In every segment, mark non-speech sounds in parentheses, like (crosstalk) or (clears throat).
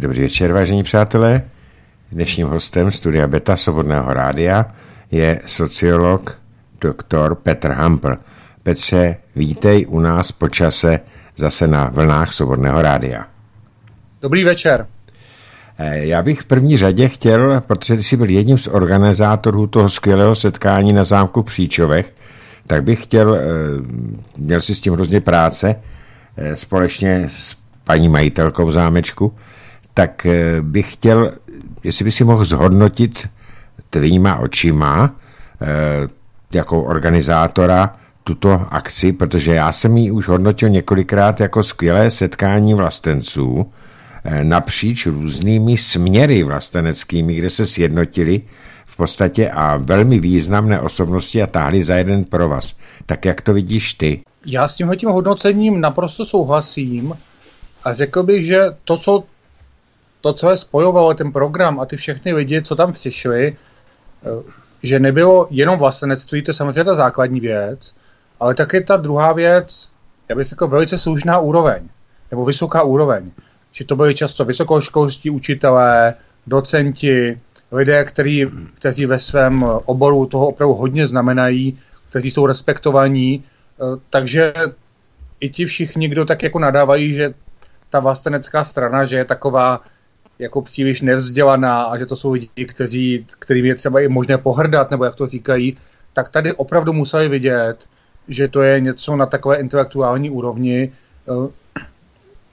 Dobrý večer, vážení přátelé. Dnešním hostem studia Beta Svobodného rádia je sociolog doktor Petr Hampl. Petře, vítej u nás po čase zase na vlnách Svobodného rádia. Dobrý večer. Eh, já bych v první řadě chtěl, protože jsi byl jedním z organizátorů toho skvělého setkání na zámku Příčovech, tak bych chtěl, eh, měl si s tím hrozně práce, eh, společně s paní majitelkou zámečku, tak bych chtěl, jestli by si mohl zhodnotit tvýma očima jako organizátora tuto akci, protože já jsem ji už hodnotil několikrát jako skvělé setkání vlastenců, Eh, napříč různými směry vlasteneckými, kde se sjednotili v podstatě a velmi významné osobnosti a táhli za jeden pro vás. Tak jak to vidíš ty? Já s tímhle tím hodnocením naprosto souhlasím a řekl bych, že to, co to, co je spojovalo ten program a ty všechny lidi, co tam přišli, eh, že nebylo jenom vlastenectví, to je samozřejmě ta základní věc, ale taky ta druhá věc, já bych řekl velice slušná úroveň, nebo vysoká úroveň že to byli často vysokoškolští učitelé, docenti, lidé, který, kteří ve svém oboru toho opravdu hodně znamenají, kteří jsou respektovaní, e, takže i ti všichni, kdo tak jako nadávají, že ta vlastenecká strana, že je taková jako příliš nevzdělaná a že to jsou lidi, kteří, kterým je třeba i možné pohrdat, nebo jak to říkají, tak tady opravdu museli vidět, že to je něco na takové intelektuální úrovni, e,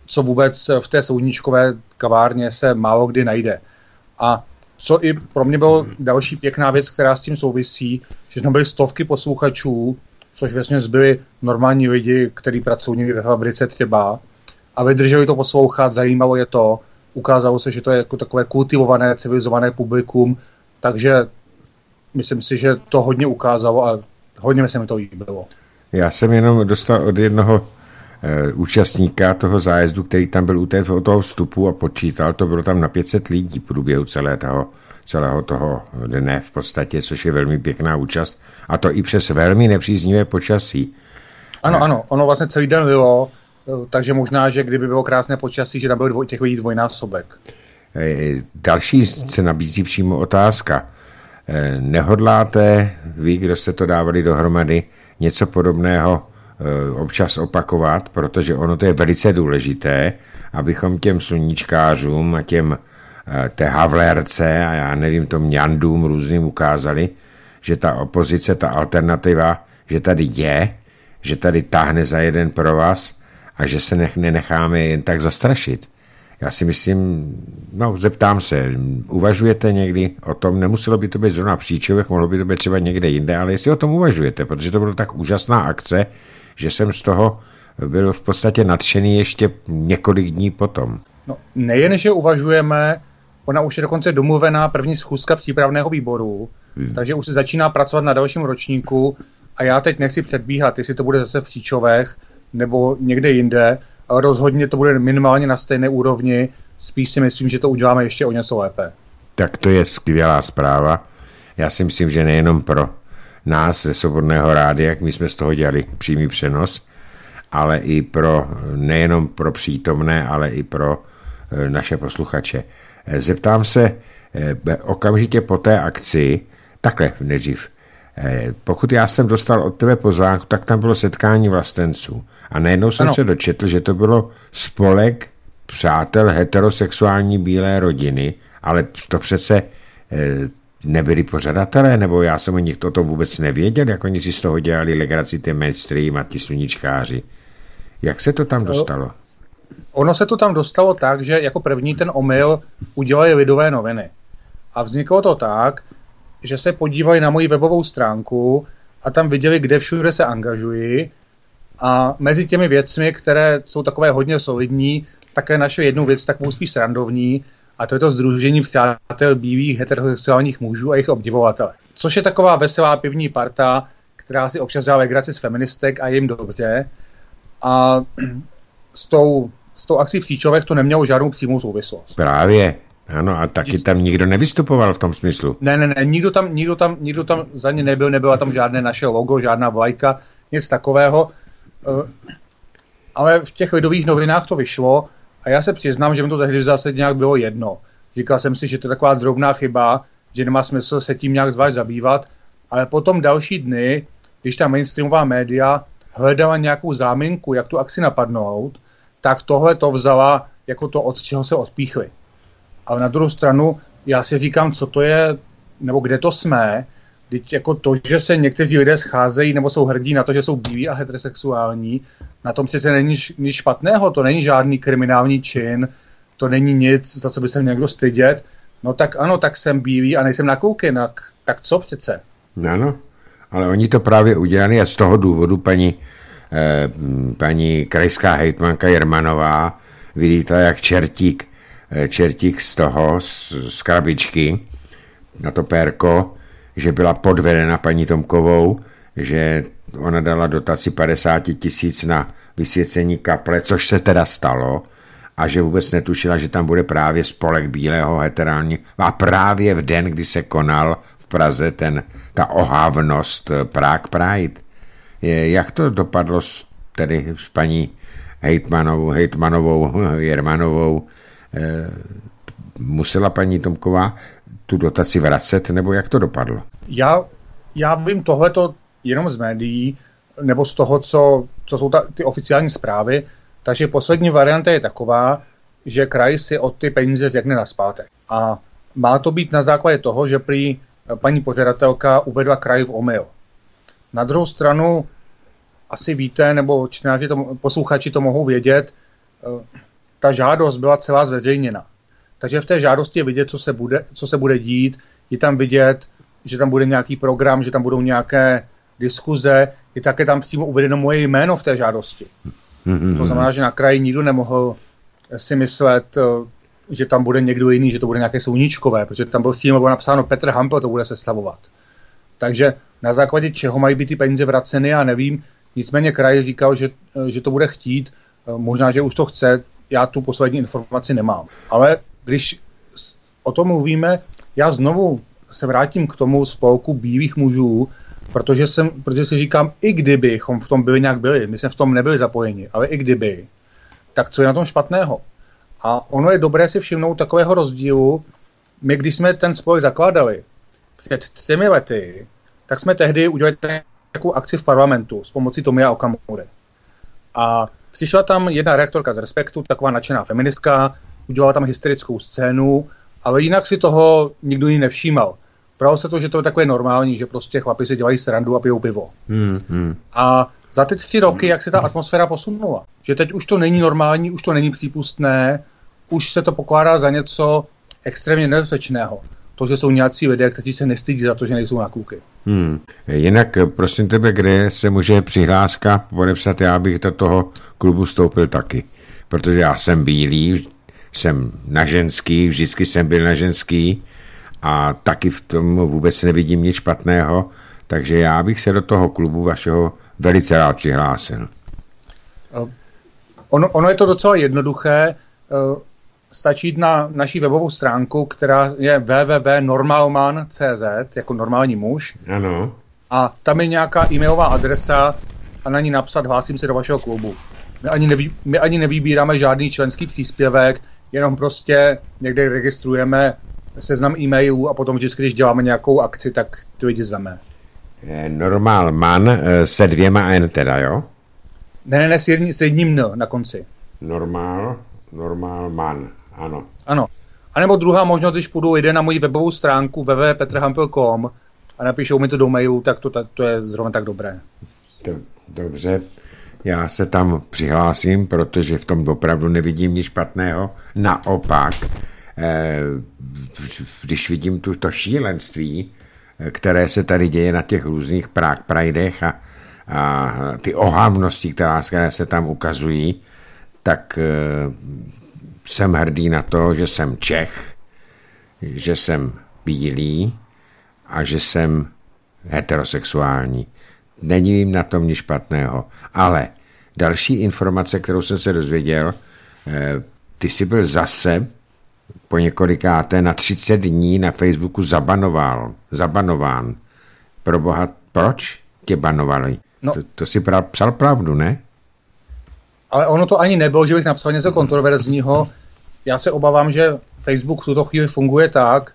co vůbec v té soudničkové kavárně se málo kdy najde. A co i pro mě bylo další pěkná věc, která s tím souvisí, že tam byly stovky posluchačů, což vlastně byli normální lidi, kteří pracují někde ve fabrice třeba a vydrželi to poslouchat, zajímalo je to, ukázalo se, že to je jako takové kultivované, civilizované publikum, takže myslím si, že to hodně ukázalo a hodně se mi to líbilo. Já jsem jenom dostal od jednoho Eh, účastníka toho zájezdu, který tam byl u, té, u toho vstupu a počítal, to bylo tam na 500 lidí v průběhu celé toho, celého toho dne v podstatě, což je velmi pěkná účast. A to i přes velmi nepříznivé počasí. Ano, ano, ono vlastně celý den bylo, takže možná, že kdyby bylo krásné počasí, že tam byl dvoj, těch lidí dvojnásobek. Eh, další se nabízí přímo otázka. Nehodláte vy, kdo jste to dávali dohromady, něco podobného Eh, občas opakovat, protože ono to je velice důležité, abychom těm sluníčkářům a těm eh, té Havlerce a já nevím, tom Jandům různým ukázali, že ta opozice, ta alternativa, že tady je, že tady táhne za jeden pro vás a že se nech, nenecháme jen tak zastrašit. Já si myslím, no zeptám se, uvažujete někdy o tom, nemuselo by to být zrovna v Příčovech, mohlo by to být třeba někde jinde, ale jestli o tom uvažujete, protože to byla tak úžasná akce, že jsem z toho byl v podstatě nadšený ještě několik dní potom. No, nejen, že uvažujeme, ona už je dokonce domluvená první schůzka přípravného výboru, hmm. takže už se začíná pracovat na dalším ročníku a já teď nechci předbíhat, jestli to bude zase v Příčovech nebo někde jinde, ale rozhodně to bude minimálně na stejné úrovni, spíš si myslím, že to uděláme ještě o něco lépe. Tak to je skvělá zpráva. Já si myslím, že nejenom pro nás ze Svobodného rádia, jak my jsme z toho dělali přímý přenos, ale i pro, nejenom pro přítomné, ale i pro eh, naše posluchače. Eh, zeptám se eh, okamžitě po té akci, takhle nejdřív, pokud já jsem dostal od tebe pozvánku, tak tam bylo setkání vlastenců. A najednou jsem ano. se dočetl, že to bylo spolek přátel heterosexuální bílé rodiny, ale to přece nebyli pořadatelé, nebo já jsem o nich to vůbec nevěděl, jak oni si z toho dělali legraci ty mainstream a ti sluníčkáři. Jak se to tam dostalo? Ono se to tam dostalo tak, že jako první ten omyl udělali lidové noviny. A vzniklo to tak, že se podívali na moji webovou stránku a tam viděli, kde všude se angažuji a mezi těmi věcmi, které jsou takové hodně solidní, také našli jednu věc takovou spíš srandovní, a to je to Združení přátel bílých heterosexuálních mužů a jejich obdivovatele. Což je taková veselá pivní parta, která si občas dělá legraci z feministek a jim dobře. A s tou, s tou akcí příčovek to nemělo žádnou přímou souvislost. Právě. Ano, a taky tam nikdo nevystupoval v tom smyslu. Ne, ne, ne, nikdo tam, nikdo tam, nikdo tam za ně nebyl, nebyla tam žádné naše logo, žádná vlajka, nic takového. Eh, ale v těch lidových novinách to vyšlo A já se přiznám, že mi to tehdy v zásadě nějak bylo jedno. Říkal jsem si, že to je taková drobná chyba, že nemá smysl se tím nějak zvlášť zabývat, ale potom další dny, když ta mainstreamová média hledala nějakou záminku, jak tu akci napadnout, tak tohle to vzala jako to, od čeho se odpíchli. Ale na druhou stranu, já si říkám, co to je, nebo kde to jsme, Teď jako to, že se někteří lidé scházejí nebo jsou hrdí na to, že jsou bílí a heterosexuální, na tom přece není nic špatného, to není žádný kriminální čin, to není nic, za co by se měl někdo stydět. No tak ano, tak jsem bílý a nejsem nakoukenak. Tak co přece? Ano, ale oni to právě udělali a z toho důvodu paní, eh, paní krajská hejtmanka Jermanová vidíte jak čertík, čertík z toho, z, z krabičky na to pérko, že byla podvedena paní Tomkovou, že ona dala dotaci 50 tisíc na vysvěcení kaple, což se teda stalo, a že vůbec netušila, že tam bude právě spolek bílého heterální. A právě v den, kdy se konal v Praze ten, ta ohávnost eh, Prague Pride. Je, jak to dopadlo s, tedy s paní Hejtmanovou, Hejtmanovou, Jermanovou? E, musela paní Tomková tu dotaci vracet, nebo jak to dopadlo? Já, já vím tohleto jenom z médií, nebo z toho, co, co jsou ta, ty oficiální zprávy, takže poslední varianta je taková, že kraj si od ty peníze řekne na zpátek. A má to být na základě toho, že prý paní pořadatelka uvedla kraj v omyl. Na druhou stranu, asi víte, nebo čtenáři to, posluchači to mohou vědět, eh, ta žádost byla celá zveřejněna. Takže v té žádosti je vidět, co se bude, co se bude dít, je tam vidět, že tam bude nějaký program, že tam budou nějaké diskuze, je také tam přímo uvedeno moje jméno v té žádosti. To znamená, že na kraji nikdo nemohl si myslet, eh, že tam bude někdo jiný, že to bude nějaké sluníčkové, protože tam byl tím bylo napsáno Petr Hampel to bude sestavovat. Takže na základě čeho mají být ty peníze vraceny, já nevím. Nicméně kraj říkal, že, eh, že to bude chtít, eh, možná, že už to chce, já tu poslední informaci nemám. Ale když o tom mluvíme, já znovu se vrátím k tomu spolku bílých mužů, protože, jsem, protože si říkám, i kdybychom v tom byli nějak byli, my jsme v tom nebyli zapojeni, ale i kdyby, tak co je na tom špatného? A ono je dobré si všimnout takového rozdílu. My, když jsme ten spolek zakládali před třemi lety, tak jsme tehdy udělali takovou akci v parlamentu s pomocí Tomia Okamury. A přišla tam jedna reaktorka z Respektu, taková nadšená feministka, udělala tam hysterickou scénu, ale jinak si toho nikdo jiný nevšímal. Pravo se to, že to je takové normální, že prostě chlapi si dělají srandu a pijou pivo. Hmm, hmm. A za ty tři roky, jak se ta atmosféra posunula, že teď už to není normální, už to není přípustné, už se to pokládá za něco extrémně nebezpečného. To, že jsou nějací lidé, kteří se nestydí za to, že nejsou na kůky. Hmm. Jinak, prosím tebe, kde se může přihláška podepsat, já bych do toho klubu vstoupil taky. Protože já jsem bílý, jsem na ženský, vždycky jsem byl na ženský a taky v tom vůbec nevidím nic špatného, takže já bych se do toho klubu vašeho velice rád přihlásil. Ono, ono je to docela jednoduché. Stačí na naší webovou stránku, která je www.normalman.cz, jako normální muž. Ano. A tam je nějaká e-mailová adresa a na ní napsat hlásím se do vašeho klubu. My ani, nevý, my ani nevybíráme žádný členský příspěvek, jenom prostě někde registrujeme seznam e-mailů a potom vždycky, když děláme nějakou akci, tak ty lidi zveme. Normal man eh, se dvěma N teda, jo? Ne, ne, ne, s, jedním, s jedním N na konci. Normal, normal man, ano. Ano. A nebo druhá možnost, když půjdu, jde na moji webovou stránku www.petrhampel.com a napíšou mi to do mailu, tak to, to je zrovna tak dobré. Dobře, já se tam přihlásím, protože v tom opravdu nevidím nic špatného. Naopak, eh, když vidím tu, to šílenství, eh, které se tady děje na těch různých Prague Pridech a, a ty ohavnosti, které se tam ukazují, tak eh, jsem hrdý na to, že jsem Čech, že jsem bílý a že jsem heterosexuální. Není jim na tom nic špatného. Ale další informace, kterou jsem se dozvěděl, eh, ty jsi byl zase po několikáté na 30 dní na Facebooku zabanoval, zabanován. Pro boha, proč tě banovali? No, to, to si pra, psal pravdu, ne? Ale ono to ani nebylo, že bych napsal něco kontroverzního. Já se obávám, že Facebook v tuto chvíli funguje tak,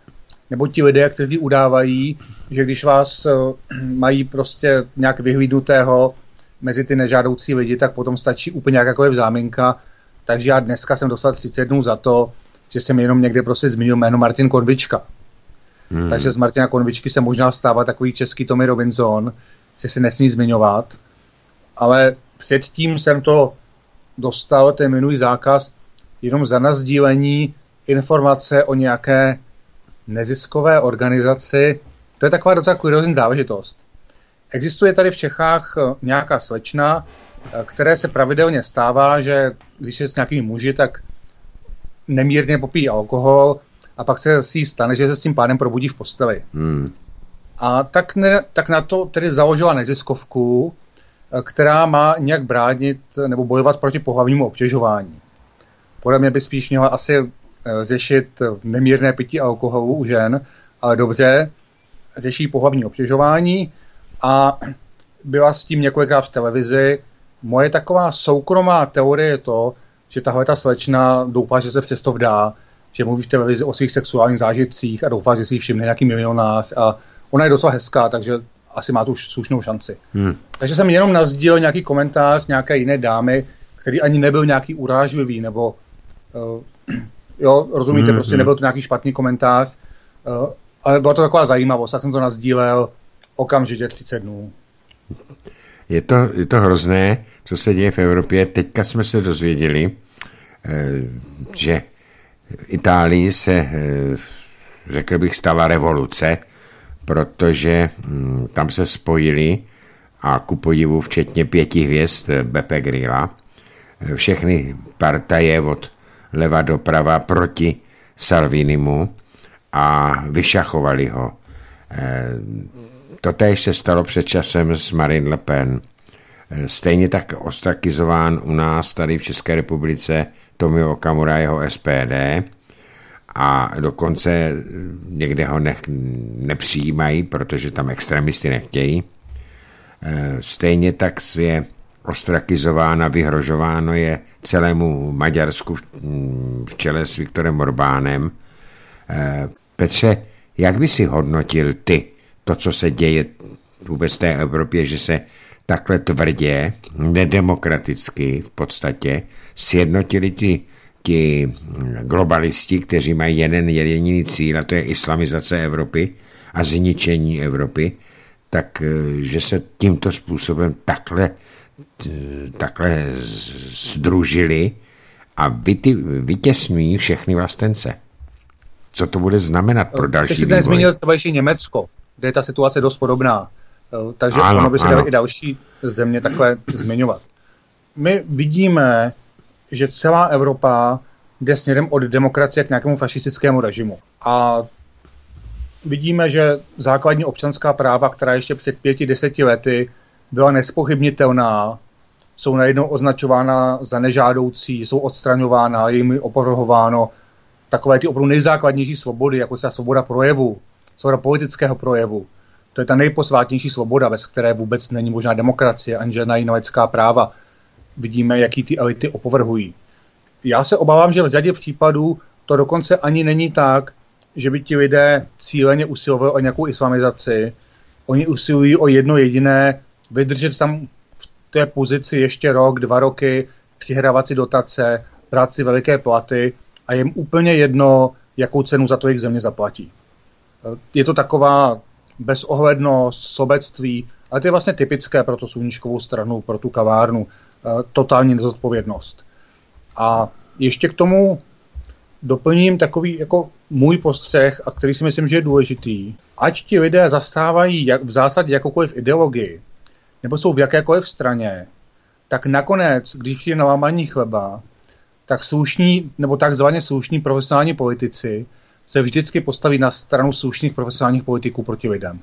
nebo ti lidé, kteří udávají, že když vás uh, mají prostě nějak vyhlídnutého mezi ty nežádoucí lidi, tak potom stačí úplně jakákoliv záminka. Takže já dneska jsem dostal 30 dnů za to, že jsem jenom někde prostě zmínil jméno Martin Konvička. Hmm. Takže z Martina Konvičky se možná stává takový český Tommy Robinson, že se nesmí zmiňovat. Ale předtím jsem to dostal, ten minulý zákaz, jenom za nazdílení informace o nějaké neziskové organizaci. To je taková docela kuriozní záležitost. Existuje tady v Čechách eh, nějaká slečna, eh, které se pravidelně stává, že když je s nějakými muži, tak nemírně popíjí alkohol a pak se si stane, že se s tím pánem probudí v posteli. Hmm. A tak, ne, tak na to tedy založila neziskovku, která má nějak bránit nebo bojovat proti pohlavnímu obtěžování. Podle mě by spíš měla asi řešit nemírné pití alkoholu u žen, ale dobře, řeší pohlavní obtěžování a byla s tím několikrát v televizi. Moje taková soukromá teorie je to, že tahle ta slečna doufá, že se přesto vdá, že mluví v televizi o svých sexuálních zážitcích a doufá, že si ji všimne nějaký milionář a ona je docela hezká, takže asi má tu slušnou šanci. Hmm. Takže jsem jenom nazdílel nějaký komentář nějaké jiné dámy, který ani nebyl nějaký urážlivý, nebo uh, (clears throat) jo, rozumíte, hmm, prostě hmm. nebyl to nějaký špatný komentář, uh, ale byla to taková zajímavost, tak jsem to nazdílel okamžitě 30 dnů. Je to, je to hrozné, co se děje v Evropě. Teďka jsme se dozvěděli, eh, že v Itálii se, řekl bych, stala revoluce, protože hm, tam se spojili a ku podivu včetně pěti hvězd Beppe Grilla, eh, všechny partaje od leva doprava proti Salvinimu a vyšachovali ho. Totéž se stalo před časem s Marine Le Pen. Stejně tak ostrakizován u nás tady v České republice Tomio Okamura jeho SPD a dokonce někde ho ne, nepřijímají, protože tam extremisty nechtějí. Stejně tak je ostrakizováno, vyhrožováno je celému Maďarsku v čele s Viktorem Orbánem. Petře, jak by si hodnotil ty to, co se děje vůbec v té Evropě, že se takhle tvrdě, nedemokraticky v podstatě sjednotili ti, ti globalisti, kteří mají jeden jediný cíl, a to je islamizace Evropy a zničení Evropy, tak eh, že se tímto způsobem takhle, takhle združili a vytěsňují všechny vlastence. Co to bude znamenat pro další vývoj? Ty jsi zmínil třeba ještě Německo kde je ta situace dost podobná. Eh, takže ano, ono by se i další země takhle zmiňovat. My vidíme, že celá Evropa jde směrem od demokracie k nějakému fašistickému režimu. A vidíme, že základní občanská práva, která ještě před pěti, deseti lety byla nespochybnitelná, jsou najednou označována za nežádoucí, jsou odstraňována, je jim opovrhováno takové ty opravdu nejzákladnější svobody, jako ta svoboda projevu, svoboda politického projevu. To je ta nejposvátnější svoboda, bez které vůbec není možná demokracie ani žádná jiná práva. Vidíme, jaký ty elity opovrhují. Já se obávám, že v řadě případů to dokonce ani není tak, že by ti lidé cíleně usilovali o nějakou islamizaci. Oni usilují o jedno jediné, vydržet tam v té pozici ještě rok, dva roky, přihrávat si dotace, brát si veliké platy a jim úplně jedno, jakou cenu za to jejich země zaplatí. Je to taková bezohlednost, sobectví, ale to je vlastně typické pro tu sluníčkovou stranu, pro tu kavárnu. Eh, totální nezodpovědnost. A ještě k tomu doplním takový jako můj postřeh, a který si myslím, že je důležitý. Ať ti lidé zastávají jak, v zásadě jakoukoliv ideologii, nebo jsou v jakékoliv straně, tak nakonec, když přijde na lámaní chleba, tak slušní nebo takzvaně slušní profesionální politici se vždycky postaví na stranu slušných profesionálních politiků proti lidem.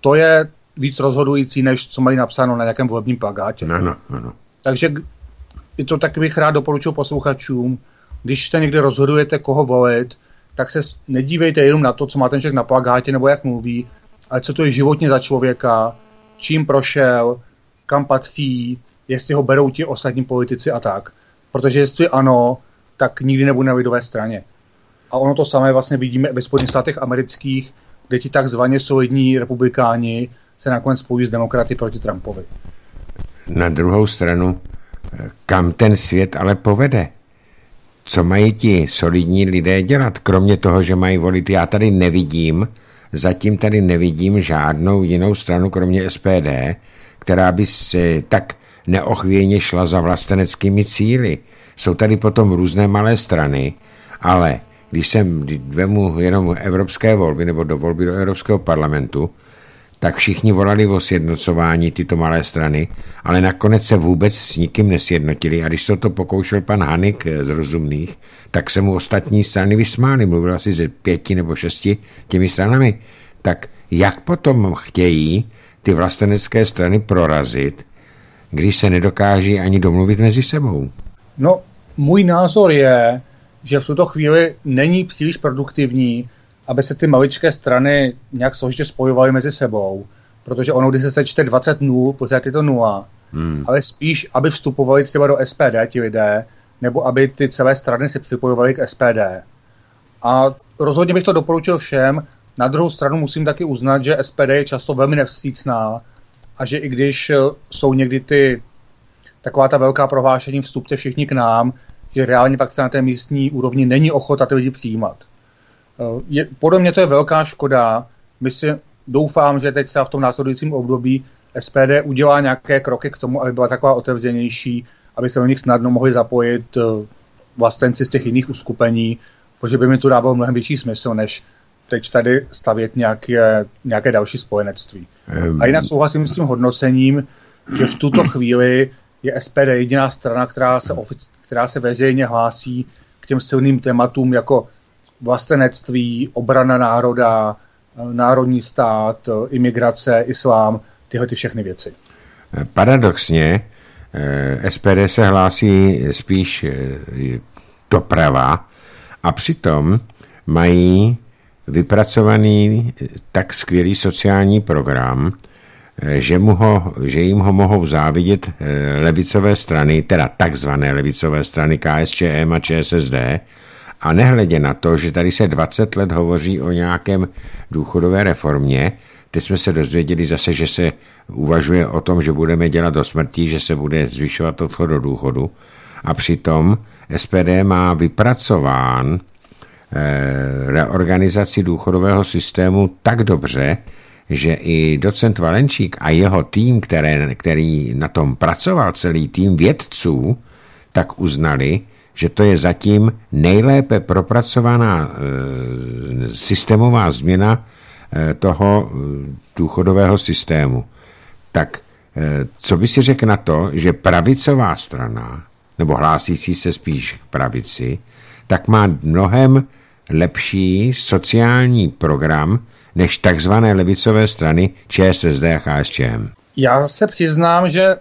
To je víc rozhodující, než co mají napsáno na nějakém volebním plagátě. No, no, no. Takže i to tak bych rád doporučil posluchačům, když se někde rozhodujete, koho volit, tak se nedívejte jenom na to, co má ten člověk na plagátě nebo jak mluví, ale co to je životně za člověka, čím prošel, kam patří, jestli ho berou ti ostatní politici a tak. Protože jestli ano, tak nikdy nebude na lidové straně. A ono to samé vlastně vidíme ve Spojených státech amerických, kde ti takzvaně solidní republikáni se nakonec spojí s demokraty proti Trumpovi. Na druhou stranu, kam ten svět ale povede? Co mají ti solidní lidé dělat, kromě toho, že mají volit? Já tady nevidím, zatím tady nevidím žádnou jinou stranu, kromě SPD, která by si tak neochvějně šla za vlasteneckými cíly. Jsou tady potom různé malé strany, ale když jsem vemu jenom evropské volby nebo do volby do Evropského parlamentu, tak všichni volali o sjednocování tyto malé strany, ale nakonec se vůbec s nikým nesjednotili a když se to pokoušel pan Hanik z rozumných, tak se mu ostatní strany vysmály, mluvil asi ze pěti nebo šesti těmi stranami. Tak jak potom chtějí ty vlastenecké strany prorazit, když se nedokáží ani domluvit mezi sebou? No, můj názor je, že v tuto chvíli není příliš produktivní, aby se ty maličké strany nějak složitě spojovaly mezi sebou, protože ono, když se sečte 20 nul, pořád je to nula, hmm. ale spíš, aby vstupovali třeba do SPD ti lidé, nebo aby ty celé strany se připojovaly k SPD. A rozhodně bych to doporučil všem. Na druhou stranu musím taky uznat, že SPD je často velmi nevstřícná a že i když jsou někdy ty taková ta velká prohlášení vstupte všichni k nám, že reálně pak se na té místní úrovni není ochota ty lidi přijímat. Eh, je, podle mě to je velká škoda. My si doufám, že teď v tom následujícím období SPD udělá nějaké kroky k tomu, aby byla taková otevřenější, aby se do nich snadno mohli zapojit eh, vlastenci z těch jiných uskupení, protože by mi to dávalo mnohem větší smysl, než teď tady stavět nějaké, nějaké další spojenectví. Um. A jinak souhlasím s tím hodnocením, že v tuto chvíli je SPD jediná strana, která se, ofic- která se veřejně hlásí k těm silným tématům jako vlastenectví, obrana národa, národní stát, imigrace, islám, tyhle ty všechny věci. Paradoxně eh, SPD se hlásí spíš eh, doprava a přitom mají vypracovaný tak skvělý sociální program, eh, že, mu ho, že jim ho mohou závidět levicové strany, teda takzvané levicové strany KSČM a ČSSD, a nehledě na to, že tady se 20 let hovoří o nějakém důchodové reformě, teď jsme se dozvěděli zase, že se uvažuje o tom, že budeme dělat do smrti, že se bude zvyšovat odchod do důchodu. A přitom SPD má vypracován eh, reorganizaci důchodového systému tak dobře, že i docent Valenčík a jeho tým, které, který na tom pracoval, celý tým vědců, tak uznali, že to je zatím nejlépe propracovaná e, systémová změna e, toho e, důchodového systému. Tak co by si řekl na to, že pravicová strana, nebo hlásící se spíš k pravici, tak má mnohem lepší sociální program než takzvané levicové strany ČSSD a KSČM. Já se přiznám, že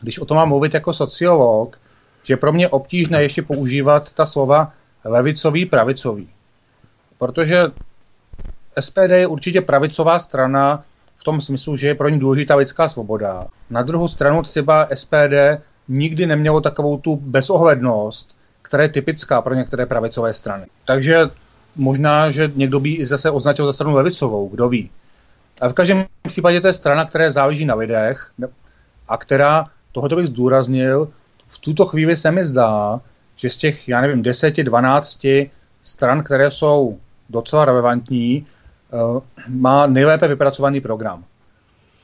když o tom mám mluvit jako sociolog, že pro mě obtížné ještě používat ta slova levicový, pravicový. Protože SPD je určitě pravicová strana v tom smyslu, že je pro ní důležitá lidská svoboda. Na druhou stranu třeba SPD nikdy nemělo takovou tu bezohlednost, která je typická pro některé pravicové strany. Takže možná, že někdo by zase označil za stranu levicovou, kdo ví. A v každém případě to je strana, která záleží na lidech a která, tohoto bych zdůraznil, v tuto chvíli se mi zdá, že z těch, já nevím, 10-12 stran, které jsou docela relevantní, uh, má nejlépe vypracovaný program.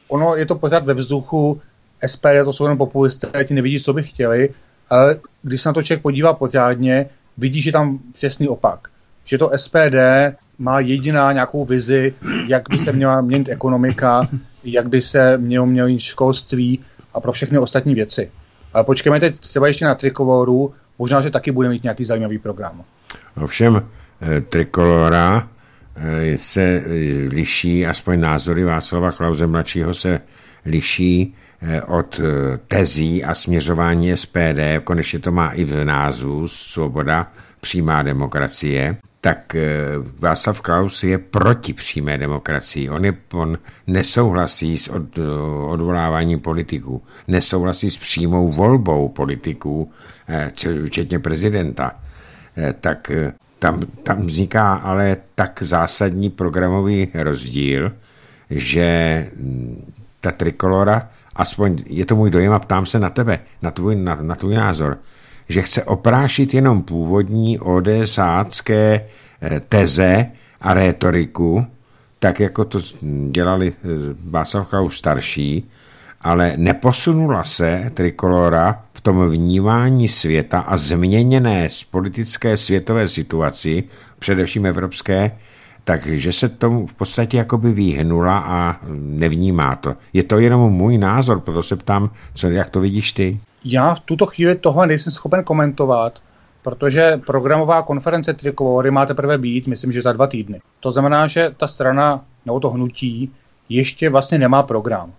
Ono je to pořád ve vzduchu, SPD to jsou jenom populisté, ti nevidí, co by chtěli, ale když se na to člověk podívá pořádně, vidí, že tam přesný opak. Že to SPD má jediná nějakou vizi, jak by se měla měnit ekonomika, jak by se mělo měnit školství a pro všechny ostatní věci. Ale počkejme teď třeba ještě na Trikoloru, možná, že taky bude mít nějaký zajímavý program. Ovšem, eh, Trikolora eh, se eh, liší, aspoň názory Václava Klauze mladšího se liší od tezí a směřování SPD, konečně to má i v názvu Svoboda, přímá demokracie. Tak eh, Václav Klaus je proti přímé demokracii. On, je, on nesouhlasí s od, odvoláváním politiků, nesouhlasí s přímou volbou politiků, eh, včetně prezidenta. Eh, tak tam, tam vzniká ale tak zásadní programový rozdíl, že mm, ta trikolora, aspoň je to můj dojem a ptám se na tebe, na tvůj, na, na tvůj názor, že chce oprášit jenom původní ODSácké eh, teze a rétoriku, tak jako to dělali eh, Václav Klaus starší, ale neposunula se trikolora v tom vnímání světa a změněné z politické světové situaci, především evropské, takže se tomu v podstatě jakoby výhnula a nevnímá to. Je to jenom můj názor, proto se ptám, co, jak to vidíš ty? Já v tuto chvíli tohle nejsem schopen komentovat, protože programová konference Trikolory má teprve být, myslím, že za dva týdny. To znamená, že ta strana nebo to hnutí ještě vlastně nemá program.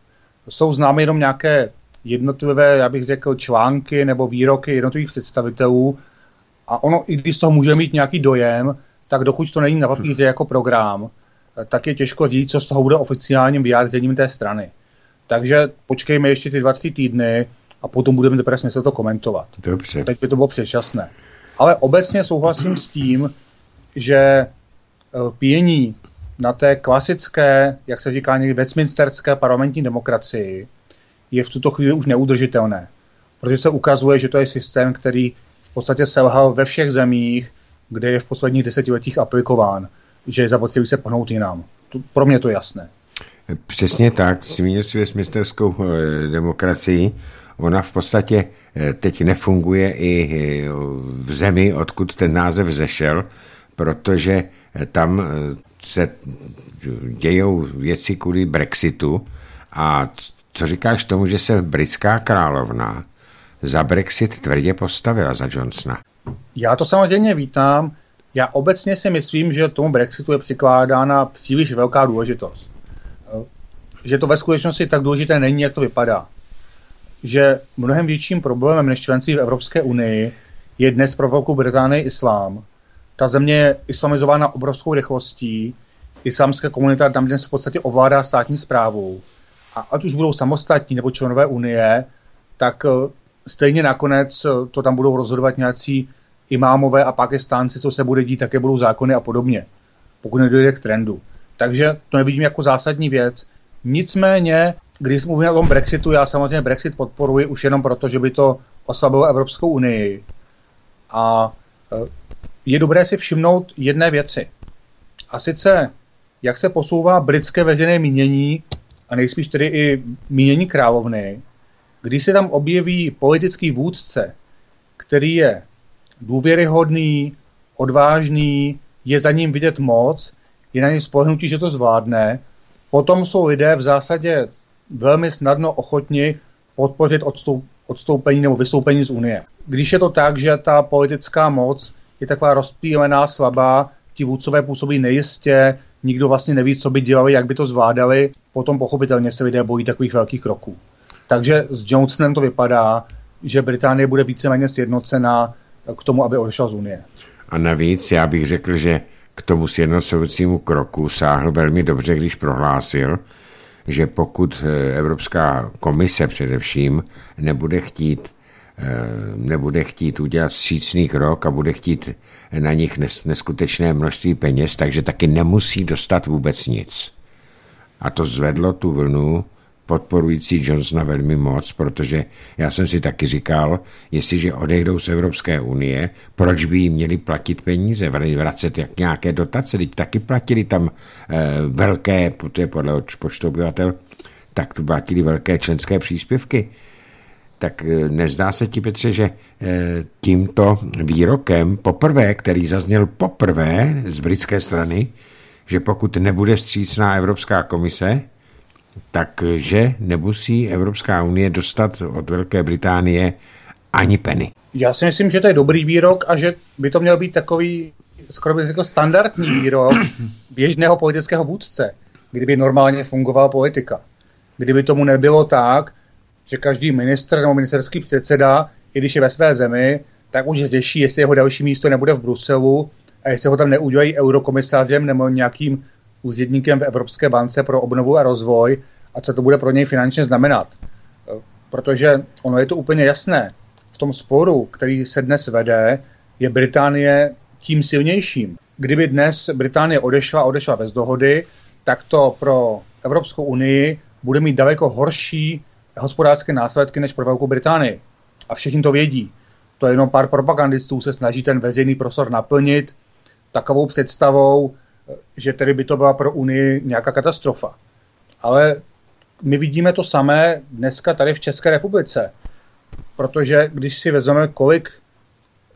Jsou známy jenom nějaké jednotlivé, já bych řekl, články nebo výroky jednotlivých představitelů a ono, i když z toho může mít nějaký dojem, tak dokud to není na papíře jako program, tak je těžko říct, co z toho bude oficiálním vyjádřením té strany. Takže počkejme ještě ty dva, tři týdny a potom budeme teprve smysl to komentovat. Dobře. Teď by to bylo předčasné. Ale obecně souhlasím s tím, že eh, pění na té klasické, jak se říká někdy, Westminsterské parlamentní demokracii je v tuto chvíli už neudržitelné. Protože se ukazuje, že to je systém, který v podstatě selhal ve všech zemích, kde je v posledních desetiletích aplikován, že je zapotřebí se pohnout jinam. To, pro mě to je jasné. Přesně tak, zmínil si Westminsterskou eh, demokracii. Ona v podstatě eh, teď nefunguje i eh, v zemi, odkud ten název zešel, protože tam se dějou věci kvůli Brexitu a co říkáš tomu, že se britská královna za Brexit tvrdě postavila za Johnsona? Já to samozřejmě vítám. Já obecně si myslím, že tomu Brexitu je přikládána příliš velká důležitost. Že to ve skutečnosti tak důležité není, jak to vypadá. Že mnohem větším problémem než členství v Evropské unii je dnes pro Velkou Británii islám. Ta země je islamizována obrovskou rychlostí, islámská komunita tam dnes v podstatě ovládá státní zprávu. A ať už budou samostatní nebo členové unie, tak stejně nakonec eh, to tam budou rozhodovat nějací imámové a pakistánci, co se bude dít, také budou zákony a podobně, pokud nedojde k trendu. Takže to nevidím jako zásadní věc. Nicméně, když mluvím o tom Brexitu, já samozřejmě Brexit podporuji už jenom proto, že by to oslabilo Evropskou unii. A eh, je dobré si všimnout jedné věci. A sice, jak se posouvá britské veřejné mínění a nejspíš tedy i mínění královny, když se tam objeví politický vůdce, který je důvěryhodný, odvážný, je za ním vidět moc, je na něj spolehnutí, že to zvládne, potom jsou lidé v zásadě velmi snadno ochotni podpořit odstoup, odstoupení nebo vystoupení z Unie. Když je to tak, že ta politická moc je taková rozpílená, slabá, ti vůdcové působí nejistě, nikdo vlastně neví, co by dělali, jak by to zvládali, potom pochopitelně se lidé bojí takových velkých kroků. Takže s Johnsonem to vypadá, že Británie bude víceméně sjednocená k tomu, aby odešel z Unie. A navíc já bych řekl, že k tomu sjednocovacímu kroku sáhl velmi dobře, když prohlásil, že pokud eh, Evropská komise především nebude chtít eh, nebude chtít udělat vstřícný krok a bude chtít na nich neskutečné množství peněz, takže taky nemusí dostat vůbec nic. A to zvedlo tu vlnu podporující Johnsona velmi moc, protože já jsem si taky říkal, jestliže odejdou z Evropské unie, proč by jim měli platit peníze, vracet jak nějaké dotace, teď taky platili tam eh, velké, to je podle počtu obyvatel, tak to platili velké členské příspěvky. Tak eh, nezdá se ti, Petře, že eh, tímto výrokem poprvé, který zazněl poprvé z britské strany, že pokud nebude vstřícná Evropská komise, takže nemusí Evropská unie dostat od Velké Británie ani peny. Já si myslím, že to je dobrý výrok a že by to měl být takový, skoro bych řekl, standardní výrok (coughs) běžného politického vůdce, kdyby normálně fungovala politika. Kdyby tomu nebylo tak, že každý minister nebo ministerský předseda, i když je ve své zemi, tak už řeší, jestli jeho další místo nebude v Bruselu, a jestli ho tam neudělají eurokomisařem nebo nějakým úředníkem v Evropské bance pro obnovu a rozvoj a co to bude pro něj finančně znamenat. Protože ono je to úplně jasné. V tom sporu, který se dnes vede, je Británie tím silnějším. Kdyby dnes Británie odešla, odešla bez dohody, tak to pro Evropskou unii bude mít daleko horší hospodářské následky než pro Velkou Británii. A všichni to vědí. To je jenom pár propagandistů se snaží ten veřejný prostor naplnit takovou představou, že tedy by to byla pro Unii nějaká katastrofa. Ale my vidíme to samé dneska tady v České republice. Protože když si vezmeme, kolik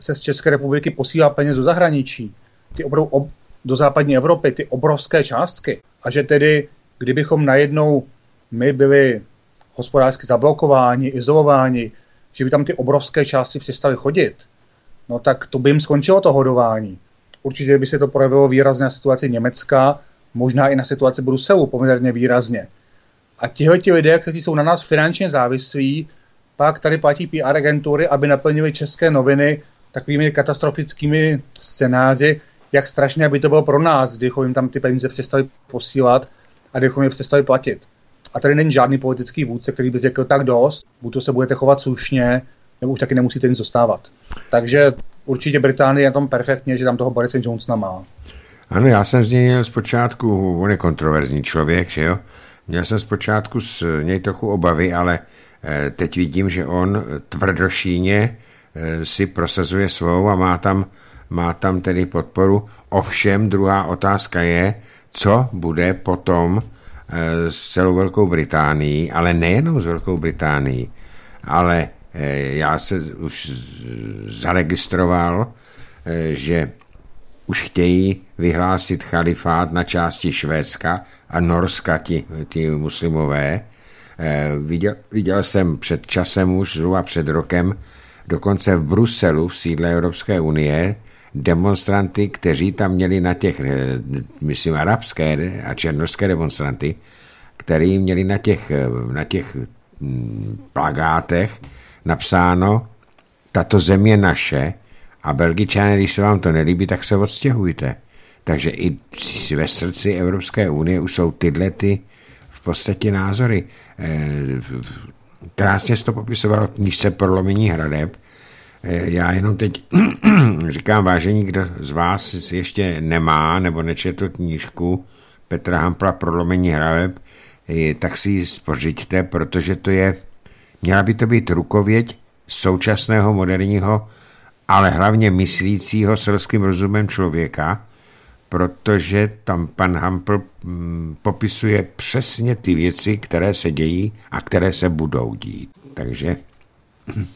se z České republiky posílá peněz do zahraničí, ty ob, do západní Evropy, ty obrovské částky, a že tedy, kdybychom najednou my byli hospodářsky zablokováni, izolováni, že by tam ty obrovské části přestaly chodit, no tak to by jim skončilo to hodování. Určitě by se to projevilo výrazně na situaci Německa, možná i na situaci Bruselu poměrně výrazně. A tihle ti lidé, kteří jsou na nás finančně závislí, pak tady platí PR agentury, aby naplnili české noviny takovými katastrofickými scénáři, jak strašně by to bylo pro nás, kdybychom jim tam ty peníze přestali posílat a kdybychom je přestali platit. A tady není žádný politický vůdce, který by řekl tak dost, buď to se budete chovat slušně, nebo už taky nemusíte nic dostávat. Takže určitě Británie je tam perfektně, že tam toho Borise Johnsona má. Ano, já jsem z něj měl zpočátku, on je kontroverzní člověk, že jo? Měl jsem zpočátku z něj trochu obavy, ale eh, teď vidím, že on tvrdošíně eh, si prosazuje svou a má tam, má tam tedy podporu. Ovšem, druhá otázka je, co bude potom eh, s celou Velkou Británií, ale nejenom s Velkou Británií, ale já se už zaregistroval, že už chtějí vyhlásit chalifát na části Švédska a Norska, ti, ti muslimové. Eh, viděl, viděl jsem před časem už, zhruba před rokem, dokonce v Bruselu, v sídle Evropské unie, demonstranty, kteří tam měli na těch, eh, myslím, arabské a černorské demonstranty, který měli na těch, eh, na těch hm, plagátech napsáno tato země naše a Belgičané, když se vám to nelíbí, tak se odstěhujte. Takže i ve srdci Evropské unie už jsou tyhle ty v podstatě názory. Eh, krásně se to popisovalo v knížce Prolomení hradeb. Eh, já jenom teď (clears throat) říkám, vážení, kdo z vás ještě nemá nebo nečetl knížku Petra Hampla Prolomení hradeb, eh, tak si ji spořiďte, protože to je, měla by to být rukověď současného moderního, ale hlavně myslícího selským rozumem člověka, protože tam pan Hampl mm, popisuje přesně ty věci, které se dějí a které se budou dít. Takže (clears throat)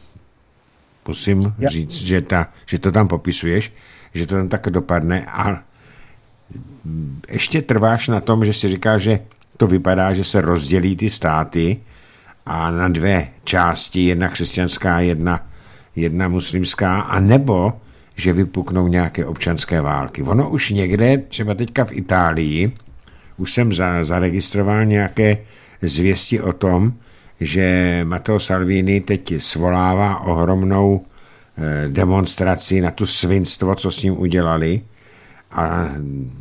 musím ja. říct, že, ta, že to tam popisuješ, že to tam tak dopadne a ještě trváš na tom, že si říká, že to vypadá, že se rozdělí ty státy a na dvě části, jedna křesťanská, jedna, jedna muslimská, a nebo že vypuknou nějaké občanské války. Ono už někde, třeba teďka v Itálii, už jsem za, zaregistroval nějaké zvěsti o tom, že Matteo Salvini teď svolává ohromnou eh, demonstraci na tu svinstvo, co s ním udělali. A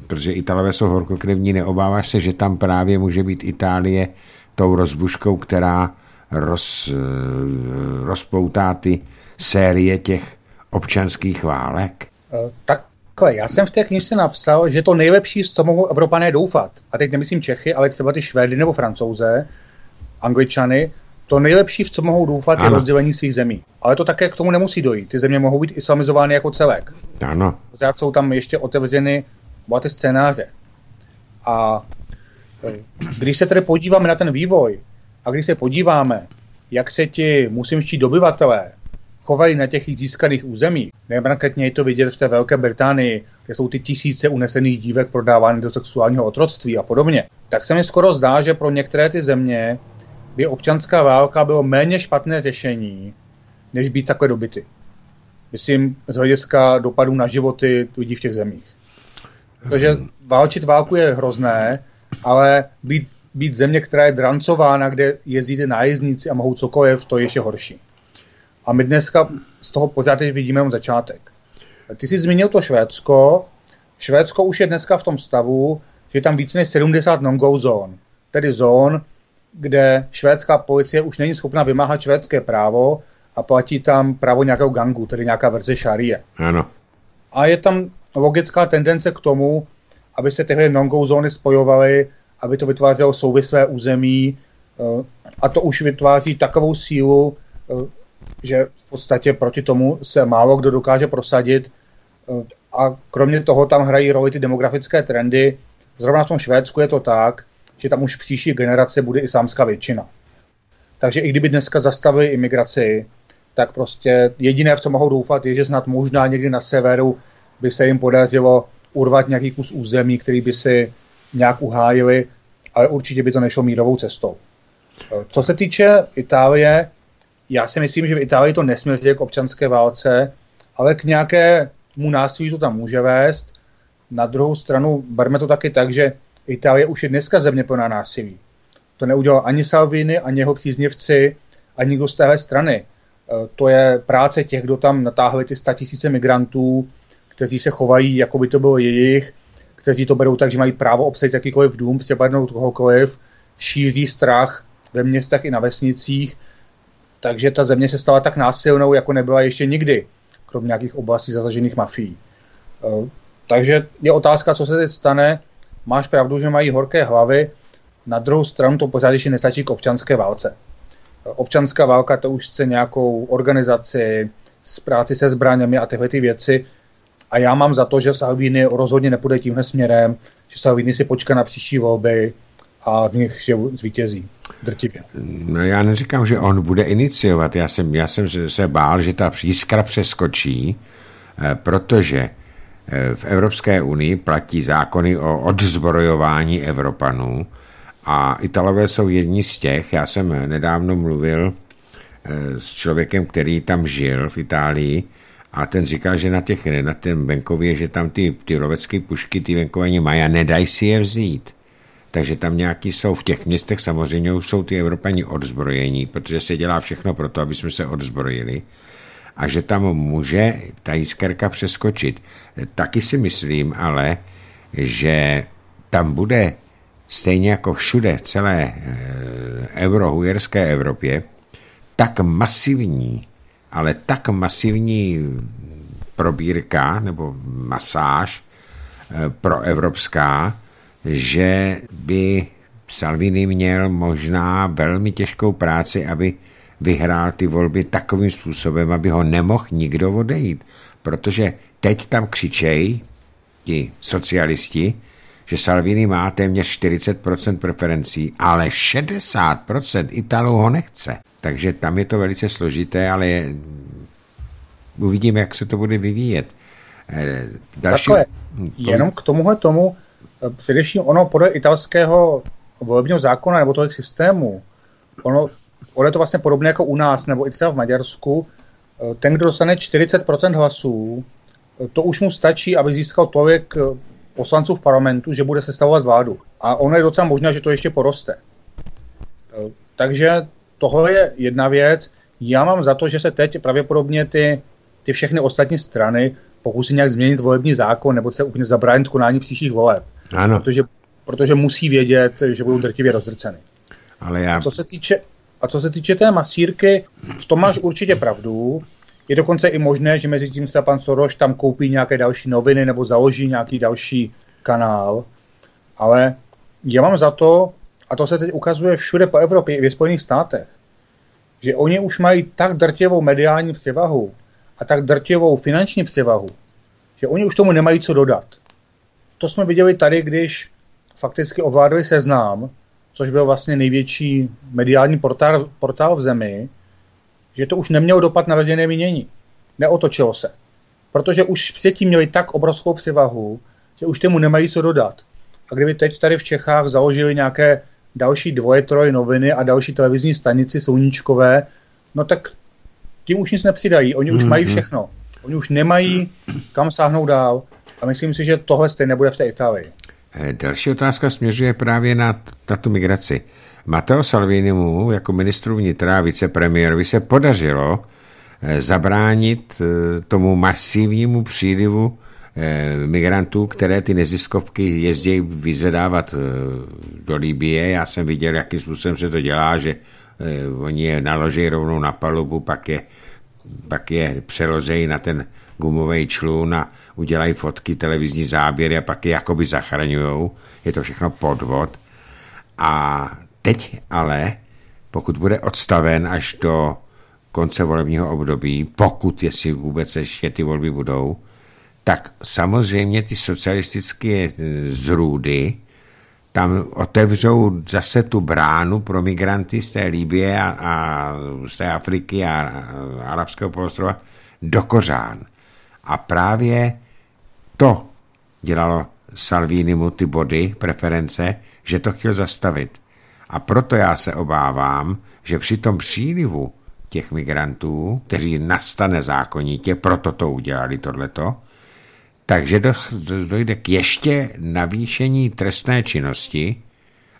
protože Italové jsou horkokrevní, neobáváš se, že tam právě může být Itálie tou rozbuškou, která roz, eh, rozpoutá ty série těch občanských válek? Eh, takhle, já jsem v té knize napsal, že to nejlepší, co mohou Evropané doufat, a teď nemyslím Čechy, ale třeba ty Švédy nebo Francouze, Angličany, to nejlepší, v co mohou doufat, ano. je rozdělení svých zemí. Ale to také k tomu nemusí dojít. Ty země mohou být islamizovány jako celek. Ano. Zrát jsou tam ještě otevřeny bohaté scénáře. A když se tedy podíváme na ten vývoj a když se podíváme, jak se ti muslimští dobyvatelé chovají na těch získaných územích. Nebraketně je to vidět v té Velké Británii, kde jsou ty tisíce unesených dívek prodávány do sexuálního otroctví a podobně. Tak se mi skoro zdá, že pro některé ty země by občanská válka bylo méně špatné řešení, než být takové dobyty. Myslím z hlediska dopadů na životy lidí v těch zemích. Protože válčit válku je hrozné, ale být, být země, která je drancována, kde jezdíte nájezdníci a mohou cokoliv, to je ještě horší. A my dneska z toho pořád teď vidíme jenom začátek. Ty jsi zmínil to Švédsko Švédsko už je dneska v tom stavu, že je tam více než 70 non-go zón, tedy zón, kde švédská policie už není schopna vymáhat švédské právo a platí tam právo nějakého gangu, tedy nějaká verze šarie. Ano. A je tam logická tendence k tomu, aby se tyhle non-go zóny spojovaly, aby to vytvářelo souvislé území eh, a to už vytváří takovou sílu, eh, že v podstatě proti tomu se málo kdo dokáže prosadit eh, a kromě toho tam hrají roli ty demografické trendy. Zrovna v tom Švédsku je to tak, že tam už příští generace bude islámská většina. Takže i kdyby dneska zastavili imigraci, tak prostě jediné, v co mohou doufat, je, že snad možná někdy na severu by se jim podařilo urvat nějaký kus území, který by si nějak uhájili, ale určitě by to nešlo mírovou cestou. Co se týče Itálie, já si myslím, že v Itálii to nesměřuje k občanské válce, ale k nějakému násilí to tam může vést. Na druhou stranu berme to taky tak, že Itálie už je dneska země plná násilí. To neudělal ani Salvini, ani jeho příznivci, ani nikdo z téhle strany. To je práce těch, kdo tam natáhli ty tisíce migrantů, kteří se chovají, jako by to bylo jejich, kteří to berou tak, že mají právo obsadit jakýkoliv dům, přepadnout kohokoliv, šíří strach ve městech i na vesnicích, takže ta země se stala tak násilnou, jako nebyla ještě nikdy, kromě nějakých oblastí zasažených mafií. E, takže je otázka, co se teď stane. Máš pravdu, že mají horké hlavy, na druhou stranu to pořád ještě nestačí k občanské válce. E, občanská válka to už chce nějakou organizaci, s práci se zbraněmi a tyhle ty věci. A já mám za to, že Salvini rozhodně nepůjde tímhle směrem, že Salvini si počká na příští volby a v nich že zvítězí drtivě. No já neříkám, že on bude iniciovat. Já jsem, já jsem se bál, že ta přískra přeskočí, eh, protože eh, v Evropské unii platí zákony o odzbrojování Evropanů a Italové jsou jedni z těch. Já jsem nedávno mluvil eh, s člověkem, který tam žil v Itálii a ten říkal, že na, těch, na ten venkově, že tam ty, ty lovecké pušky, ty venkové mají a nedají si je vzít. Takže tam nějaký jsou. V těch městech samozřejmě už jsou ty Evropani odzbrojení, protože se dělá všechno pro to, aby jsme se odzbrojili. A že tam může ta jiskerka přeskočit. Taky si myslím ale, že tam bude stejně jako všude v celé eurohujerské eh, Evropě tak masivní, ale tak masivní probírka nebo masáž eh, pro evropská, že by Salvini měl možná velmi těžkou práci, aby vyhrál ty volby takovým způsobem, aby ho nemohl nikdo odejít. Protože teď tam křičej ti socialisti, že Salvini má téměř 40% preferencí, ale 60% Italů ho nechce. Takže tam je to velice složité, ale je... uvidíme, jak se to bude vyvíjet. Eh, další... Takhle, jenom k tomuhle tomu, především ono podle italského volebního zákona nebo toho systému, ono, ono je to vlastně podobné jako u nás, nebo i třeba v Maďarsku, ten, kdo dostane 40% hlasů, to už mu stačí, aby získal tolik eh, poslanců v parlamentu, že bude sestavovat vládu. A ono je docela možné, že to ještě poroste. Eh, takže tohle je jedna věc. Já mám za to, že se teď pravděpodobně ty, ty všechny ostatní strany pokusí nějak změnit volební zákon nebo třeba úplně zabránit konání příštích voleb. Ano. Protože, protože musí vědět, že budou drtivě rozdrceny. Ale já... A co se týče, a co se týče té masírky, v tom máš určitě pravdu. Je dokonce i možné, že mezi tím se pan Soros tam koupí nějaké další noviny nebo založí nějaký další kanál. Ale já mám za to, a to se teď ukazuje všude po Evropě i ve Spojených státech, že oni už mají tak drtivou mediální převahu a tak drtivou finanční převahu, že oni už tomu nemají co dodat to jsme viděli tady, když fakticky ovládli seznám, což byl vlastně největší mediální portál, portál v zemi, že to už nemělo dopad na veřejné mínění. Neotočilo se. Protože už předtím měli tak obrovskou převahu, že už tomu nemají co dodat. A kdyby teď tady v Čechách založili nějaké další dvoje, troje noviny a další televizní stanici sluníčkové, no tak tím už nic nepřidají. Oni už mají mhm. všechno. Oni už nemají kam sáhnout dál. A myslím si, že tohle stejně bude v té Itálii. Eh, další otázka směřuje právě na, na tu migraci. Matteo Salvinimu jako ministru vnitra a vicepremiérovi se podařilo eh, zabránit eh, tomu masivnímu přílivu eh, migrantů, které ty neziskovky jezdí vyzvedávat do Libie. Já jsem viděl, jakým způsobem se to dělá, že oni je naloží rovnou na palubu, pak je, pak je přeložejí na ten gumový člun a udělají fotky, televizní záběry a pak je jakoby zachraňují. Je to všechno podvod. A teď ale, pokud bude odstaven až do konce volebního období, pokud jestli vůbec ještě ty volby budou, tak samozřejmě ty socialistické zrůdy tam otevřou zase tu bránu pro migranty z té Líbie a, a z té Afriky a, a arabského polostrova do kořán. A právě to dělalo Salvinimu ty body, preference, že to chtěl zastavit. A proto já se obávám, že při tom přílivu těch migrantů, kteří nastane zákonitě, proto to udělali tohleto, takže dojde k ještě navýšení trestné činnosti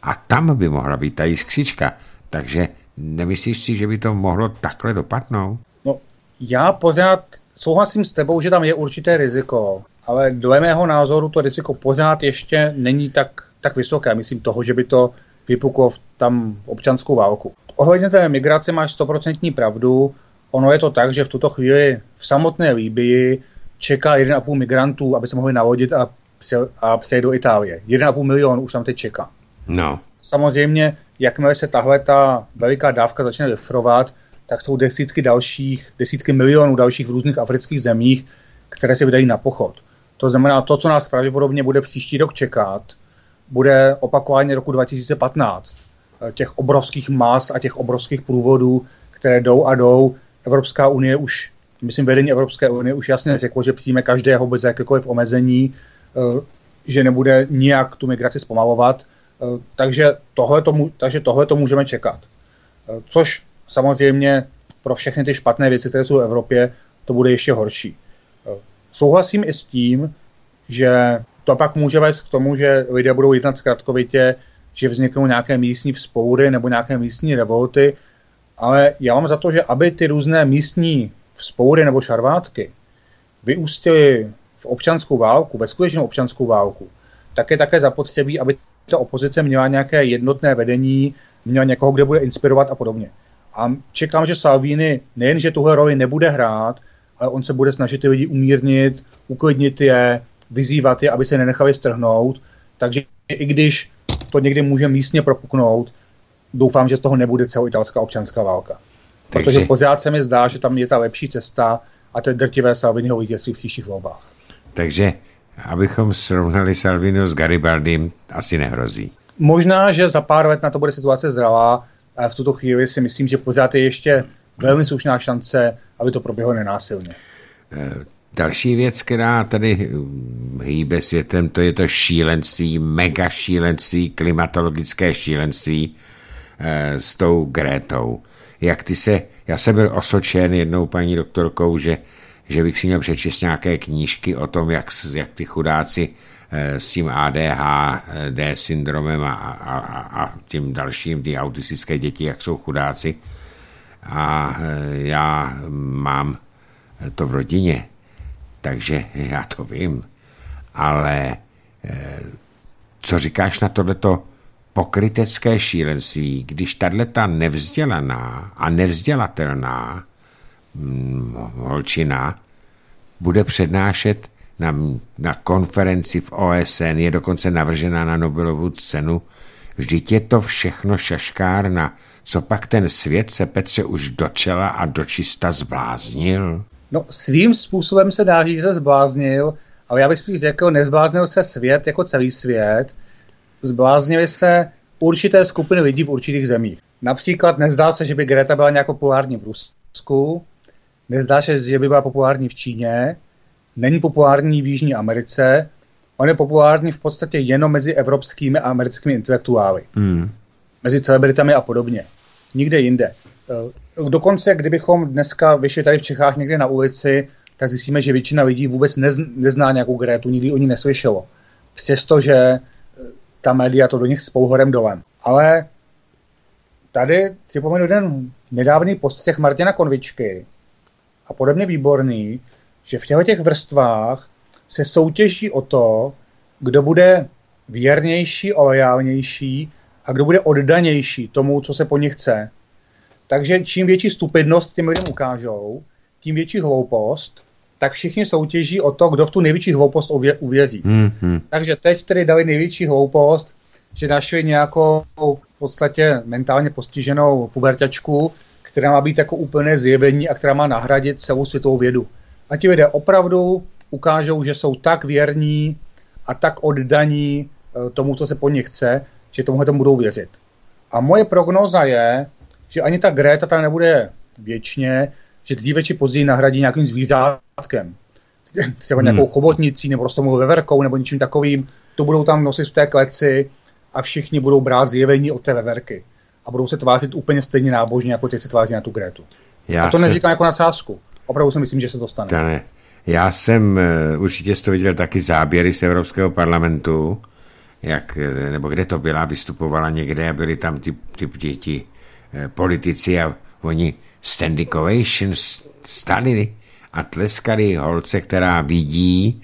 a tam by mohla být ta jiskřička. Takže nemyslíš si, že by to mohlo takhle dopadnout? No, já pořád souhlasím s tebou, že tam je určité riziko, ale dle mého názoru to riziko pořád ještě není tak, tak vysoké. Myslím toho, že by to vypuklo v tam občanskou válku. Ohledně té migrace máš 100% pravdu. Ono je to tak, že v tuto chvíli v samotné Líbii čeká 1,5 migrantů, aby se mohli navodit a, pře- a přejít do Itálie. 1,5 milion už tam teď čeká. No. Samozřejmě, jakmile se tahle ta veliká dávka začne defrovat, tak jsou desítky dalších, desítky milionů dalších v různých afrických zemích, které se vydají na pochod. To znamená, to, co nás pravděpodobně bude příští rok čekat, bude opakování roku 2015. Eh, těch obrovských mas a těch obrovských průvodů, které jdou a jdou. Evropská unie už, myslím, vedení Evropské unie už jasně řeklo, že přijme každého bez jakékoliv omezení, eh, že nebude nijak tu migraci zpomalovat. Eh, takže tohle, to, takže tohle to můžeme čekat. Což samozřejmě pro všechny ty špatné věci, které jsou v Evropě, to bude ještě horší. Souhlasím i s tím, že to pak může vést k tomu, že lidé budou jednat zkratkovitě, že vzniknou nějaké místní vzpoury nebo nějaké místní revolty, ale já mám za to, že aby ty různé místní vzpoury nebo šarvátky vyústily v občanskou válku, ve skutečnou občanskou válku, tak je také zapotřebí, aby ta opozice měla nějaké jednotné vedení, měla někoho, kde bude inspirovat a podobně. A čekám, že Salvini nejen, že tuhle roli nebude hrát, ale on se bude snažit ty lidi umírnit, uklidnit je, vyzývat je, aby se nenechali strhnout. Takže i když to někdy může místně propuknout, doufám, že z toho nebude celoitalská občanská válka. Takže... Protože pořád se mi zdá, že tam je ta lepší cesta a to je drtivé Salviniho vítězství v příštích volbách. Takže abychom srovnali Salvino s Garibaldím, asi nehrozí. Možná, že za pár let na to bude situace zralá, ale v tuto chvíli si myslím, že pořád je ještě velmi slušná šance, aby to proběhlo nenásilně. Další věc, která tady hýbe světem, to je to šílenství, mega šílenství, klimatologické šílenství e, s tou Grétou. Jak ty se, já jsem byl osočen jednou paní doktorkou, že, že bych si měl přečíst nějaké knížky o tom, jak, jak ty chudáci e, s tím ADHD syndromem a, a, a tím dalším, ty autistické děti, jak jsou chudáci. A e, já mám to v rodině takže já to vím. Ale eh, co říkáš na tohleto pokrytecké šílenství, když tato nevzdělaná a nevzdělatelná hm, holčina bude přednášet na, na konferenci v OSN, je dokonce navržená na Nobelovu cenu. Vždyť je to všechno šaškárna. Co pak ten svět se Petře už dočela a dočista zbláznil? No svým způsobem se dá říct, že se zbláznil, ale já bych spíš řekl, nezbláznil se svět jako celý svět, zbláznili se určité skupiny lidí v určitých zemích. Například nezdá se, že by Greta byla nějak populární v Rusku, nezdá se, že by byla populární v Číně, není populární v Jižní Americe, on je populární v podstatě jenom mezi evropskými a americkými intelektuály. Hmm. Mezi celebritami a podobně. Nikde jinde. Dokonce, kdybychom dneska vyšli tady v Čechách někde na ulici, tak zjistíme, že většina lidí vůbec nezná nějakou Grétu, nikdy o ní neslyšelo. Přestože eh, ta média to do nich spou horem dolem. Ale tady připomenu jeden nedávný post těch Martina Konvičky a podobně výborný, že v těchto těch vrstvách se soutěží o to, kdo bude věrnější a lojálnější a kdo bude oddanější tomu, co se po nich chce. Takže čím větší stupidnost těm lidem ukážou, tím větší hloupost, tak všichni soutěží o to, kdo v tu největší hloupost uvěří. Mm-hmm. Takže teď tedy dali největší hloupost, že našli nějakou v podstatě mentálně postiženou pubertačku, která má být jako úplné zjevení a která má nahradit celou světovou vědu. A ti lidé opravdu ukážou, že jsou tak věrní a tak oddaní eh, tomu, co se po nich chce, že tomuhle tomu budou věřit. A moje prognóza je, že ani ta Greta tam nebude věčně, že dříve či později nahradí nějakým zvířátkem. Třeba hmm. nějakou chobotnicí nebo rostomou veverkou nebo něčím takovým. To budou tam nosit v té kleci a všichni budou brát zjevení od té veverky. A budou se tvářit úplně stejně nábožně, jako teď se tváří na tu Gretu. Já a to se... neříkám jako na sázku. Opravdu si myslím, že se to stane. Dane, já jsem, eh, určitě jste viděl taky záběry z Evropského parlamentu, jak, eh, nebo kde to byla, vystupovala někde a byli tam ty, ty, eh, politici a oni standing ovation stali a tleskali holce, která vidí,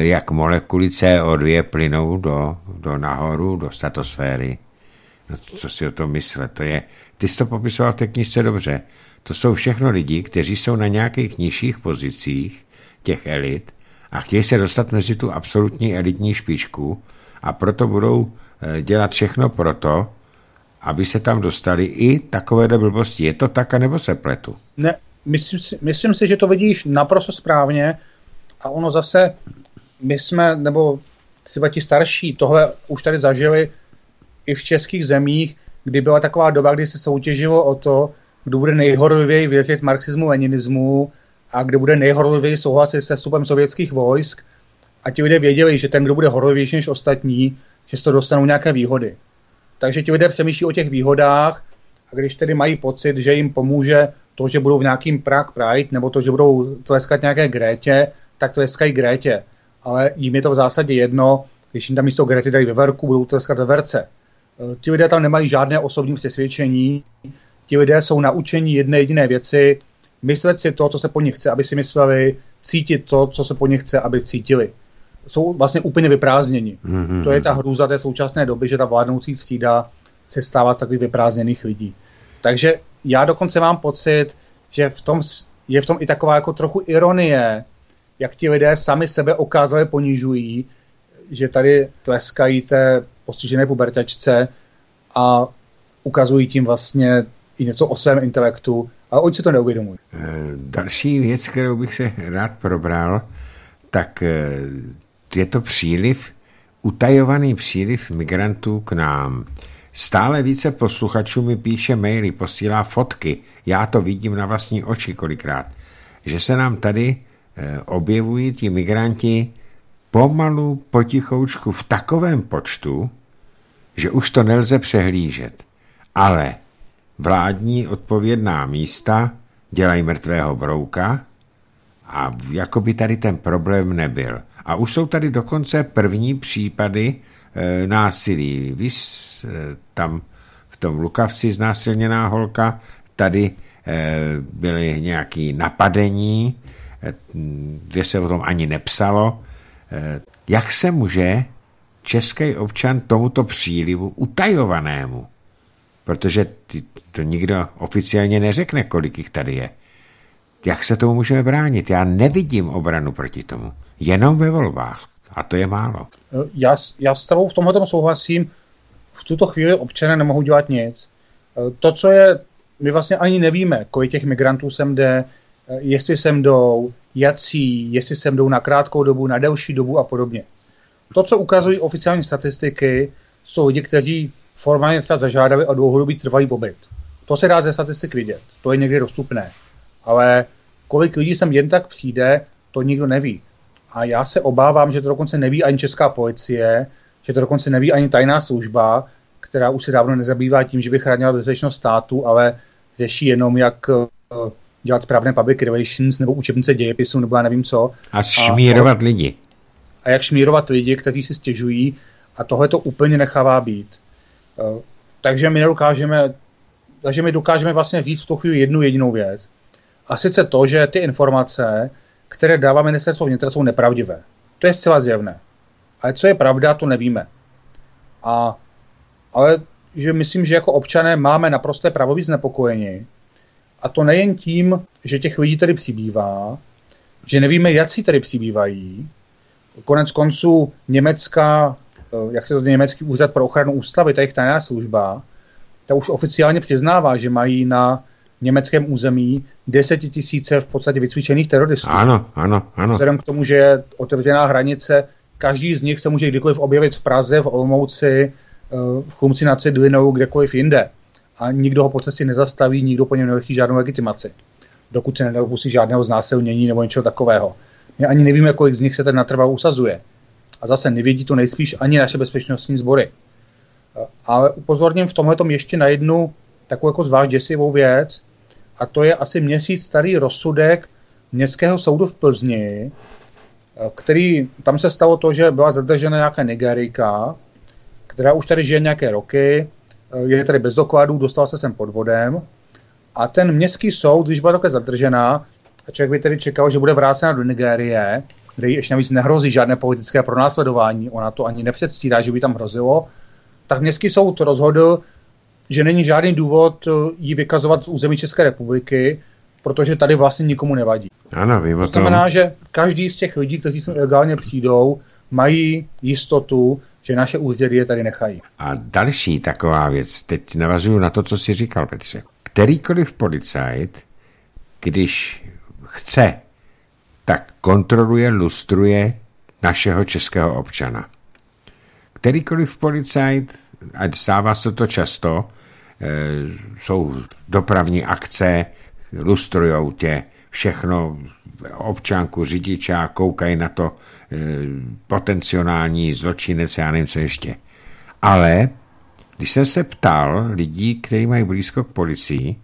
jak molekuly CO2 plynou do, do nahoru, do statosféry. No, co si o tom myslet? To je, ty jsi to popisoval v té knižce dobře. To jsou všechno lidi, kteří jsou na nějakých nižších pozicích, těch elit, a chtějí se dostat mezi tu absolutní elitní špičku a proto budou eh, dělat všechno proto, aby se tam dostali i takovéhle blbosti. Je to tak, anebo se pletu? Ne, myslím si, myslím si, že to vidíš naprosto správně a ono zase, my jsme, nebo třeba ti starší, tohle už tady zažili i v českých zemích, kdy byla taková doba, kdy se soutěžilo o to, kdo bude nejhorlivěji věřit marxismu, leninismu a kdo bude nejhorlivěji souhlasit se vstupem sovětských vojsk. A ti lidé věděli, že ten, kdo bude horlivější než ostatní, že se to dostanou nějaké výhody. Takže ti lidé přemýšlí o těch výhodách a když tedy mají pocit, že jim pomůže to, že budou v nějakým Prague Pride, nebo to, že budou tleskat nějaké Grétě, tak tleskají Grétě. Ale jim je to v zásadě jedno, když jim tam místo Gréty dají veverku, budou tleskat veverce. Eh, ti lidé tam nemají žádné osobní přesvědčení, ti lidé jsou naučení jedné jediné věci, myslet si to, co se po nich chce, aby si mysleli, cítit to, co se po nich chce, aby cítili. Jsou vlastně úplně vyprázdněni. Mm-hmm. To je ta hrůza té současné doby, že ta vládnoucí třída se stává z takových vyprázdněných lidí. Takže já dokonce mám pocit, že v tom, je v tom i taková jako trochu ironie, jak ti lidé sami sebe okázale ponižují, že tady tleskají té postižené pubertačce a ukazují tím vlastně i něco o svém intelektu, ale oni si to neuvědomují. Eh, další věc, kterou bych se rád probral, tak eh, je to příliv, utajovaný příliv migrantů k nám. Stále více posluchačů mi píše maily, posílá fotky. Já to vidím na vlastní oči kolikrát. Že se nám tady eh, objevují ti migranti pomalu, potichoučku v takovém počtu, že už to nelze přehlížet. Ale vládní odpovědná místa dělají mrtvého brouka a jako by tady ten problém nebyl. A už jsou tady dokonce první případy e, násilí. Vys, e, tam v tom Lukavci znásilněná holka, tady e, byly nějaké napadení, e, kde se o tom ani nepsalo. E, jak se může český občan tomuto přílivu utajovanému, protože ty, to nikdo oficiálně neřekne, kolik jich tady je. Jak se tomu můžeme bránit? Já nevidím obranu proti tomu. Jenom ve volbách. A to je málo. Já, já s tebou v tomhle souhlasím. V tuto chvíli občané nemohou dělat nic. To, co je, my vlastně ani nevíme, kolik těch migrantů sem jde, jestli sem jdou, jací, jestli sem jdou na krátkou dobu, na delší dobu a podobně. To, co ukazují oficiální statistiky, jsou lidi, kteří formálně stát zažádali o dlouhodobý trvalý pobyt. To se dá ze statistik vidět, to je někdy dostupné. Ale kolik lidí sem jen tak přijde, to nikdo neví. A já se obávám, že to dokonce neví ani česká policie, že to dokonce neví ani tajná služba, která už se dávno nezabývá tím, že by chránila bezpečnost státu, ale řeší jenom, jak eh, dělat správné public relations nebo učebnice dějepisu nebo já nevím co. A šmírovat a, lidi a jak šmírovat lidi, kteří si stěžují a tohle to úplně nechává být. Eh, takže my nedokážeme, takže my dokážeme vlastně říct v tu chvíli jednu jedinou věc. A sice to, že ty informace, které dává ministerstvo vnitra, jsou nepravdivé. To je zcela zjevné. Ale co je pravda, to nevíme. A, ale že myslím, že jako občané máme naprosté právo být znepokojeni. A to nejen tím, že těch lidí tady přibývá, že nevíme, jak si tady přibývají. Konec konců německá, eh, jak se to německý úřad pro ochranu ústavy, ta jejich tajná služba, ta už oficiálně přiznává, že mají na německém území desetitisíce v podstatě vycvičených teroristů. Ano, ano, ano. Vzhledem k tomu, že je otevřená hranice, každý z nich se může kdykoliv objevit v Praze, v Olmouci, eh, v Chlumci nad Cidlinou, kdekoliv jinde. A nikdo ho po cestě nezastaví, nikdo po něm nechtí žádnou legitimaci. Dokud se nedopustí žádného znásilnění nebo něčeho takového. My ani nevíme, kolik z nich se ten natrval usazuje. A zase nevědí to nejspíš ani naše bezpečnostní sbory. Eh, ale upozorním v tomhle ještě na jednu takovou jako zvlášť děsivou věc, a to je asi měsíc starý rozsudek Městského soudu v Plzni, eh, který, tam se stalo to, že byla zadržena nějaká Nigerika, která už tady žije nějaké roky, eh, je tady bez dokladů, dostala se sem pod vodem. A ten městský soud, když byla také zadržená, a člověk by tedy čekal, že bude vrácena do Nigérie, kde ještě navíc nehrozí žádné politické pronásledování, ona to ani nepředstírá, že by tam hrozilo, tak městský soud rozhodl, že není žádný důvod eh, jí vykazovat z území České republiky, protože tady vlastně nikomu nevadí. Ano, vím to znamená, že každý z těch lidí, kteří sem ilegálně přijdou, mají jistotu, že naše úřady je tady nechají. A další taková věc, teď navazuju na to, co jsi říkal, Petře. Kterýkoliv policajt, když chce, tak kontroluje, lustruje našeho českého občana. Kterýkoliv policajt, a stává se to často, jsou dopravní akce, lustrujou tě, všechno, občanku, řidiča, koukají na to e, potenciální zločinec, já nevím, co ještě. Ale když jsem se ptal lidí, kteří mají blízko k policii,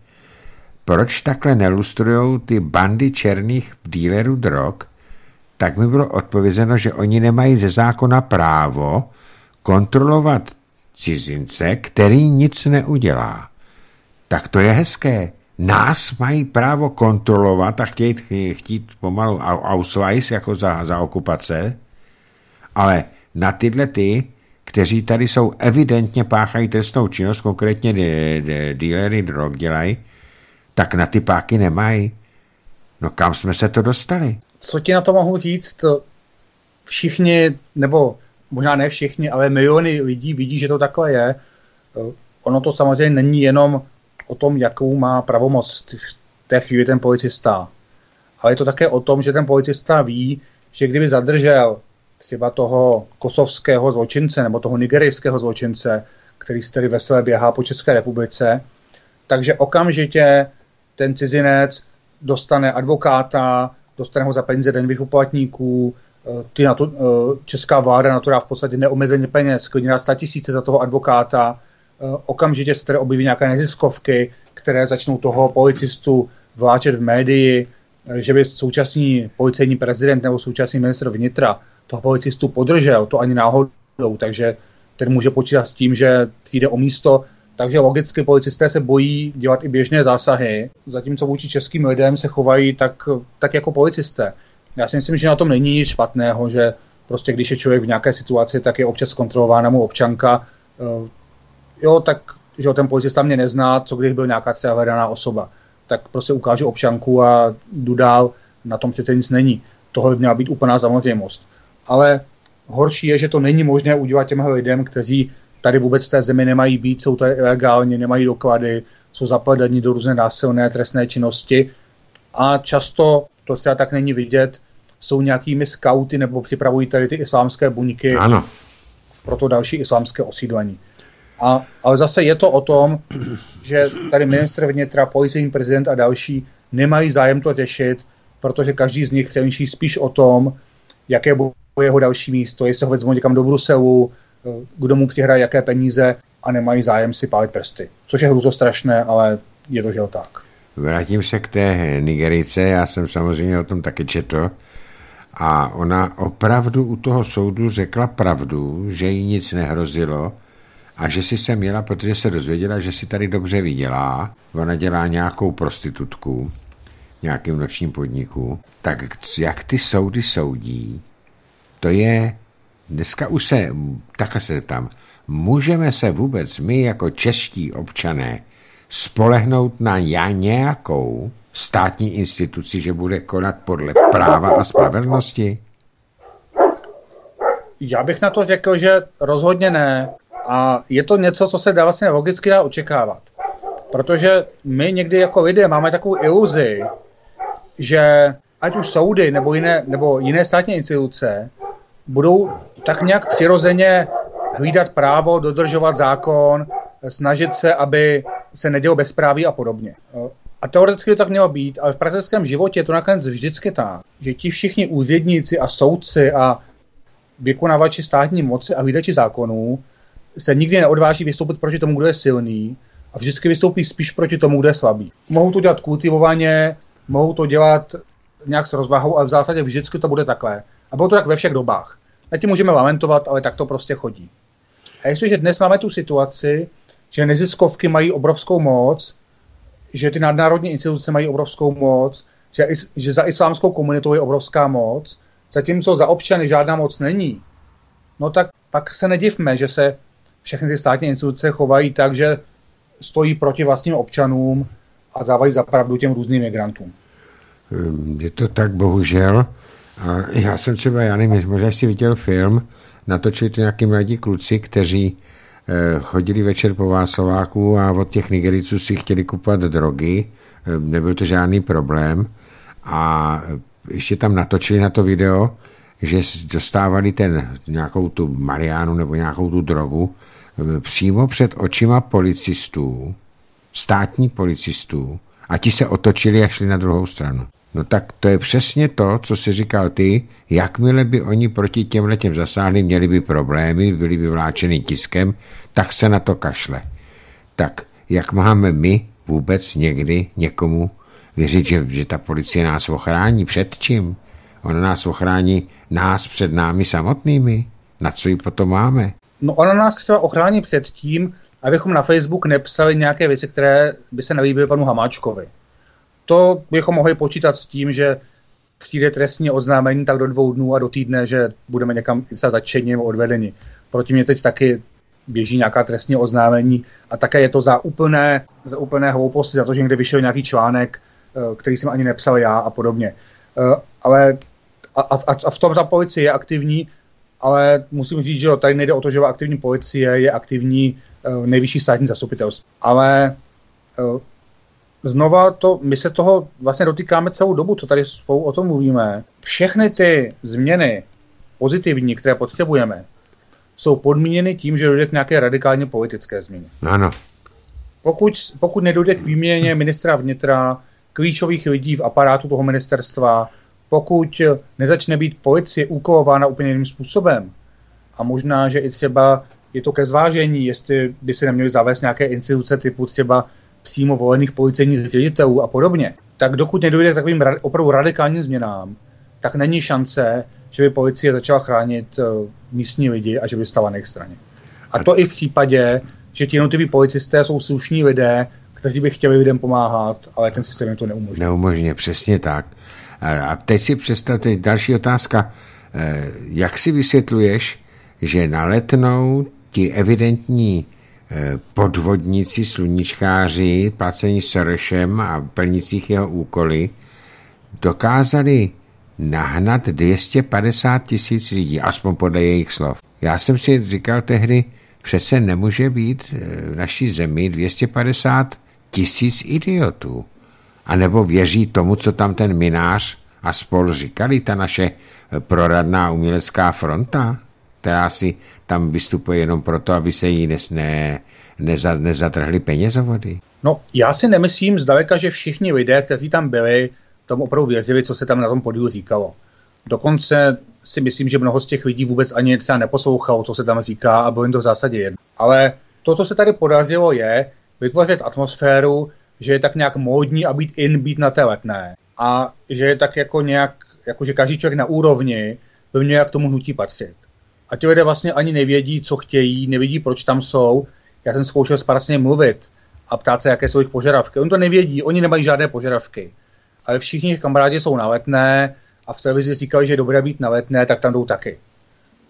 proč takhle nelustrují ty bandy černých dílerů drog, tak mi bylo odpovězeno, že oni nemají ze zákona právo kontrolovat cizince, který nic neudělá. Tak to je hezké. Nás mají právo kontrolovat a chtít, chtít pomalu ausweis jako za, za okupace, ale na tyhle ty, kteří tady jsou evidentně páchají trestnou činnost, konkrétně dílery drog dělají, tak na ty páky nemají. No kam jsme se to dostali? Co ti na to mohu říct? Všichni, nebo možná ne všichni, ale miliony lidí vidí, že to takhle je. Ono to samozřejmě není jenom o tom, jakou má pravomoc v té chvíli ten policista. Ale je to také o tom, že ten policista ví, že kdyby zadržel třeba toho kosovského zločince nebo toho nigerijského zločince, který si tedy veselé běhá po České republice, takže okamžitě ten cizinec dostane advokáta, dostane ho za peníze daňových uplatníků, eh, ty na to, eh, česká vláda na to dá v podstatě neomezeně peněz, klidně dá tisíce za toho advokáta, eh, okamžitě se tady objeví nějaké neziskovky, které začnou toho policistu vláčet v médii, že by současný policejní prezident nebo současný ministr vnitra toho policistu podržel, to ani náhodou, takže ten může počítat s tím, že přijde o místo, takže logicky policisté se bojí dělat i běžné zásahy, zatímco vůči českým lidem se chovají tak, tak jako policisté. Já si myslím, že na tom není nic špatného, že prostě když je člověk v nějaké situaci, tak je občas kontrolována mu občanka. Eh, jo, tak že ten policista mě nezná, co když byl nějaká třeba hledaná osoba. Tak prostě ukážu občanku a jdu dál, na tom přece nic není. Tohle by měla být úplná samozřejmost. Ale horší je, že to není možné udělat těm lidem, kteří tady vůbec v té zemi nemají být, jsou tady ilegálně, nemají doklady, jsou zapadení do různé násilné trestné činnosti a často, to třeba tak není vidět, jsou nějakými skauty nebo připravují tady ty islámské buňky ano. pro to další islámské osídlení. A, ale zase je to o tom, že tady ministr vnitra, policejní prezident a další nemají zájem to řešit, protože každý z nich přemýšlí spíš o tom, jaké bude jeho další místo, jestli ho vezmou někam do Bruselu, kdo mu přihraje jaké peníze a nemají zájem si pálit prsty. Což je hruzo strašné, ale je to žel tak. Vrátím se k té Nigerice, já jsem samozřejmě o tom taky četl. A ona opravdu u toho soudu řekla pravdu, že jí nic nehrozilo a že si se měla, protože se dozvěděla, že si tady dobře vydělá. Ona dělá nějakou prostitutku nějakým nočním podniku. Tak jak ty soudy soudí, to je, dneska už se, takhle se tam, můžeme se vůbec my jako čeští občané spolehnout na já nějakou státní instituci, že bude konat podle práva a spravedlnosti? Já bych na to řekl, že rozhodně ne. A je to něco, co se dá vlastně logicky dá očekávat. Protože my někdy jako lidé máme takovou iluzi, že ať už soudy nebo jiné, nebo jiné státní instituce budou tak nějak přirozeně hlídat právo, dodržovat zákon, snažit se, aby se nedělo bezpráví a podobně. A teoreticky to tak mělo být, ale v praktickém životě je to nakonec vždycky tak, že ti všichni úředníci a soudci a vykonávači státní moci a hlídači zákonů se nikdy neodváží vystoupit proti tomu, kdo je silný a vždycky vystoupí spíš proti tomu, kdo je slabý. Mohou to dělat kultivovaně, mohou to dělat nějak s rozvahou, ale v zásadě vždycky to bude takhle. A bylo to tak ve všech dobách. Na tím můžeme lamentovat, ale tak to prostě chodí. A jestliže dnes máme tu situaci, že neziskovky mají obrovskou moc, že ty nadnárodní instituce mají obrovskou moc, že, že za islámskou komunitou je obrovská moc, zatímco za občany žádná moc není, no tak pak se nedivme, že se všechny ty státní instituce chovají tak, že stojí proti vlastním občanům a dávají zapravdu těm různým migrantům. Ehm, je to tak, bohužel. A já jsem třeba, já nevím, možná si viděl film, natočili to nějaký mladí kluci, kteří chodili večer po Václaváku a od těch Nigericů si chtěli kupovat drogy. Ehm, nebyl to žádný problém. A ještě tam natočili na to video, že dostávali ten, nějakou tu mariánu nebo nějakou tu drogu eh, přímo před očima policistů, státní policistů, a ti se otočili a šli na druhou stranu. No tak to je přesně to, co si říkal ty, jakmile by oni proti těm zasáhli, měli by problémy, byli by vláčeny tiskem, tak se na to kašle. Tak jak máme my vůbec někdy někomu věřit, že, že ta policie nás ochrání před čím? Ona nás ochrání nás před námi samotnými. Na co ji potom máme? No ona nás třeba ochrání před tím, abychom na Facebook nepsali nějaké věci, které by se nelíbily panu Hamáčkovi to bychom mohli počítat s tím, že přijde trestní oznámení tak do dvou dnů a do týdne, že budeme někam začeni nebo odvedeni. Proti mě teď taky běží nějaká trestní oznámení a také je to za úplné, za úplné hlouposti, za to, že někde vyšel nějaký článek, eh, který jsem ani nepsal já a podobně. Eh, ale a, a, a v tom ta policie je aktivní, ale musím říct, že tady nejde o to, že aktivní policie je aktivní eh, nejvyšší státní zastupitelství. Ale znova to, my se toho vlastně dotýkáme celou dobu, co tady spolu o tom mluvíme. Všechny ty změny pozitivní, které potřebujeme, jsou podmíněny tím, že dojde k nějaké radikálně politické změně. Ano. Pokud, pokud nedojde k výměně ministra vnitra, klíčových lidí v aparátu toho ministerstva, pokud nezačne být policie úkolována úplně jiným způsobem, a možná, že i třeba je to ke zvážení, jestli by se neměly zavést nějaké instituce typu třeba přímo volených policejních ředitelů a podobně, tak dokud nedojde k takovým opravdu radikálním změnám, tak není šance, že by policie začala chránit eh, místní lidi a že by stala na jejich straně. A to i v případě, že ti jednotliví policisté jsou slušní lidé, kteří by chtěli lidem pomáhat, ale ten systém jim to neumožňuje. Neumožňuje, přesně tak. A teď si představte další otázka. Eh, jak si vysvětluješ, že na letnou ti evidentní podvodníci, sluníčkáři, placení Sorešem a plnících jeho úkoly, dokázali nahnat 250 tisíc lidí, aspoň podle jejich slov. Já jsem si říkal tehdy, přece nemůže být v naší zemi 250 tisíc idiotů. A nebo věří tomu, co tam ten minář a spol říkali, ta naše proradná umělecká fronta? Která si tam vystupuje jenom proto, aby se jí nes, ne, neza, nezatrhly penězovody? No, já si nemyslím zdaleka, že všichni lidé, kteří tam byli, tomu opravdu věřili, co se tam na tom podílu říkalo. Dokonce si myslím, že mnoho z těch lidí vůbec ani třeba neposlouchalo, co se tam říká a bylo jim to v zásadě jedno. Ale to, co se tady podařilo, je vytvořit atmosféru, že je tak nějak módní a být in, být na té letné. A že je tak jako nějak, jako že každý člověk na úrovni by měl k tomu hnutí patřit a ti lidé vlastně ani nevědí, co chtějí, nevědí, proč tam jsou. Já jsem zkoušel s pár mluvit a ptát se, jaké jsou jejich požadavky. Oni to nevědí, oni nemají žádné požadavky. Ale všichni jejich kamarádi jsou na letné a v televizi říkali, že je dobré být na letné, tak tam jdou taky.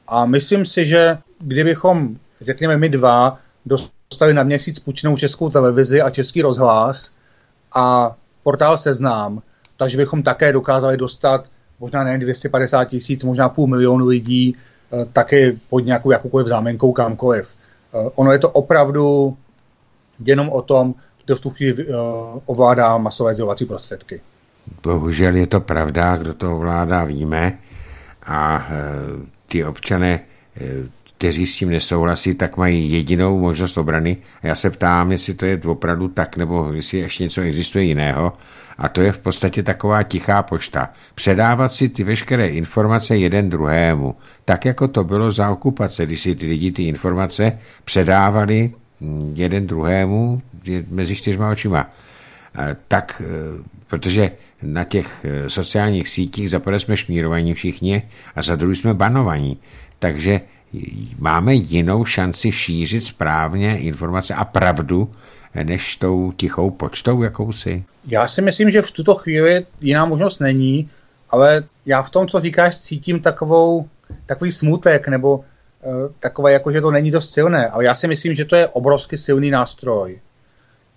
A myslím si, že kdybychom, řekněme my dva, dostali na měsíc půjčenou českou televizi a český rozhlas a portál Seznám, takže bychom také dokázali dostat možná ne 250 tisíc, možná půl milionu lidí, taky pod nějakou jakoukoliv zámenkou kamkoliv. Eh, ono je to opravdu jenom o tom, kdo v tu chvíli eh, ovládá masové sdělovací prostředky. Bohužel je to pravda, kdo to ovládá, víme. A ty občané, kteří s tím nesouhlasí, tak mají jedinou možnost obrany. A já se ptám, jestli to je opravdu tak, nebo jestli ještě něco existuje jiného. A to je v podstatě taková tichá pošta. Předávat si ty veškeré informace jeden druhému. Tak, jako to bylo za okupace, když si ty lidi ty informace předávali jeden druhému mezi čtyřma očima. Tak, e, protože na těch e, sociálních sítích za prvé jsme šmírovaní všichni a za druhé jsme banovaní. Takže máme jinou šanci šířit správně informace a pravdu, než tou tichou počtou jakousi? Já si myslím, že v tuto chvíli jiná možnost není, ale já v tom, co říkáš, cítím takovou, takový smutek, nebo uh, takové, jako že to není dost silné, ale já si myslím, že to je obrovsky silný nástroj.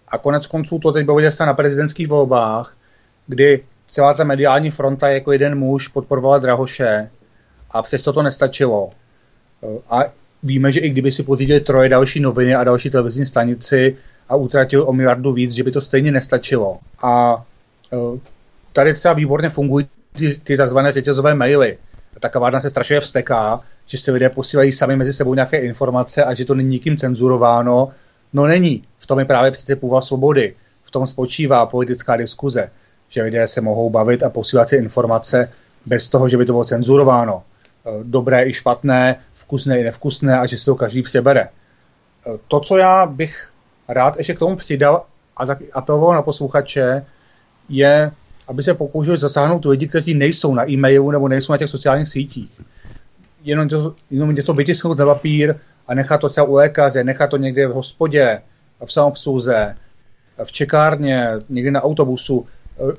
A konec konců to teď bylo vidět na prezidentských volbách, kdy celá ta mediální fronta jako jeden muž podporovala Drahoše a přesto to nestačilo. Eh, a víme, že i kdyby si pořídili troje další noviny a další televizní stanici, a utratil o miliardu víc, že by to stejně nestačilo. A e, tady třeba výborně fungují ty, ty takzvané řetězové maily. Ta kavárna se strašně vsteká, že se lidé posílají sami mezi sebou nějaké informace a že to není nikým cenzurováno. No není. V tom je právě přece původ svobody. V tom spočívá politická diskuze, že lidé se mohou bavit a posílat si informace bez toho, že by to bylo cenzurováno. E, dobré i špatné, vkusné i nevkusné a že si to každý přebere. E, to, co já bych rád ještě k tomu přidal a tak apeloval na posluchače, je, aby se pokoušeli zasáhnout lidi, kteří nejsou na e-mailu nebo nejsou na těch sociálních sítích. Jenom, to, jenom něco vytisknout na papír a nechat to třeba u lékaře, nechat to někde v hospodě, v samobsluze, v čekárně, někde na autobusu,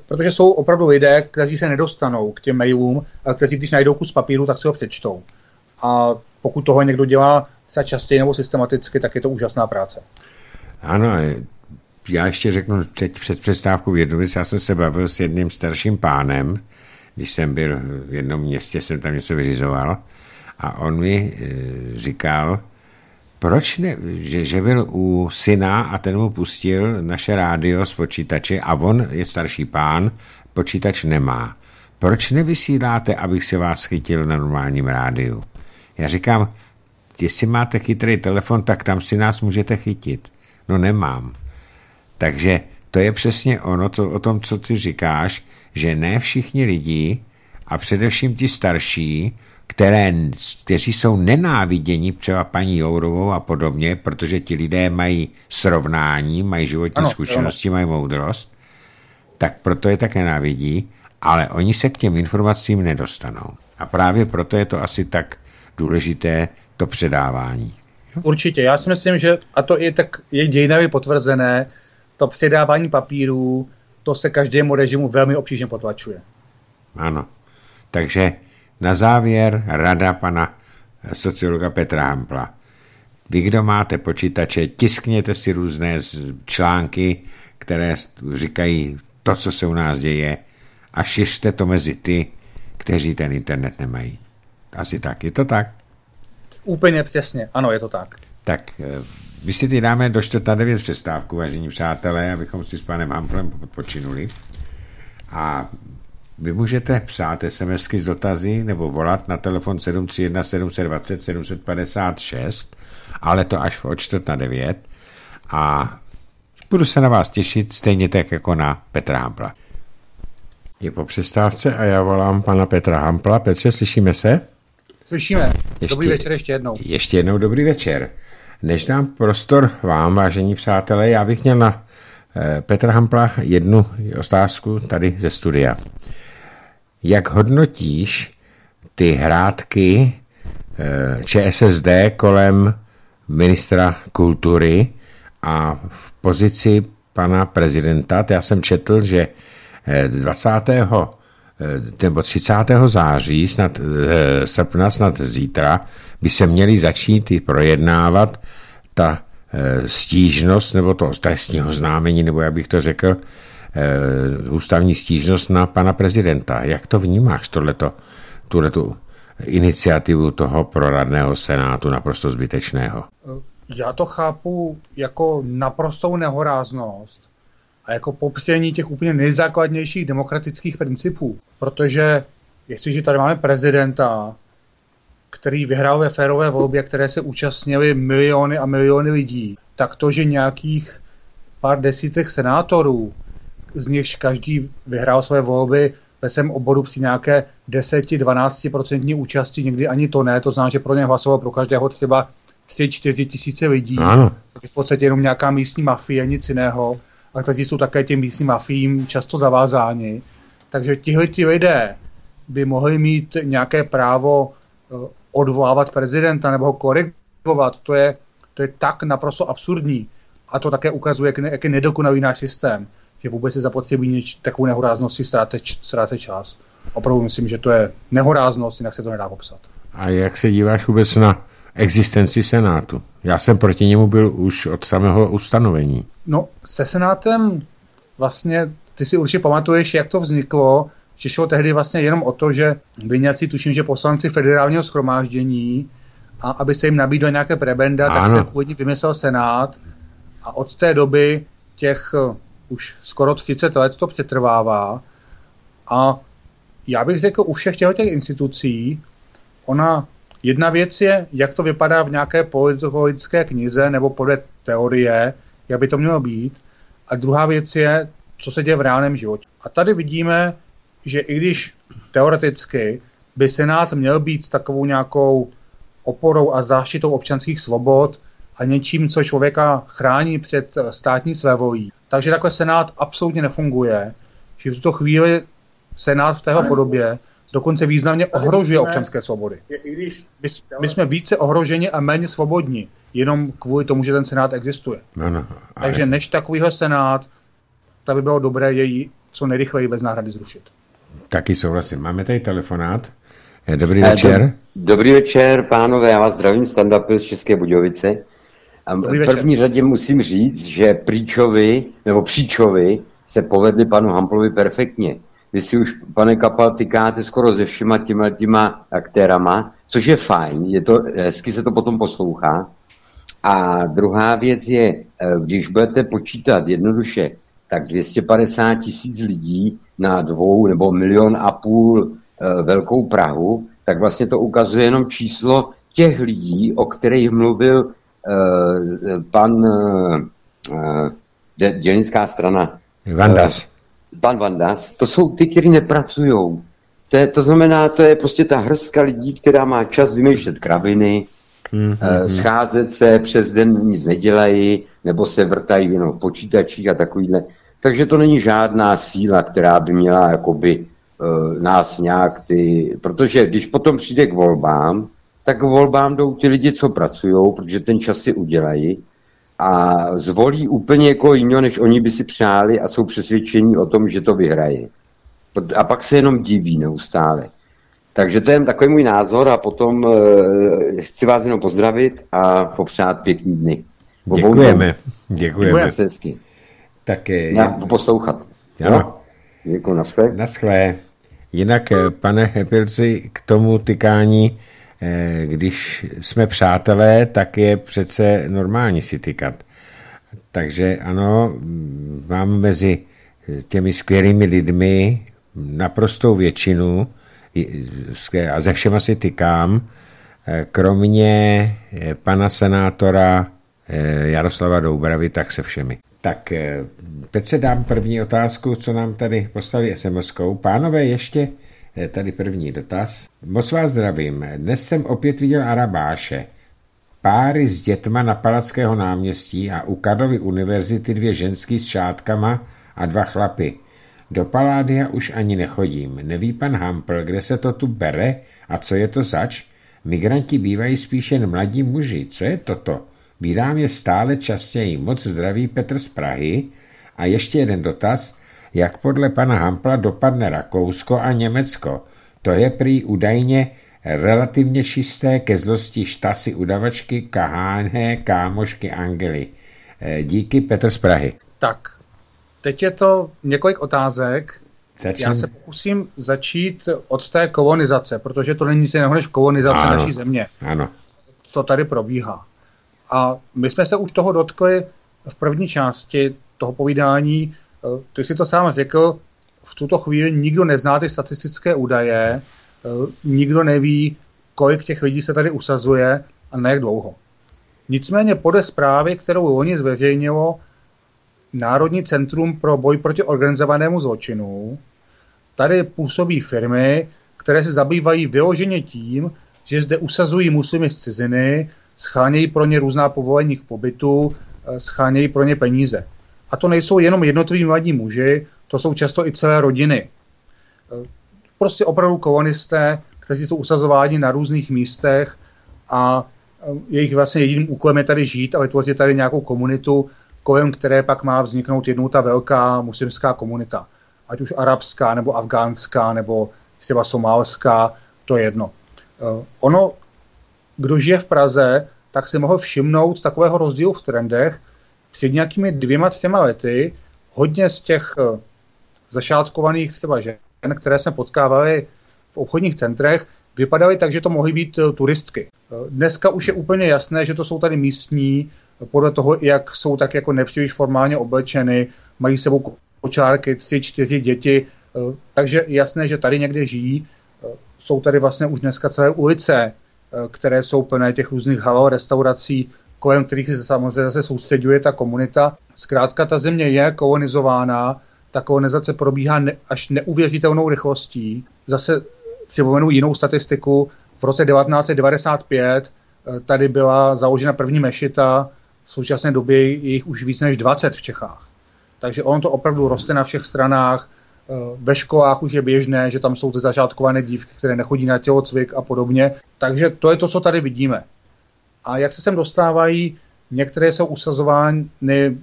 protože jsou opravdu lidé, kteří se nedostanou k těm mailům, a kteří když najdou kus papíru, tak si ho přečtou. A pokud toho někdo dělá třeba častěji nebo systematicky, tak je to úžasná práce. Ano, já ještě řeknu teď před přestávkou jednu věc. Já jsem se bavil s jedním starším pánem, když jsem byl v jednom městě, jsem tam něco vyřizoval a on mi e, říkal, proč ne, že, že byl u syna a ten mu pustil naše rádio z počítače a on je starší pán, počítač nemá. Proč nevysíláte, abych se vás chytil na normálním rádiu? Já říkám, jestli máte chytrý telefon, tak tam si nás můžete chytit. No nemám. Takže to je přesně ono, co, o tom, co ty říkáš, že ne všichni lidi, a především ti starší, které, kteří jsou nenáviděni třeba paní Jourovou a podobně, protože ti lidé mají srovnání, mají životní ano, zkušenosti, ano. mají moudrost, tak proto je také nenávidí, ale oni se k těm informacím nedostanou. A právě proto je to asi tak důležité to předávání. Určitě, já si myslím, že, a to je tak je dějinavě potvrzené, to předávání papírů, to se každému režimu velmi obtížně potlačuje. Ano. Takže na závěr rada pana sociologa Petra Hampla. Vy, kdo máte počítače, tiskněte si různé články, které říkají to, co se u nás děje a šiřte to mezi ty, kteří ten internet nemají. Asi tak. Je to tak? Úplně přesně, ano, je to tak. Tak vy si ty dáme do 4.9 přestávku, vážení přátelé, abychom si s panem Hamplem odpočinuli. A vy můžete psát SMSky z dotazy nebo volat na telefon 731 720 756, ale to až o 4 na 9. A budu se na vás těšit stejně tak jako na Petra Hampla. Je po přestávce a já volám pana Petra Hampla. Petře, slyšíme se? Slyšíme. Ještě, dobrý večer ještě jednou. Ještě jednou dobrý večer. Než dám prostor vám, vážení přátelé, já bych měl na eh, Petra Hampla jednu otázku tady ze studia. Jak hodnotíš ty hrádky eh, ČSSD kolem ministra kultury a v pozici pana prezidenta? Já jsem četl, že 20. Eh, nebo 30. září, snad srpna, snad zítra, by se měly začít i projednávat ta stížnost, nebo to trestního známení, nebo jak bych to řekl, ústavní stížnost na pana prezidenta. Jak to vnímáš, tohleto, tuhletu iniciativu toho proradného senátu naprosto zbytečného? Já to chápu jako naprostou nehoráznost a jako popření těch úplně nejzákladnějších demokratických principů. Protože jestliže tady máme prezidenta, který vyhrál ve férové volbě, které se účastnili miliony a miliony lidí, tak to, že nějakých pár desítek senátorů, z nichž každý vyhrál své volby ve svém oboru při nějaké 10-12% účasti, někdy ani to ne, to znamená, že pro ně hlasoval pro každého třeba 3-4 tisíce lidí. Ano. V podstatě jenom nějaká místní mafie, nic jiného. A kteří jsou také těm místním mafiím často zavázáni. Takže tihle ti lidé by mohli mít nějaké právo eh, odvolávat prezidenta nebo ho korigovat. To je, to je tak naprosto absurdní. A to také ukazuje, jak, jak je nedokonalý náš systém, že vůbec je zapotřebí takovou nehoráznosti ztrácet čas. Opravdu myslím, že to je nehoráznost, jinak se to nedá popsat. A jak se díváš vůbec na existenci Senátu. Já jsem proti němu byl už od samého ustanovení. No, se Senátem vlastně, ty si určitě pamatuješ, jak to vzniklo, že šlo tehdy vlastně jenom o to, že vyňací, tuším, že poslanci federálního schromáždění, a aby se jim nabídlo nějaké prebenda, ano. tak se původně vymyslel Senát a od té doby těch uh, už skoro 30 let to přetrvává a já bych řekl, u všech těch institucí ona Jedna věc je, jak to vypadá v nějaké politické knize nebo podle teorie, jak by to mělo být. A druhá věc je, co se děje v reálném životě. A tady vidíme, že i když teoreticky by Senát měl být takovou nějakou oporou a záštitou občanských svobod a něčím, co člověka chrání před státní svévolí. Takže takhle Senát absolutně nefunguje, že v tuto chvíli Senát v této podobě dokonce významně ohrožuje občanské svobody. My, my jsme více ohroženi a méně svobodní, jenom kvůli tomu, že ten senát existuje. No, no. Takže než takovýhle senát, tak by bylo dobré jej co nejrychleji bez náhrady zrušit. Taky souhlasím. Máme tady telefonát. Eh, dobrý eh, večer. Dobrý večer, pánové, já vás zdravím, stand z České Budějovice. A v první řadě musím říct, že Príčovi, nebo Příčovi se povedli panu Hamplovi perfektně. Vy si už, pane Kapal, tykáte skoro se všema těma, těma aktérama, což je fajn, je to, hezky se to potom poslouchá. A druhá věc je, eh, když budete počítat jednoduše, tak 250 tisíc lidí na dvou nebo milion a půl e, velkou Prahu, tak vlastně to ukazuje jenom číslo těch lidí, o kterých mluvil e, pan dělnická strana. Vandas pan Vandas, to jsou ty, kteří nepracují. To, je, to znamená, to je prostě ta hrstka lidí, která má čas vymýšlet kraviny, mm-hmm. scházet se, přes den nic nedělají, nebo se vrtají jenom v počítačích a takovýhle. Takže to není žádná síla, která by měla jakoby uh, nás nějak ty... Protože když potom přijde k volbám, tak k volbám jdou ty lidi, co pracují, protože ten čas si udělají a zvolí úplně jako jiného, než oni by si přáli a jsou přesvědčení o tom, že to vyhraje. A pak se jenom diví neustále. Takže to je takový můj názor a potom uh, chci vás jenom pozdravit a popřát pěkný dny. Děkujeme. Děkujeme. Hezky. Tak je... Já poslouchat. Ano. Děkuji, naschle. Naschle. Jinak, eh, pane Hepilci, k tomu tykání Eh, když jsme přátelé, tak je přece normální si tykat. Takže ano, mám mezi těmi skvělými lidmi naprostou většinu a ze všema si tykám, eh, kromě eh, pana senátora Jaroslava Doubravy, tak se všemi. Tak teď se dám první otázku, co nám tady poslali SMS-kou. Pánové, ještě Tady první dotaz. Moc vás zdravím. Dnes jsem opět viděl Arabáše. Páry s dětma na Palackého náměstí a u Karlovy univerzity dvě ženský s šátkama a dva chlapy. Do Paládia už ani nechodím. Neví pan Hampl, kde se to tu bere a co je to zač? Migranti bývají spíše jen mladí muži. Co je toto? Vídám je stále častěji. Moc zdraví Petr z Prahy. A ještě jeden dotaz. Jak podle pana Hampla dopadne Rakousko a Německo. To je prý údajně relativně čisté ke zlosti štasy udavačky, kaháne, kámošky, Angely. Eh, díky Petr z Prahy. Tak, teď je to několik otázek. Začím... Já se pokusím začít od té kolonizace, protože to není nic jiného než kolonizace ano, naší země. Ano. Co tady probíhá. A my jsme se už toho dotkli v první části toho povídání. Ty si to sám řekl, v tuto chvíli nikdo nezná ty statistické údaje, eh, nikdo neví, kolik těch lidí se tady usazuje a na jak dlouho. Nicméně podle zprávy, kterou oni zveřejnilo Národní centrum pro boj proti organizovanému zločinu, tady působí firmy, které se zabývají vyloženě tím, že zde usazují muslimy z ciziny, schánějí pro ně různá povolení k pobytu, eh, schánějí pro ně peníze. A to nejsou jenom jednotliví mladí muži, to jsou často i celé rodiny. Eh, prostě opravdu kolonisté, kteří jsou usazováni na různých místech a eh, jejich vlastně jediným úkolem je tady žít a vytvořit tady nějakou komunitu, kolem které pak má vzniknout jednou ta velká muslimská komunita. Ať už arabská, nebo afgánská, nebo třeba somálská, to je jedno. Ono kdo žije v Praze, tak si mohl všimnout takového rozdílu v trendech. Před nějakými dvěma, třema lety hodně z těch eh, zašátkovaných třeba žen, které jsme potkávali v obchodních centrech, vypadaly tak, že to mohly být eh, turistky. Eh, dneska už je úplně jasné, že to jsou tady místní, podle toho, jak jsou tak jako nepříliš formálně oblečeny, mají sebou kočárky, tři, čtyři děti, takže jasné, že tady někde žijí. Jsou tady vlastně už dneska celé ulice které jsou plné těch různých halal restaurací, kolem kterých se samozřejmě zase soustředuje ta komunita. Zkrátka ta země je kolonizována, ta kolonizace probíhá ne, až neuvěřitelnou rychlostí. Zase připomenu jinou statistiku. V roce 1995 eh, tady byla založena první mešita, v současné době jich už víc než 20 v Čechách. Takže ono to opravdu roste na všech stranách. Eh, ve školách už je běžné, že tam jsou ty zažádkované dívky, které nechodí na tělocvik a podobně. Takže to je to, co tady vidíme. A jak se sem dostávají, některé jsou usazovány,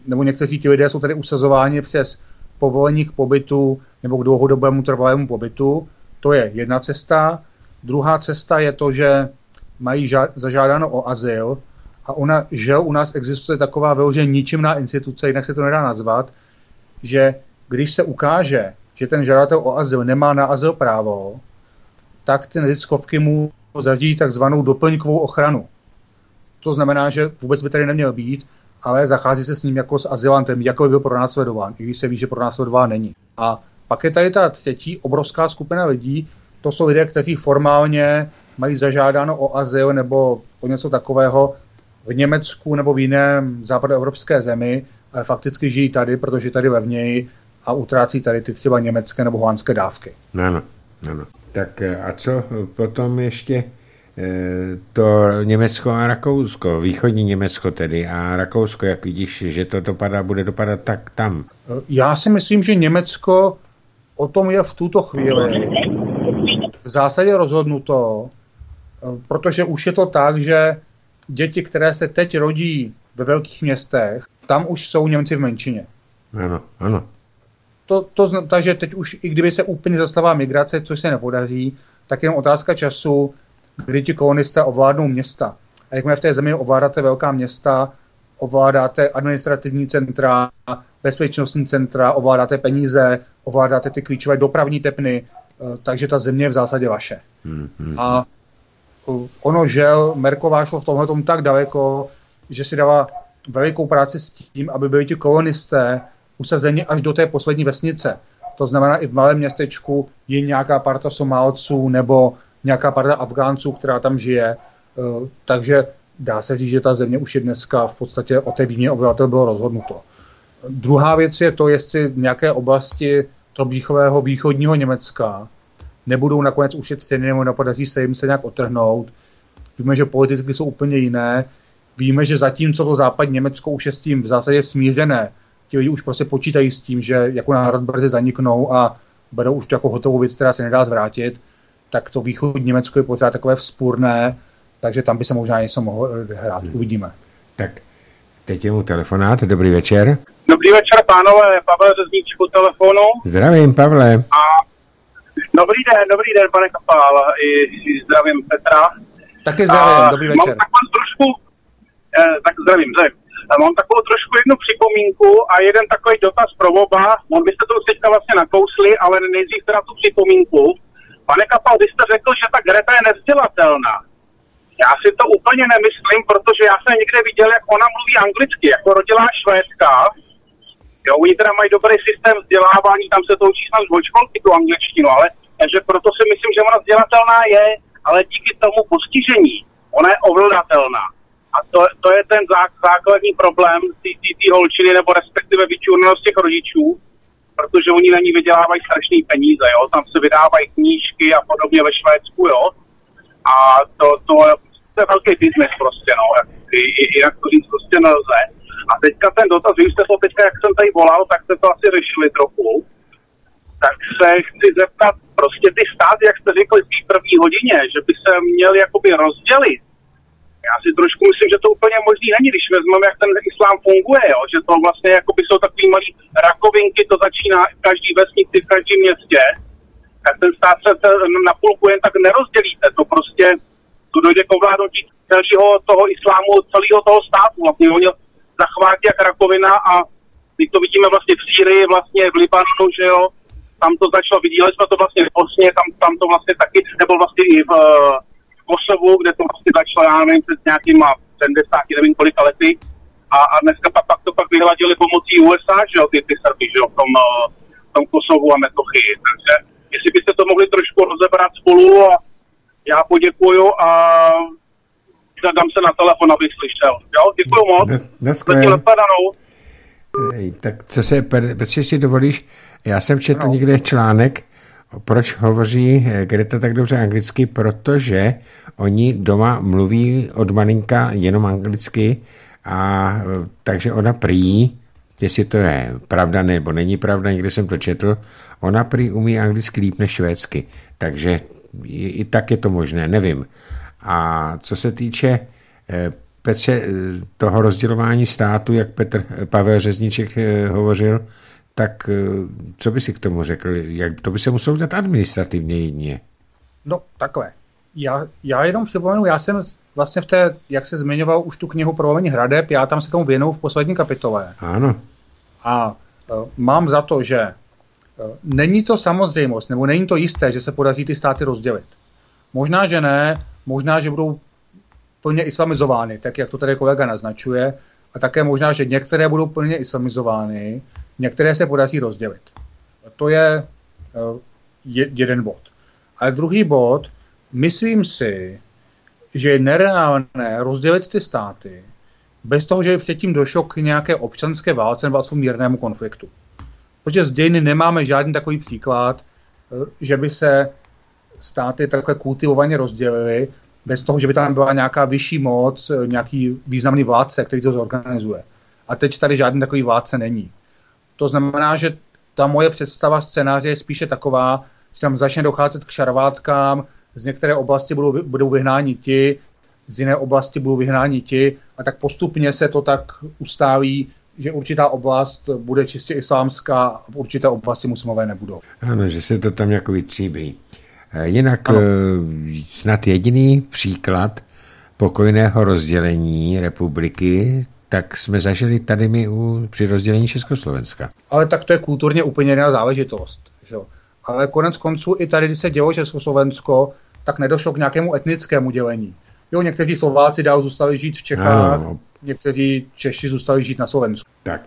nebo někteří ti lidé jsou tady usazováni přes povolení k pobytu nebo k dlouhodobému trvalému pobytu. To je jedna cesta. Druhá cesta je to, že mají ža- zažádáno o azyl a ona, že u nás existuje taková vyloženě ničimná instituce, jinak se to nedá nazvat, že když se ukáže, že ten žadatel o azyl nemá na azyl právo, tak ty neziskovky mu zařídí takzvanou doplňkovou ochranu. To znamená, že vůbec by tady neměl být, ale zachází se s ním jako s azylantem, jako by byl pronásledován, i když se ví, že pronásledován není. A pak je tady ta třetí obrovská skupina lidí, to jsou lidé, kteří formálně mají zažádáno o azyl nebo o něco takového v Německu nebo v jiném západoevropské zemi, ale fakticky žijí tady, protože tady levněji a utrácí tady ty třeba německé nebo holandské dávky. Ano, ano. Tak eh, a co potom ještě to Německo a Rakousko, východní Německo tedy a Rakousko, jak vidíš, že to dopadá, bude dopadat tak tam? Eh, já si myslím, že Německo o tom je v tuto chvíli v zásadě rozhodnuto, protože už je to tak, že děti, které se teď rodí ve velkých městech, tam už jsou Němci v menšině. Ano, ano to, to, takže teď už, i kdyby se úplně zastavila migrace, což se nepodaří, tak je otázka času, kdy ti kolonisté ovládnou města. A jakmile v té zemi ovládáte velká města, ovládáte administrativní centra, bezpečnostní centra, ovládáte peníze, ovládáte ty klíčové dopravní tepny, eh, takže ta země je v zásadě vaše. Mm-hmm. A eh, ono, žel, Merková šlo v tomhle tom tak daleko, že si dala velikou práci s tím, aby byli ti kolonisté usazeni až do té poslední vesnice. To znamená, i v malém městečku je nějaká parta Somálců nebo nějaká parta Afgánců, která tam žije. Eh, takže dá se říct, že ta země už je dneska v podstatě o té výměně obyvatel bylo rozhodnuto. Druhá věc je to, jestli nějaké oblasti toho výchového východního Německa nebudou nakonec ušetřeny nebo nepodaří se jim se nějak otrhnout. Víme, že politiky jsou úplně jiné. Víme, že zatímco to západní Německo už je s tím v zásadě smířené, ti lidi už prostě počítají s tím, že jako národ brzy zaniknou a berou už to jako hotovou věc, která se nedá zvrátit, tak to východní Německo je pořád takové vzpůrné, takže tam by se možná něco mohlo hrát. Hmm. Uvidíme. Tak Teď je mu telefonát, dobrý večer. Dobrý večer, pánové, Pavel Řezníčku telefonu. Zdravím, Pavle. A dobrý den, dobrý den, pane Kapál, i, i zdravím Petra. Taky zdravím, a, dobrý večer. Mám takovou trošku, eh, tak zdravím, zdravím. Mám takovou trošku jednu připomínku a jeden takový dotaz pro oba. On byste to teďka vlastně nakousli, ale nejdřív teda tu připomínku. Pane Kapal, vy jste řekl, že ta Greta je nevzdělatelná. Já si to úplně nemyslím, protože já jsem někde viděl, jak ona mluví anglicky, jako rodilá švédka. Jo, oni teda mají dobrý systém vzdělávání, tam se to učí snad od školky tu angličtinu, ale takže proto si myslím, že ona vzdělatelná je, ale díky tomu postižení ona je ovladatelná. A to, to je ten zá, základní problém té holčiny, nebo respektive vyčurnost těch rodičů, protože oni na ní vydělávají strašné peníze, jo. Tam se vydávají knížky a podobně ve Švédsku, jo. A to, to, to je velký biznes prostě, no. Jak to říct prostě nelze. A teďka ten dotaz, vy jste to teďka, jak jsem tady volal, tak jste to asi řešili trochu. Tak se chci zeptat, prostě ty státy, jak jste řekli v té první hodině, že by se měli jakoby rozdělit já si trošku myslím, že to úplně možný není, když vezmeme, jak ten islám funguje, jo? že to vlastně jako by jsou takový malý rakovinky, to začíná v každý vesnici, v každém městě, tak ten stát se na půlku jen tak nerozdělíte, to prostě tu dojde k ovládnutí celého toho islámu, celého toho státu, vlastně oni zachvátí jak rakovina a my to vidíme vlastně v Sýrii, vlastně v Libanonu, že jo, tam to začalo, viděli jsme to vlastně v Bosně, tam, tam to vlastně taky, nebo vlastně i v, Kosovu, kde to vlastně začalo, já nevím, před nějakýma 70, nevím kolika lety. A, a dneska pak, pak to pak vyhladili pomocí USA, že jo, ty, ty Srby, že jo, v tom, eh, v tom Kosovu a Metochy. Takže jestli byste to mohli trošku rozebrat spolu a já poděkuju a dám se na telefon, abych slyšel. Jo, děkuju moc. Dneska tak co se, Petře, si dovolíš, já jsem četl no. někde článek, proč hovoří eh, Greta tak dobře anglicky? Protože oni doma mluví od malinka jenom anglicky a eh, takže ona prý, jestli to je pravda nebo není pravda, někde jsem to četl, ona prý umí anglicky líp než švédsky. Takže i, tak je to možné, nevím. A co se týče eh, Petře, toho rozdělování státu, jak Petr Pavel Řezniček hovořil, tak eh, co by si k tomu řekl? Jak, to by se muselo dělat administrativně jedině. No, takhle. Já, já jenom připomenu, já jsem vlastně v té, jak se zmiňoval už tu knihu Provolení hradeb, já tam se tomu věnou v poslední kapitole. Ano. A uh, mám za to, že uh, není to samozřejmost, nebo není to jisté, že se podaří ty státy rozdělit. Možná, že ne, možná, že budou plně islamizovány, tak jak to tady kolega naznačuje, a také možná, že některé budou plně islamizovány, některé se podaří rozdělit. To je eh, jeden bod. A druhý bod, myslím si, že je nereálné rozdělit ty státy bez toho, že by předtím došlo k nějaké občanské válce nebo mírnému konfliktu. Protože z dějiny nemáme žádný takový příklad, eh, že by se státy takhle kultivovaně rozdělily, bez toho, že by tam byla nějaká vyšší moc, eh, nějaký významný vládce, který to zorganizuje. A teď tady žádný takový vládce není. To znamená, že ta moje představa scénáře je spíše taková, že tam začne docházet k šarvátkám, z některé oblasti budou, budou vyhnáni ti, z jiné oblasti budou vyhnáni ti a tak postupně se to tak ustáví, že určitá oblast bude čistě islámská a v určité oblasti muslimové nebudou. Ano, že se to tam jako vytříbí. Eh, jinak ano. Eh, snad jediný příklad pokojného rozdělení republiky tak jsme zažili tady my u, při rozdělení Československa. Ale tak to je kulturně úplně jiná záležitost. Že? Ale konec konců i tady, když se dělo Československo, tak nedošlo k nějakému etnickému dělení. Jo, někteří Slováci dál zůstali žít v Čechách, ano. někteří Češi zůstali žít na Slovensku. Tak,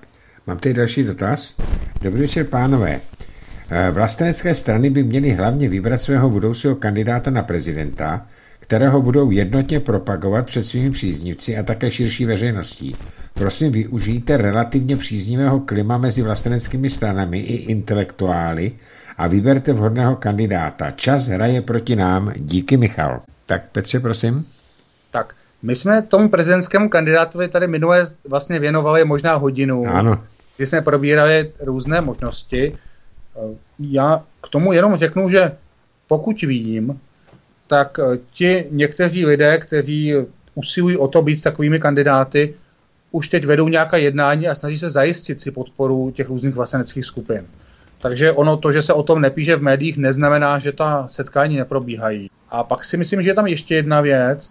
mám tady další dotaz. Dobrý večer, pánové. Eh, vlastenecké strany by měly hlavně vybrat svého budoucího kandidáta na prezidenta, kterého budou jednotně propagovat před svými příznivci a také širší veřejností. Prosím, využijte relativně příznivého klima mezi vlasteneckými stranami i intelektuály a vyberte vhodného kandidáta. Čas hraje proti nám. Díky, Michal. Tak Petře, prosím. Tak, my jsme tomu prezidentskému kandidátovi tady minule vlastně věnovali možná hodinu. Ano. Kdy jsme probírali různé možnosti. Já k tomu jenom řeknu, že pokud vím, tak eh, ti někteří lidé, kteří usilují o to být takovými kandidáty, už teď vedou nějaká jednání a snaží se zajistit si podporu těch různých vlasteneckých skupin. Takže ono to, že se o tom nepíše v médiích, neznamená, že ta setkání neprobíhají. A pak si myslím, že je tam ještě jedna věc.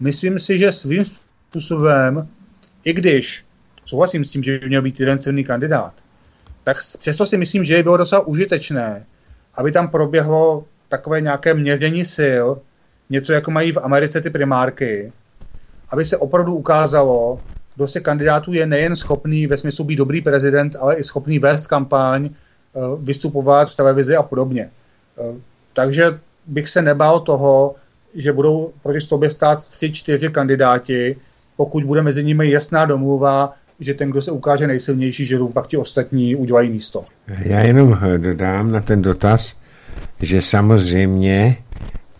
Myslím si, že svým způsobem, i když souhlasím s tím, že by měl být jeden silný kandidát, tak přesto si myslím, že by bylo docela užitečné, aby tam proběhlo takové nějaké měření sil, něco jako mají v Americe ty primárky, aby se opravdu ukázalo, kdo se kandidátů je nejen schopný ve smyslu být dobrý prezident, ale i schopný vést kampaň, eh, vystupovat v televizi a podobně. Eh, takže bych se nebál toho, že budou proti sobě stát tři, čtyři kandidáti, pokud bude mezi nimi jasná domluva, že ten, kdo se ukáže nejsilnější, že pak ti ostatní udělají místo. Já jenom dodám na ten dotaz, že samozřejmě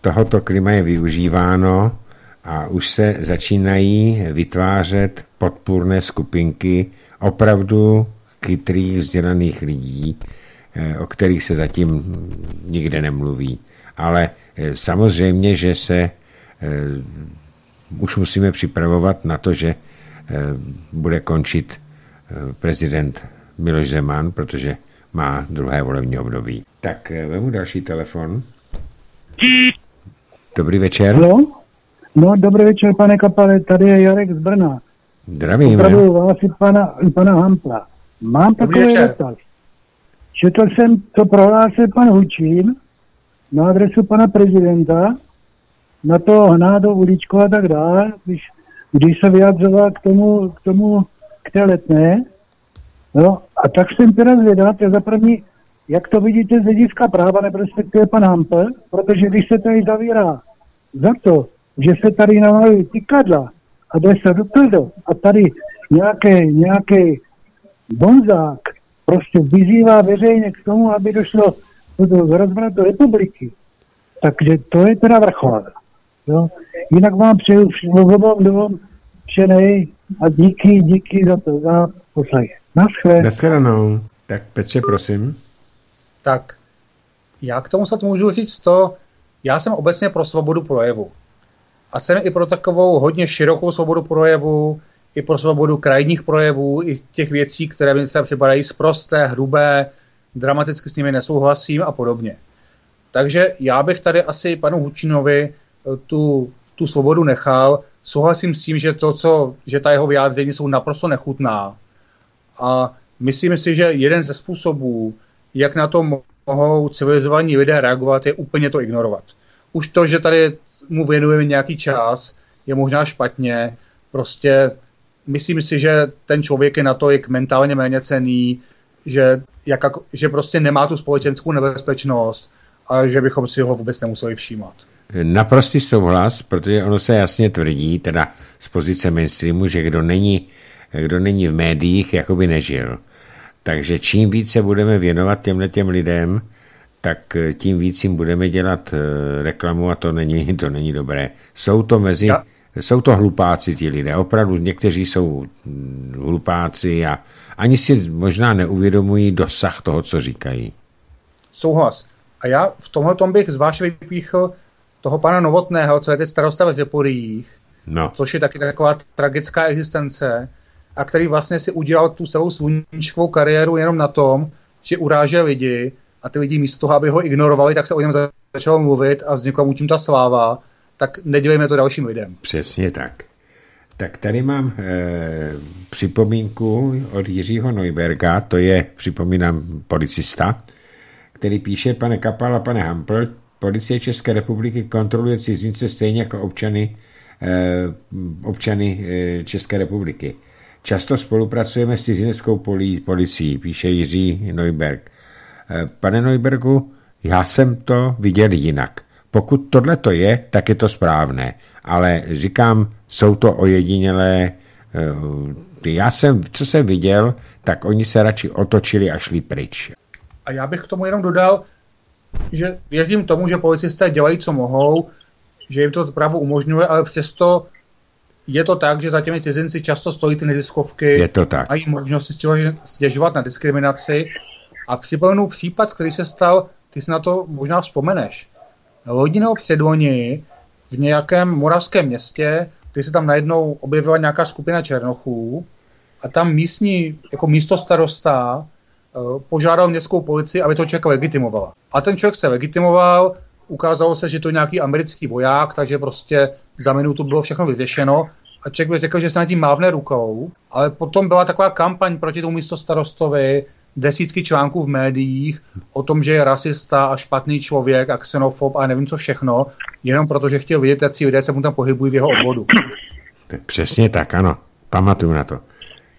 tohoto klima je využíváno a už se začínají vytvářet podpůrné skupinky opravdu chytrých, vzdělaných lidí, eh, o kterých se zatím nikde nemluví. Ale eh, samozřejmě, že se eh, už musíme připravovat na to, že bude končit prezident Miloš Zeman, protože má druhé volební období. Tak vemu další telefon. Dobrý večer. Hello? No, dobrý večer, pane Kapale, tady je Jarek z Brna. Zdravím. Opravdu vás i pana, i pana Hampla. Mám takový dotaz. Četl jsem, co prohlásil pan Hučín na adresu pana prezidenta, na to hnádo uličko a tak dále, když, když se vyjadřoval k tomu, k tomu, k té letné. No, a tak jsem teda zvědav, za první, jak to vidíte z hlediska práva, nebo respektive pan Hampel, protože když se tady zavírá za to, že se tady namalují tykadla a jde se do toho a tady nějaký, nějaký bonzák prostě vyzývá veřejně k tomu, aby došlo do rozvratu republiky, takže to je teda vrchol. Jo? Jinak vám přeju všem domů všenej a díky, díky za to, za poslech. Naschle. Naschledanou. Tak Petře, prosím. Tak, já k tomu se můžu říct to, já jsem obecně pro svobodu projevu. A jsem i pro takovou hodně širokou svobodu projevu, i pro svobodu krajních projevů, i těch věcí, které mi třeba připadají zprosté, hrubé, dramaticky s nimi nesouhlasím a podobně. Takže já bych tady asi panu Hučinovi eh, tu, tu svobodu nechal. Souhlasím s tím, že to, co, že ta jeho vyjádření jsou naprosto nechutná. A myslím si, že jeden ze způsobů, jak na to mohou civilizovaní lidé reagovat, je úplně to ignorovat. Už to, že tady mu věnujeme nějaký čas, je možná špatně. Prostě myslím si, že ten člověk je na to jak mentálně méně cený, že, jak, že prostě nemá tu společenskou nebezpečnost a že bychom si ho vůbec nemuseli všímat. Naprostý souhlas, protože ono se jasně tvrdí, teda z pozice mainstreamu, že kdo není, kdo není v médiích, jako by nežil. Takže čím více budeme věnovat těmhle těm lidem, tak eh, tím víc jim budeme dělat eh, reklamu a to není, to není dobré. Jsou to mezi, ja. jsou to hlupáci ti lidé, opravdu někteří jsou hm, hlupáci a ani si možná neuvědomují dosah toho, co říkají. Souhlas. A já v tomhle tom bych zvlášť vypíchl toho pana Novotného, co je teď starosta ve Řeporijích, no. což je taky taková tragická existence, a který vlastně si udělal tu celou sluníčkovou kariéru jenom na tom, že urážel lidi a ty lidi místo toho, aby ho ignorovali, tak se o něm začalo mluvit a vznikla mu tím ta sláva, tak nedělejme to dalším lidem. Přesně tak. Tak tady mám e, připomínku od Jiřího Neuberga, to je, připomínám, policista, který píše, pane Kapal a pane Hampl, policie České republiky kontroluje cizince stejně jako občany, e, občany e, České republiky. Často spolupracujeme s cizineckou policií, píše Jiří Neuberg. Eh, pane Neubergu, já jsem to viděl jinak. Pokud tohle to je, tak je to správné. Ale říkám, jsou to ojedinělé. Eh, já jsem, co jsem viděl, tak oni se radši otočili a šli pryč. A já bych k tomu jenom dodal, že věřím tomu, že policisté dělají, co mohou, že jim to právo umožňuje, ale přesto je to tak, že za těmi cizinci často stojí ty neziskovky. Je to tak. Mají možnost si stěžovat na diskriminaci. A připomenu případ, který se stal, ty si na to možná vzpomeneš. Lodinou předloni v nějakém moravském městě, kdy se tam najednou objevila nějaká skupina černochů a tam místní, jako místo starosta eh, požádal městskou policii, aby to člověka legitimovala. A ten člověk se legitimoval, ukázalo se, že to je nějaký americký voják, takže prostě za minutu bylo všechno vyřešeno a člověk by řekl, že se na tím mávne rukou, ale potom byla taková kampaň proti tomu místo starostovi, desítky článků v médiích o tom, že je rasista a špatný člověk a xenofob a nevím co všechno, jenom proto, že chtěl vidět, jak lidé se mu tam pohybují v jeho obvodu. Přesně tak, ano. Pamatuju na to.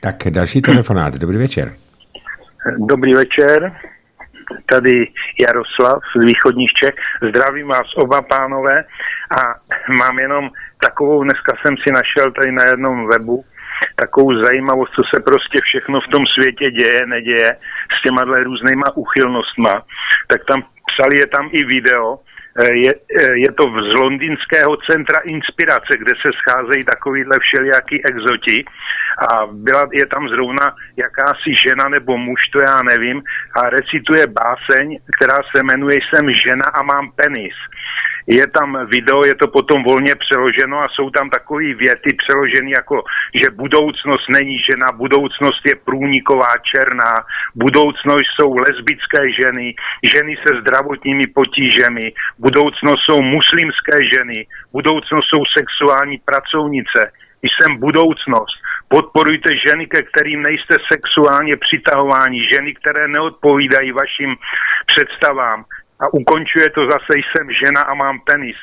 Tak další telefonát. Dobrý večer. Dobrý večer. Tady Jaroslav z východních Čech. Zdravím vás oba pánové a mám jenom takovou, dneska jsem si našel tady na jednom webu, takovou zajímavost, co se prostě všechno v tom světě děje, neděje s těma různýma uchylnostma, tak tam psali je tam i video, Eh, je, eh, je to z londýnského centra inspirace, kde se scházejí takovýhle všelijaký exoti. A byla, je tam zrovna jakási žena nebo muž, to já nevím, a recituje báseň, která se jmenuje Jsem žena a mám penis je tam video, je to potom volně přeloženo a jsou tam takové věty přeloženy jako, že budoucnost není žena, budoucnost je průniková černá, budoucnost jsou lesbické ženy, ženy se zdravotními potížemi, budoucnost jsou muslimské ženy, budoucnost jsou sexuální pracovnice, jsem budoucnost. Podporujte ženy, ke kterým nejste sexuálně přitahováni, ženy, které neodpovídají vašim představám a ukončuje to zase jsem žena a mám penis.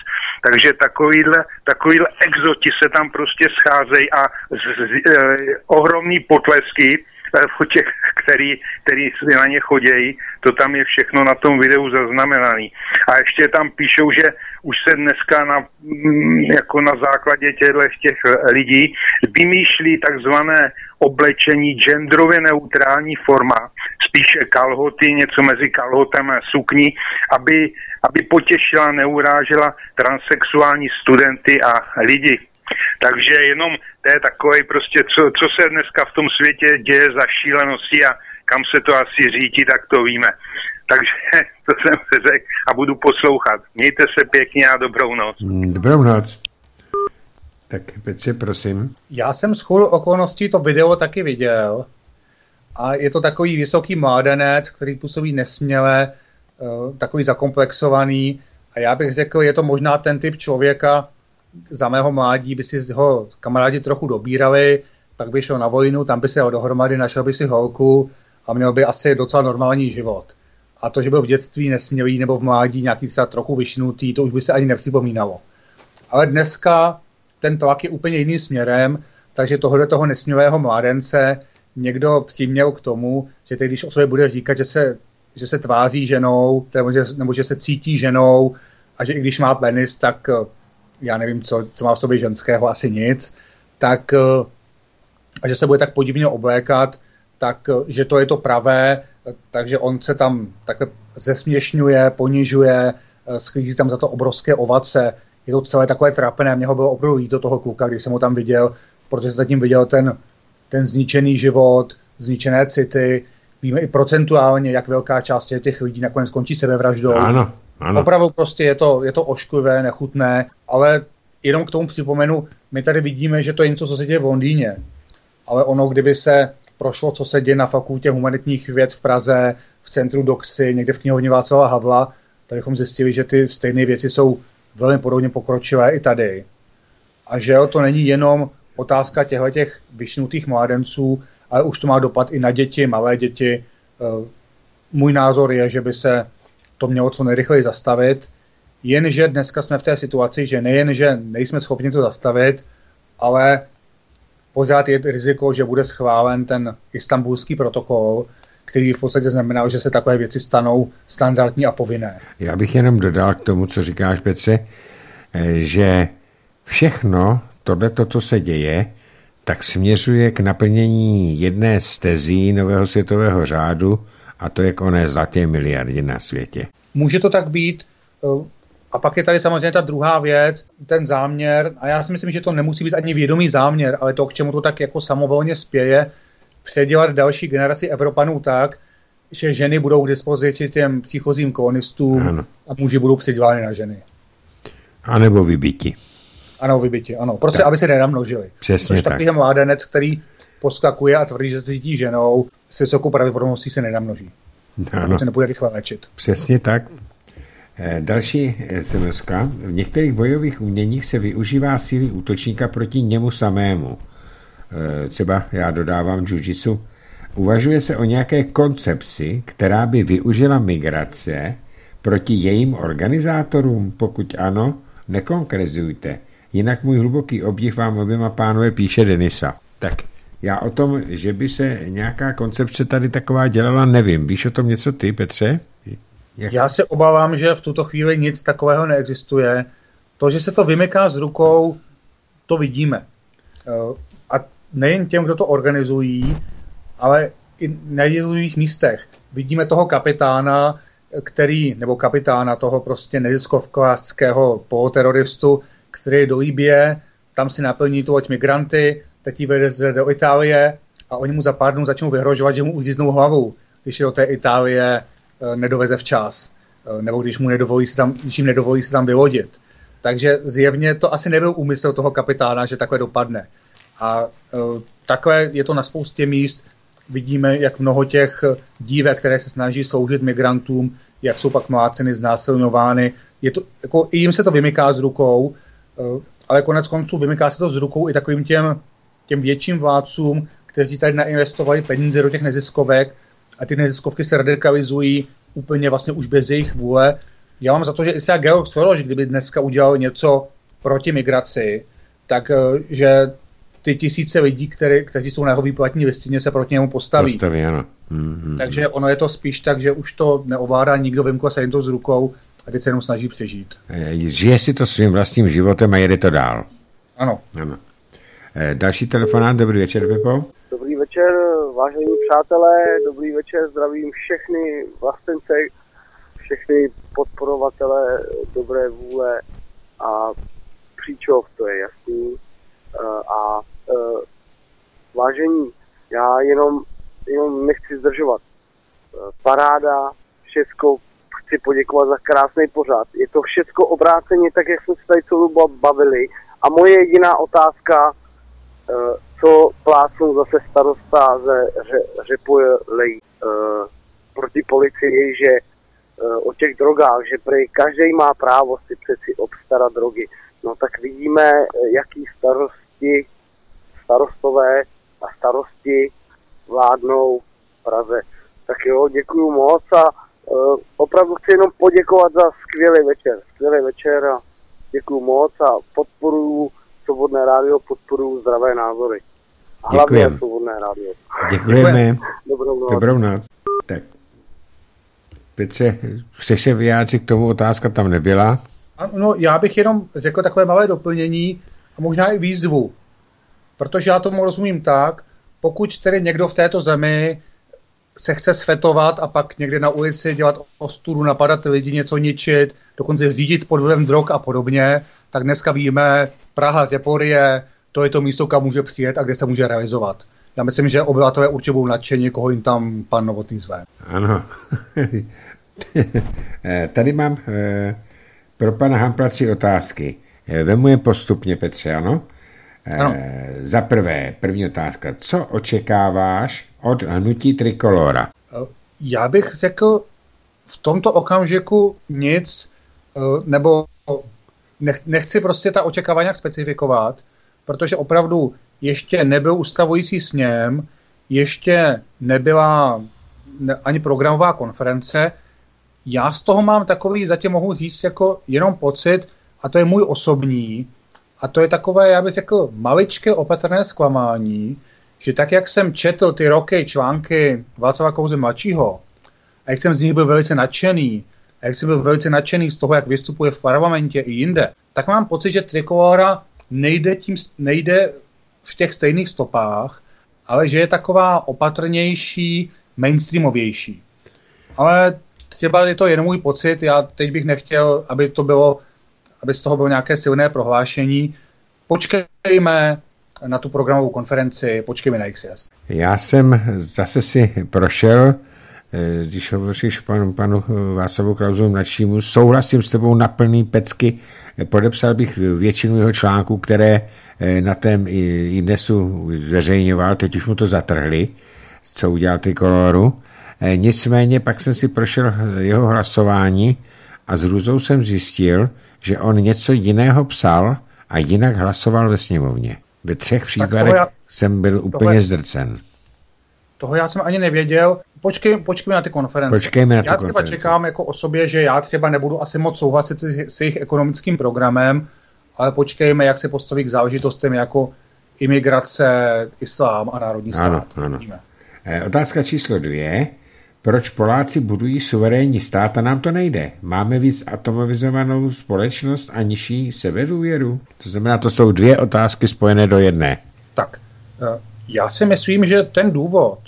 Takže takovýhle, takovýhle exoti se tam prostě scházejí a z, z, eh, ohromný potlesky eh, těch, který, který na ně chodějí, to tam je všechno na tom videu zaznamenaný. A ještě tam píšou, že už se dneska na, mm, jako na základě těchto těch lidí vymýšlí takzvané oblečení genderově neutrální forma, spíše kalhoty, něco mezi kalhotem a sukní, aby, aby potěšila, neurážela transexuální studenty a lidi. Takže jenom to je takové prostě, co, co se dneska v tom světě děje za šílenosti a kam se to asi řítí, tak to víme. Takže (laughs) to jsem řekl a budu poslouchat. Mějte se pěkně a dobrou noc. Dobrou noc. Tak Petře, prosím. Já jsem s okolností to video taky viděl a je to takový vysoký mládenec, který působí nesměle, eh, takový zakomplexovaný a já bych řekl, je to možná ten typ člověka, za mého mládí by si ho kamarádi trochu dobírali, pak by šel na vojnu, tam by se ho dohromady, našel by si holku a měl by asi docela normální život. A to, že byl v dětství nesmělý nebo v mládí nějaký třeba trochu vyšnutý, to už by se ani nepřipomínalo. Ale dneska ten tlak je úplně jiným směrem, takže tohle toho nesmělého mládence někdo přiměl k tomu, že teď, když o sobě bude říkat, že se, že se tváří ženou, nebo že, nebo že se cítí ženou a že i když má penis, tak eh, já nevím, co, co má v sobě ženského, asi nic, tak eh, a že se bude tak podivně oblékat, tak eh, že to je to pravé, takže on se tam takhle zesměšňuje, ponižuje, sklízí tam za to obrovské ovace, je to celé takové trápené. Mě ho bylo opravdu líto toho kluka, když jsem ho tam viděl, protože jsem zatím viděl ten, ten zničený život, zničené city. Víme i procentuálně, jak velká část těch lidí nakonec končí sebevraždou. Ano, ano. Opravdu prostě je to, je to ošklivé, nechutné, ale jenom k tomu připomenu, my tady vidíme, že to je něco, co se děje v Londýně. Ale ono, kdyby se prošlo, co se děje na fakultě humanitních věd v Praze, v centru Doxy, někde v knihovně Václava Havla, tak bychom zjistili, že ty stejné věci jsou velmi podobně pokročilé i tady. A že jo, to není jenom otázka těchto těch vyšnutých mládenců, ale už to má dopad i na děti, malé děti. E, můj názor je, že by se to mělo co nejrychleji zastavit, jenže dneska jsme v té situaci, že nejen, že nejsme schopni to zastavit, ale pořád je riziko, že bude schválen ten istambulský protokol, který v podstatě znamená, že se takové věci stanou standardní a povinné. Já bych jenom dodal k tomu, co říkáš, Petře, eh, že všechno tohle, co se děje, tak směřuje k naplnění jedné z tezí nového světového řádu, a to je k oné zlaté miliardě na světě. Může to tak být. Eh, a pak je tady samozřejmě ta druhá věc, ten záměr, a já si myslím, že to nemusí být ani vědomý záměr, ale to, k čemu to tak jako samovolně spěje, předělat další generaci Evropanů tak, že ženy budou k dispozici těm příchozím kolonistům ano. a muži budou předělány na ženy. A nebo vybiti. Ano, vybiti, ano. Prostě, tak. aby se nenamnožili. Přesně Což tak. takový mládenec, který poskakuje a tvrdí, že se cítí ženou, s vysokou pravděpodobností se nenamnoží. Ano. se nebude rychle léčit. Přesně tak. Eh, další sms V některých bojových uměních se využívá síly útočníka proti němu samému. Eh, třeba já dodávám jiu Uvažuje se o nějaké koncepci, která by využila migrace proti jejím organizátorům? Pokud ano, nekonkretizujte. Jinak můj hluboký obdiv vám oběma pánové píše Denisa. Tak já o tom, že by se nějaká koncepce tady taková dělala, nevím. Víš o tom něco ty, Petře? Jak? Já se obávám, že v tuto chvíli nic takového neexistuje. To, že se to vymyká z rukou, to vidíme. Nejen těm, kdo to organizují, ale i na jednotlivých místech. Vidíme toho kapitána, který, nebo kapitána toho prostě neziskovkářského poloteroristu, který do Libie, tam si naplní tu loď migranty, teď ji vede do Itálie a oni mu za pár dnů začnou vyhrožovat, že mu uříznou hlavu, když je do té Itálie eh, nedoveze včas, eh, nebo když, mu nedovolí se tam, když jim nedovolí se tam vyvodit. Takže zjevně to asi nebyl úmysl toho kapitána, že takhle dopadne. A uh, takhle je to na spoustě míst. Vidíme, jak mnoho těch dívek, které se snaží sloužit migrantům, jak jsou pak mláceny, znásilňovány. Je to, jako, I jim se to vymyká z rukou, uh, ale konec konců vymyká se to z rukou i takovým těm, těm větším vládcům, kteří tady nainvestovali peníze do těch neziskovek a ty neziskovky se radikalizují úplně vlastně už bez jejich vůle. Já mám za to, že i třeba Georg Soros, kdyby dneska udělal něco proti migraci, tak eh, že ty tisíce lidí, který, kteří jsou na jeho výplatní listině, se proti němu postaví. Postaví, ano. Mm-hmm. Takže ono je to spíš tak, že už to neovládá nikdo, vymkl se jim to z rukou a teď se jenom snaží přežít. Žije si to svým vlastním životem a jede to dál. Ano. ano. Eh, další telefonát, dobrý večer, Pepo. Dobrý večer, vážení přátelé, dobrý večer, zdravím všechny vlastence, všechny podporovatele dobré vůle a příčov, to je jasný. Eh, a vážení, já jenom, jenom nechci zdržovat. Paráda, všechno chci poděkovat za krásný pořad. Je to všechno obráceně tak, jak jsme se tady celou bavili. A moje jediná otázka, eh, co plásnou zase starosta ze eh, proti policii, že eh, o těch drogách, že prý každý má právo si přeci obstarat drogy. No tak vidíme, jaký starosti, starostové a starosti vládnou v Praze. Tak jo, děkuju moc a Uh, opravdu chci jenom poděkovat za skvělý večer. Skvělý večer a děkuji moc a podporuju Svobodné rádio, podporuju zdravé názory. Hlavně Děkujem. Svobodné rádio. Děkujeme. (laughs) Dobrou noc. Dobrou noc. Tak. Petře, chceš se vyjádřit k tomu, otázka tam nebyla? No, já bych jenom řekl takové malé doplnění a možná i výzvu. Protože já tomu rozumím tak, pokud tedy někdo v této zemi se chce svetovat a pak někde na ulici dělat ostudu, napadat lidi, něco ničit, dokonce řídit pod vlivem drog a podobně, tak dneska víme, Praha, Těporie, to je to místo, kam může přijet a kde se může realizovat. Já myslím, že obyvatelé určitě budou nadšení, koho jim tam pan Novotný zve. Ano. (laughs) Eh, tady mám eh, pro pana Hampla tři otázky. Eh, vemu je postupně, Petře, ano? ano. Za prvé, první otázka. Co očekáváš od hnutí Trikolora? Já bych řekl v tomto okamžiku nic, eh, nebo nechci prostě ta očekávání specifikovat, protože opravdu ještě nebyl ustavující sněm, ještě nebyla ani programová konference. Já z toho mám takový, zatím mohu říct, jako jenom pocit, a to je můj osobní, a to je takové, já bych řekl, maličké opatrné zklamání, že tak, jak jsem četl ty roky články Václava Kouze mladšího, a jak jsem z nich byl velice nadšený, a jak jsem byl velice nadšený z toho, jak vystupuje v parlamentě i jinde, tak mám pocit, že Trikolora nejde, tím, nejde v těch stejných stopách, ale že je taková opatrnější, mainstreamovější. Ale třeba je to jen můj pocit, já teď bych nechtěl, aby to bylo, aby z toho bylo nějaké silné prohlášení. Počkejme, na tu programovou konferenci, počkejme na XS. Já jsem zase si prošel eh, když hovoříš panu, panu Václavu Klausu mladšímu, souhlasím s tebou na plný pecky, podepsal bych většinu jeho článků, které na tém dnesu zveřejňoval, teď už mu to zatrhli, co udělal ty koloru. Nicméně pak jsem si prošel jeho hlasování a s hrůzou jsem zjistil, že on něco jiného psal a jinak hlasoval ve sněmovně. Ve třech případech já, jsem byl úplně tohle, zdrcen. Toho já jsem ani nevěděl. Počkej, počkejme na ty konference. Počkejme na ty já třeba čekám jako o sobě, že já třeba nebudu asi moc souhlasit s jejich ekonomickým programem, ale počkejme, jak se postaví k záležitostem jako imigrace, islám a národní stát. Ano, ano. Eh, otázka číslo dvě. Proč Poláci budují suverénní stát a nám to nejde? Máme víc atomizovanou společnost a nižší sebedůvěru? To znamená, to jsou dvě otázky spojené do jedné. Tak, eh, já si myslím, že ten důvod,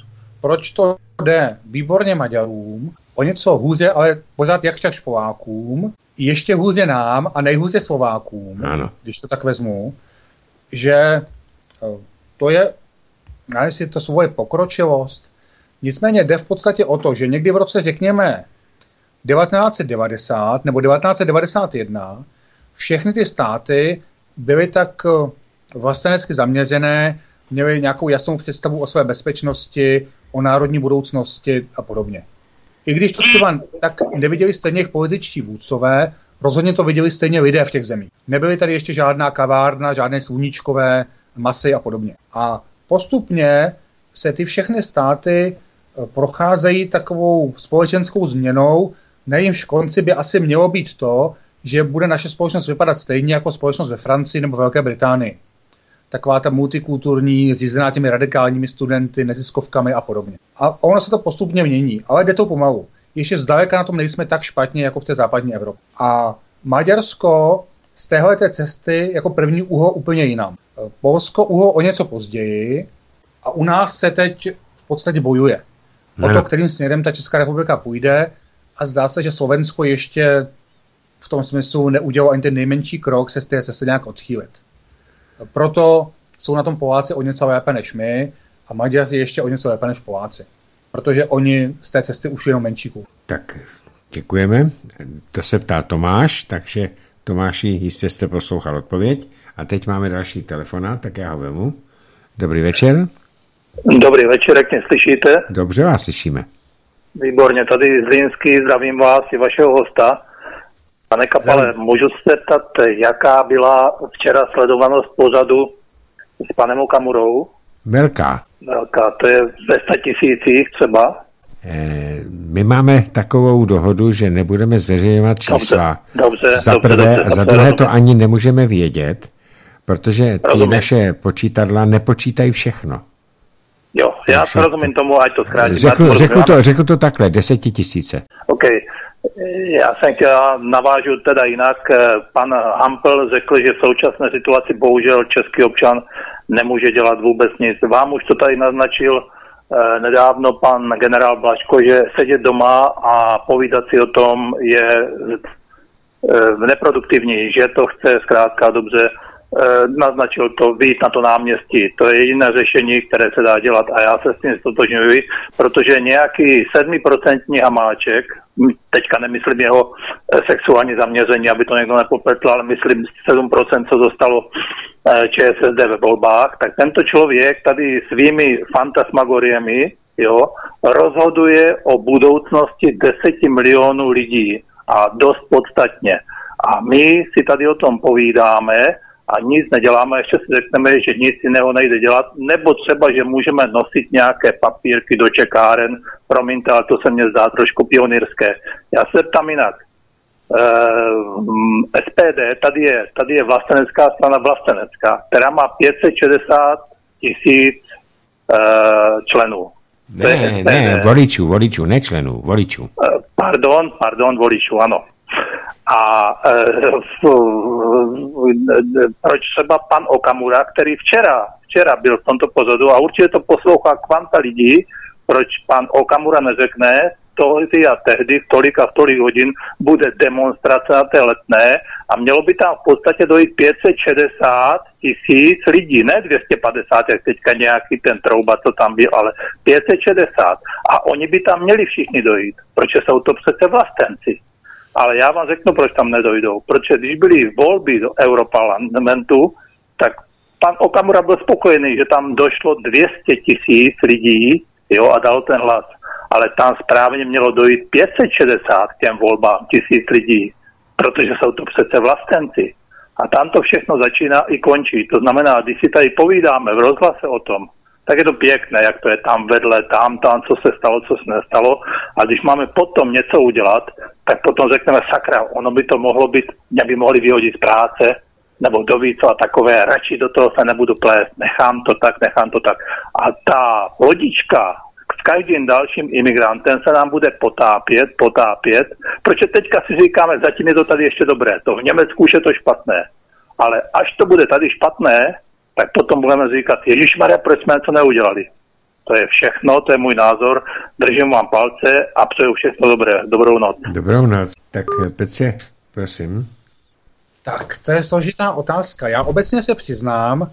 proč to jde výborně Maďarům, o něco hůře, ale pořád jak tak Polákům, ještě hůře nám a nejhůře Slovákům, ano. když to tak vezmu, že eh, to je, já jestli to svoje pokročilost, Nicméně jde v podstatě o to, že někdy v roce, řekněme, 1990 nebo 1991 všechny ty státy byly tak eh, vlastenecky zaměřené, měly nějakou jasnou představu o své bezpečnosti, o národní budoucnosti a podobně. I když to třeba tak neviděli stejně političtí vůdcové, rozhodně to viděli stejně lidé v těch zemích. Nebyly tady ještě žádná kavárna, žádné sluníčkové masy a podobně. A postupně se ty všechny státy procházejí takovou společenskou změnou, na jejímž konci by asi mělo být to, že bude naše společnost vypadat stejně jako společnost ve Francii nebo Velké Británii. Taková ta multikulturní, řízená těmi radikálními studenty, neziskovkami a podobně. A ono se to postupně mění, ale jde to pomalu. Ještě zdaleka na tom nejsme tak špatně jako v té západní Evropě. A Maďarsko z téhle té cesty jako první úho úplně jinam. Polsko úho o něco později a u nás se teď v podstatě bojuje o to, kterým směrem ta Česká republika půjde a zdá se, že Slovensko ještě v tom smyslu neudělalo ani ten nejmenší krok se z té cesty nějak odchýlit. Proto jsou na tom Poláci o něco lépe než my a Maďaři ještě o něco lépe než Poláci. Protože oni z té cesty už jenom menší kůl. Tak děkujeme. To se ptá Tomáš, takže Tomáši, jistě jste poslouchal odpověď. A teď máme další telefonát, tak já ho vemu. Dobrý večer. Dobrý večer, jak mě slyšíte? Dobře vás slyšíme. Výborně, tady z Línsky, zdravím vás i vašeho hosta. Pane Kapale, Zdravím. můžu se ptat, jaká byla včera sledovanost pořadu s panem Okamurou? Velká. Velká, to je ve tisících třeba? E, my máme takovou dohodu, že nebudeme zveřejňovat čísla. Dobře, dobře, za prvé dobře, dobře, a za druhé to ani nemůžeme vědět, protože ty rozumím. naše počítadla nepočítají všechno. Jo, já to rozumím tomu, ať to zkrátím. Řeknu, řeknu, to, řeknu to takhle, desetitisíce. OK. Já jsem chtěl navážu teda jinak. Pan Hampel řekl, že v současné situaci bohužel český občan nemůže dělat vůbec nic. Vám už to tady naznačil eh, nedávno pan generál Blaško, že sedět doma a povídat si o tom je eh, neproduktivní, že to chce zkrátka dobře Eh, naznačil to být na to náměstí. To je jediné řešení, které se dá dělat a já se s tím stotožňuji, protože nějaký 7% hamáček, teďka nemyslím jeho eh, sexuální zaměření, aby to někdo nepopletl, ale myslím 7%, co dostalo eh, ČSSD ve volbách, tak tento člověk tady svými fantasmagoriemi jo, rozhoduje o budoucnosti 10 milionů lidí a dost podstatně. A my si tady o tom povídáme, a nic neděláme, ještě si řekneme, že nic jiného nejde dělat, nebo třeba, že můžeme nosit nějaké papírky do čekáren, promiňte, ale to se mně zdá trošku pionýrské. Já se ptám jinak. Uh, eh, SPD, tady je, tady je vlastenecká strana vlastenecká, která má 560 tisíc uh, členů. Ne, ne, voličů, voličů, ne členů, voličů. Uh, pardon, pardon, voličů, ano. A e, proč třeba pan Okamura, který včera, včera byl v tomto pozodu a určitě to poslouchá kvanta lidí, proč pan Okamura neřekne, tohdy a tehdy v tolik a v tolik hodin bude demonstrace na té letné a mělo by tam v podstatě dojít 560 tisíc lidí, ne 250, jak teďka nějaký ten trouba, co tam byl, ale 560. A oni by tam měli všichni dojít, protože jsou to přece vlastenci. Ale já vám řeknu, proč tam nedojdou. Protože když byly volby do Europarlamentu, tak pan Okamura byl spokojený, že tam došlo 200 tisíc lidí jo, a dal ten hlas. Ale tam správně mělo dojít 560 k těm volbám tisíc lidí, protože jsou to přece vlastenci. A tam to všechno začíná i končí. To znamená, když si tady povídáme v rozhlase o tom, tak je to pěkné, jak to je tam vedle, tam, tam, co se stalo, co se nestalo. A když máme potom něco udělat, tak potom řekneme, sakra, ono by to mohlo být, mě by mohli vyhodit z práce, nebo kdo ví co a takové, radši do toho se nebudu plést, nechám to tak, nechám to tak. A ta lodička s každým dalším imigrantem se nám bude potápět, potápět, protože teďka si říkáme, zatím je to tady ještě dobré, to v Německu už je to špatné. Ale až to bude tady špatné, tak potom budeme říkat, Ježíš Maria, proč jsme něco neudělali. To je všechno, to je můj názor. Držím vám palce a přeju všechno dobré. Dobrou noc. Dobrou noc. Tak Petře, prosím. Tak, to je složitá otázka. Já obecně se přiznám,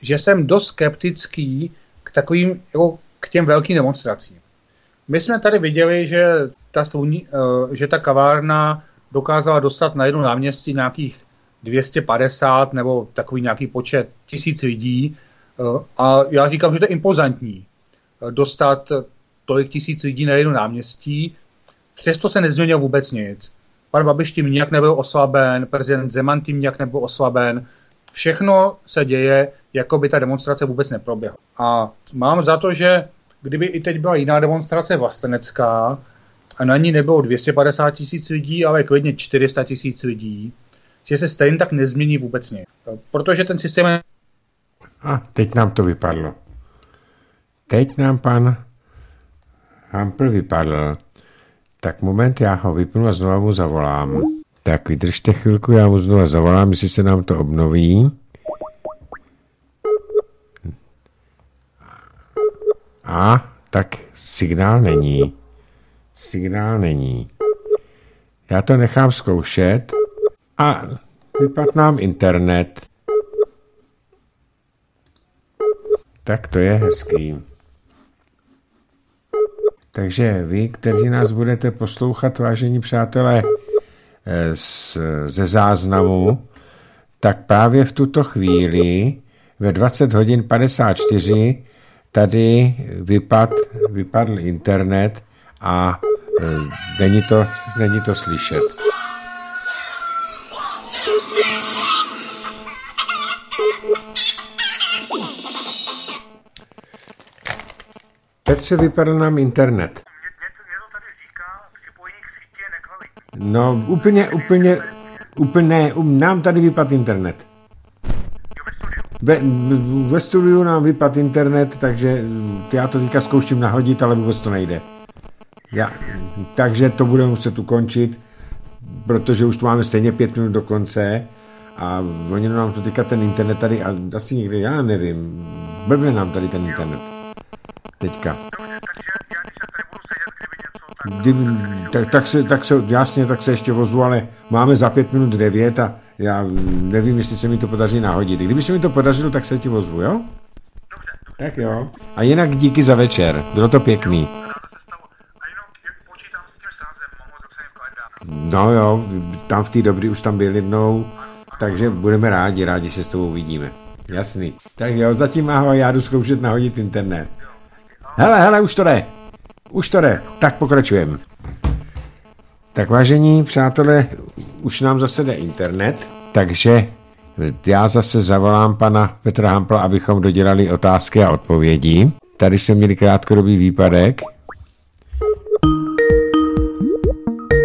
že jsem dost skeptický k takovým, jako k těm velkým demonstracím. My jsme tady viděli, že ta, sluní, eh, že ta kavárna dokázala dostat na jedno náměstí nějakých 250 nebo takový nějaký počet tisíc lidí. Eh, a já říkám, že to je impozantní eh, dostat tolik tisíc lidí na jedno náměstí. Přesto se nezměnil vůbec nic. Pan Babiš tím nijak nebyl oslaben, prezident Zeman tím nijak nebyl oslaben. Všechno se děje, jako by ta demonstrace vůbec neproběhla. A mám za to, že kdyby i teď byla jiná demonstrace vlastenecká a na ní nebylo 250 tisíc lidí, ale klidně 400 tisíc lidí, že se stejně tak nezmění vůbec nic. Protože ten systém je... A teď nám to vypadlo. Teď nám pan Hampl vypadl. Tak moment, já ho vypnu a znovu mu zavolám. Tak vydržte chvilku, já mu znovu zavolám, jestli se nám to obnoví. A, tak signál není. Signál není. Já to nechám zkoušet. A vypad nám internet. Tak to je hezký. Takže vy, kteří nás budete poslouchat, vážení přátelé, eh, z, ze záznamu, tak právě v tuto chvíli ve 20 hodin 54 tady vypad, vypadl internet a e, není to, není to slyšet. Petře, vypadl nám internet. No, úplně, úplně, úplně, um, nám tady vypadl internet. Ve, ve studiu nám vypad internet, takže já to teďka zkouším nahodit, ale vůbec to nejde. Já, takže to budeme muset ukončit, protože už tu máme stejně pět minut do konce a oni nám to teďka ten internet tady a asi někde, já nevím, blbne nám tady ten internet. Teďka. Kdyby, tak, tak, se, tak se, jasně, tak se ještě vozu, ale máme za pět minut devět a já nevím, jestli se mi to podaří nahodit. Kdyby se mi to podařilo, tak se ti ozvu, jo? Tak jo. A jinak díky za večer. Bylo to pěkný. No jo, tam v té dobrý už tam byl jednou, takže budeme rádi, rádi se s tobou uvidíme. Jasný. Tak jo, zatím ahoj, já jdu zkoušet nahodit internet. Hele, hele, už to jde. Už to jde. Tak pokračujeme. Tak vážení přátelé, už nám zase jde internet, takže já zase zavolám pana Petra Hampla, abychom dodělali otázky a odpovědi. Tady jsme měli krátkodobý výpadek.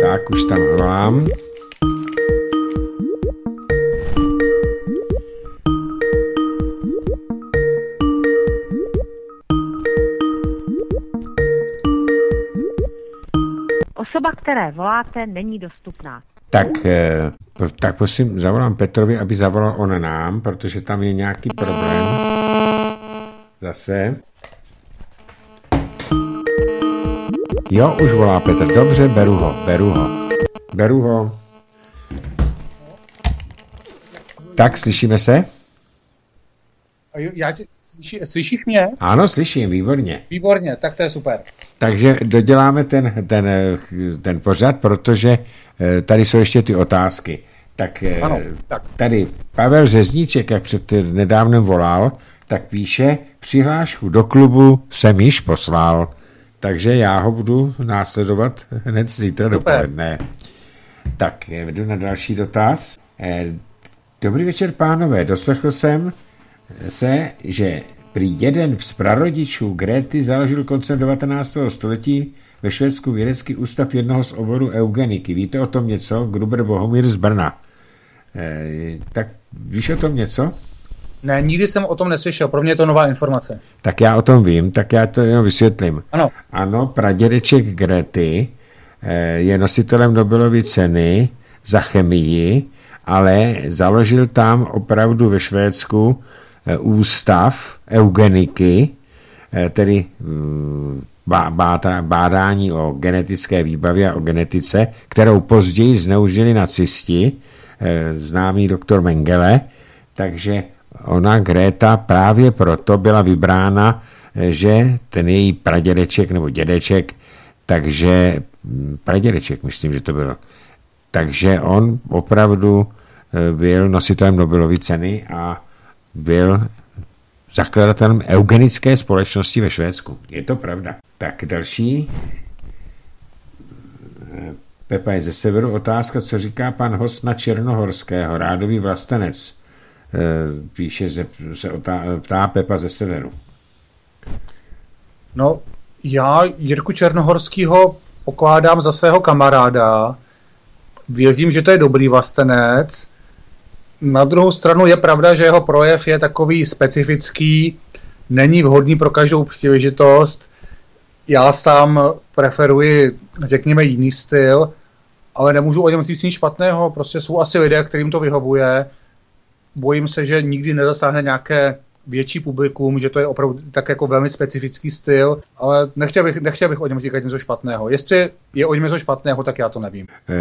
Tak už tam volám. Osoba, které voláte, není dostupná. Tak, eh, tak prosím, zavolám Petrovi, aby zavolal on nám, protože tam je nějaký problém. Zase. Jo, už volá Petr. Dobře, beru ho, beru ho. Beru ho. Tak, slyšíme se? Já tě, slyší, slyšíš mě? Ano, slyším, výborně. Výborně, tak to je super. Takže doděláme ten, ten, ten pořad, protože eh, tady jsou ještě ty otázky. Tak, eh, ano, tak tady Pavel Řezníček, jak před nedávnem volal, tak píše, přihlášku do klubu jsem již poslal, takže já ho budu následovat hned zítra Super. dopoledne. Tak, jdu na další dotaz. Eh, dobrý večer, pánové. Doslechl jsem se, že prý jeden z prarodičů Gréty založil koncem 19. století ve Švédsku vědecký ústav jednoho z oborů eugeniky. Víte o tom něco? Gruber Bohomír z Brna. Eh, tak víš o tom něco? Ne, nikdy jsem o tom neslyšel, pro mě je to nová informace. Tak já o tom vím, tak já to jenom vysvětlím. Ano. Ano, pradědeček Grety eh, je nositelem Nobelovy ceny za chemii, ale založil tam opravdu ve Švédsku ústav eugeniky, eh, tedy mm, bádání o genetické výbavě a o genetice, kterou později zneužili nacisti, známý doktor Mengele, takže ona Greta právě proto byla vybrána, že ten její pradědeček nebo dědeček, takže hm, pradědeček, myslím, že to bylo, takže on opravdu eh, byl nositelem Nobelovy ceny a byl zakladatelem eugenické společnosti ve Švédsku. Je to pravda. Tak další. Pepa je ze severu. Otázka, co říká pan host na Černohorského, rádový vlastenec. Eh, píše, že se ptá Pepa ze severu. No, já Jirku Černohorskýho pokládám za svého kamaráda. Věřím, že to je dobrý vlastenec. Na druhou stranu je pravda, že jeho projev je takový specifický, není vhodný pro každou příležitost. Já sám preferuji, řekněme, jiný styl, ale nemůžu o něm říct nic špatného. Prostě jsou asi lidé, kterým to vyhovuje bojím se, že nikdy nezasáhne nějaké větší publikum, že to je opravdu tak jako velmi specifický styl, ale nechtěl bych, nechtěl bych o něm říkat něco špatného. Jestli je o něm něco špatného, tak já to nevím. Eh,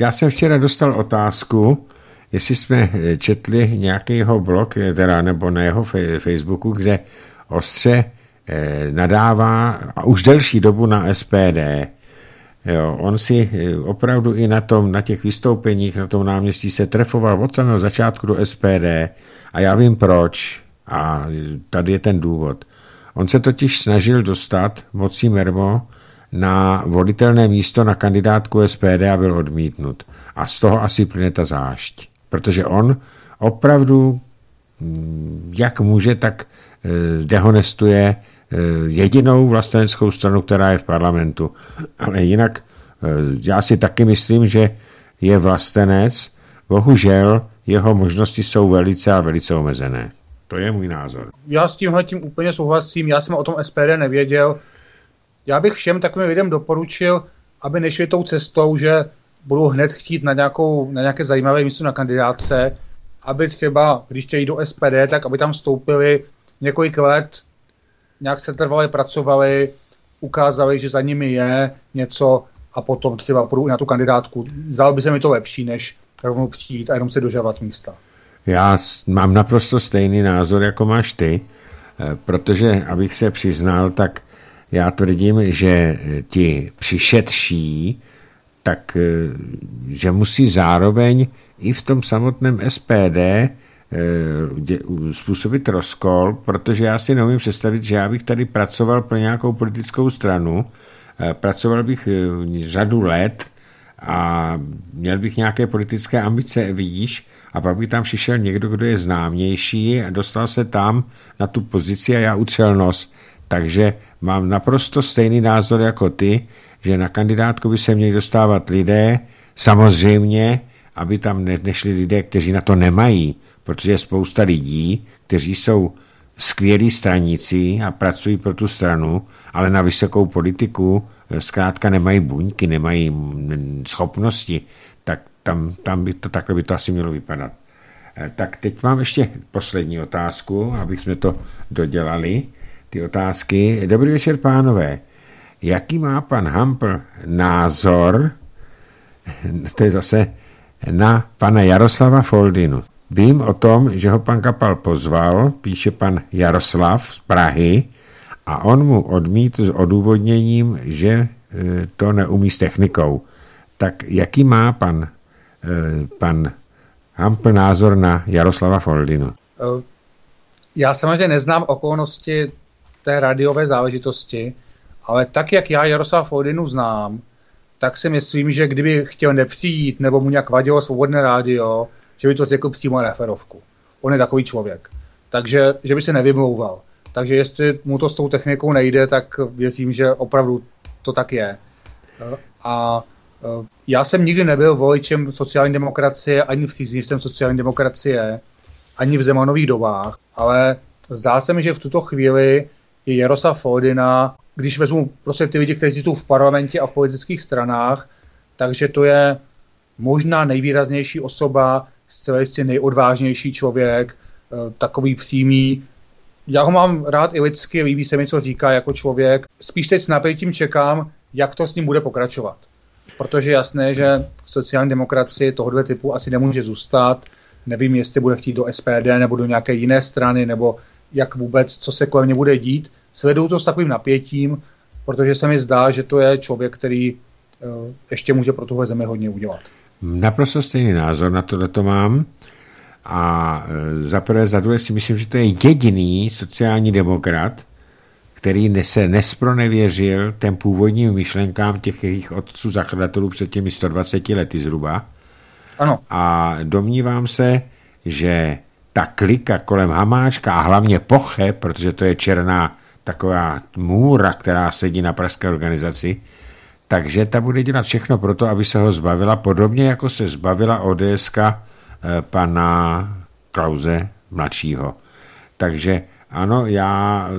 já jsem včera dostal otázku, jestli jsme eh, četli nějakýho blog, eh, teda nebo na jeho Facebooku, kde ostře nadává a už delší dobu na SPD. Jo, on si eh, opravdu i na tom, na těch vystoupeních na tom náměstí se trefoval od samého začátku do SPD a já vím proč a tady je ten důvod. On se totiž snažil dostat mocí Mermo na volitelné místo na kandidátku SPD a byl odmítnut. A z toho asi plyne ta zášť. Protože on opravdu, mm, jak může, tak eh, dehonestuje Eh, jedinou vlasteneckou stranu, která je v parlamentu. Ale jinak eh, já si taky myslím, že je vlastenec, bohužel jeho možnosti jsou velice a velice omezené. To je můj názor. Já s tímhle tím úplně souhlasím, já jsem o tom SPD nevěděl. Já bych všem takovým lidem doporučil, aby nešli tou cestou, že budou hned chtít na, nějakou, na nějaké zajímavé místo na kandidáce, aby třeba, když chtějí do SPD, tak aby tam vstoupili několik let nějak se trvale pracovali, ukázali, že za nimi je něco a potom třeba půjdu na tu kandidátku. Zdalo by se mi to lepší, než rovnou přijít a jenom se dožávat místa. Já mám naprosto stejný názor, jako máš ty, eh, protože, abych se přiznal, tak já tvrdím, že ti přišetší, tak eh, že musí zároveň i v tom samotném SPD Eh, způsobit rozkol, protože já si neumím představit, že já bych tady pracoval pro nějakou politickou stranu, eh, pracoval bych řadu let a měl bych nějaké politické ambice, vidíš, a pak by tam přišel někdo, kdo je známější a dostal se tam na tu pozici a já utřel nos. Takže mám naprosto stejný názor jako ty, že na kandidátku by se měli dostávat lidé, samozřejmě, aby tam nešli lidé, kteří na to nemají, protože je spousta lidí, kteří jsou skvělí straníci a pracují pro tu stranu, ale na vysokou politiku eh, zkrátka nemají buňky, nemají schopnosti, tak tam, tam by to, takhle by to asi mělo vypadat. Eh, tak teď mám ještě poslední otázku, abych jsme to dodělali, ty otázky. Dobrý večer, pánové. Jaký má pan Hampl názor, to je zase na pana Jaroslava Foldinu. Vím o tom, že ho pan Kapal pozval, píše pan Jaroslav z Prahy, a on mu odmítl s odůvodněním, že e, to neumí s technikou. Tak jaký má pan, e, pan Hampl názor na Jaroslava Foldinu? Já samozřejmě neznám okolnosti té radiové záležitosti, ale tak, jak já Jaroslava Foldinu znám, tak si myslím, že kdyby chtěl nepřijít nebo mu nějak vadilo svobodné rádio, že by to řekl přímo na referovku. On je takový člověk. Takže, že by se nevymlouval. Takže jestli mu to s tou technikou nejde, tak věřím, že opravdu to tak je. A e, já jsem nikdy nebyl voličem sociální demokracie, ani příznivcem sociální demokracie, ani v Zemanových dobách, ale zdá se mi, že v tuto chvíli je Jaroslav Foldina, když vezmu prostě ty lidi, kteří jsou v parlamentě a v politických stranách, takže to je možná nejvýraznější osoba, zcela jistě nejodvážnější člověk, e, takový přímý, já ho mám rád i lidsky, líbí se mi, co říká jako člověk. Spíš teď s napětím čekám, jak to s ním bude pokračovat. Protože jasné, že sociální demokracie tohoto typu asi nemůže zůstat. Nevím, jestli bude chtít do SPD nebo do nějaké jiné strany, nebo jak vůbec, co se kolem něj bude dít. Sleduju to s takovým napětím, protože se mi zdá, že to je člověk, který uh, ještě může pro tuhle zemi hodně udělat. Naprosto stejný názor na tohle to mám. A e, za prvé, za druhé si myslím, že to je jediný sociální demokrat, který se nespronevěřil těm původním myšlenkám těch jejich otců zakladatelů před těmi 120 lety zhruba. Ano. A domnívám se, že ta klika kolem Hamáčka a hlavně Poche, protože to je černá taková můra, která sedí na pražské organizaci, takže ta bude dělat všechno pro to, aby se ho zbavila, podobně jako se zbavila ODSK Eh, pana Klauze mladšího. Takže ano, já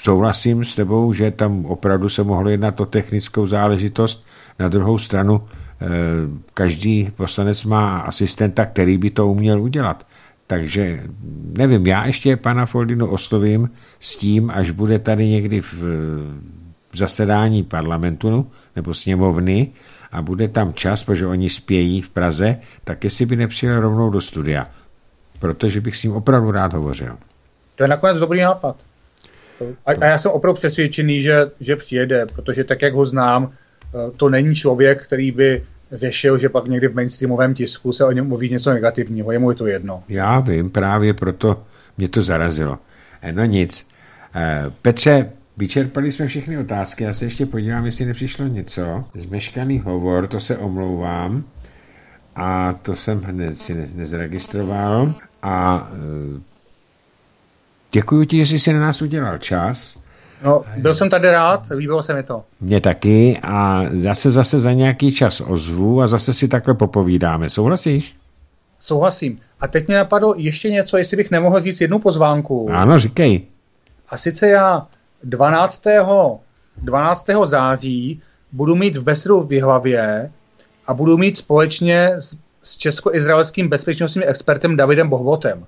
souhlasím s tebou, že tam opravdu se mohlo jednat o technickou záležitost. Na druhou stranu eh, každý poslanec má asistenta, který by to uměl udělat. Takže nevím, já ještě pana Foldinu oslovím s tím, až bude tady někdy v, v zasedání parlamentu nebo sněmovny a bude tam čas, protože oni spějí v Praze, tak jestli by nepřijel rovnou do studia, protože bych s ním opravdu rád hovořil. To je nakonec dobrý nápad. A, a já jsem opravdu přesvědčený, že, že přijede, protože tak, jak ho znám, eh, to není člověk, který by řešil, že pak někdy v mainstreamovém tisku se o něm mluví něco negativního. Je mu to jedno. Já vím, právě proto mě to zarazilo. Eh, no nic. Eh, Petře, Vyčerpali jsme všechny otázky, já se ještě podívám, jestli nepřišlo něco. Zmeškaný hovor, to se omlouvám. A to jsem hned si ne, nezregistroval. A e, děkuji ti, že jsi na nás udělal čas. No, byl jsem tady rád, líbilo se mi to. Mně taky a zase zase za nějaký čas ozvu a zase si takhle popovídáme. Souhlasíš? Souhlasím. A teď mě napadlo ještě něco, jestli bych nemohl říct jednu pozvánku. Ano, říkej. A sice já 12. 12. září budu mít v Besru v Jihlavě a budu mít společně s, s česko-izraelským bezpečnostním expertem Davidem Bohvotem.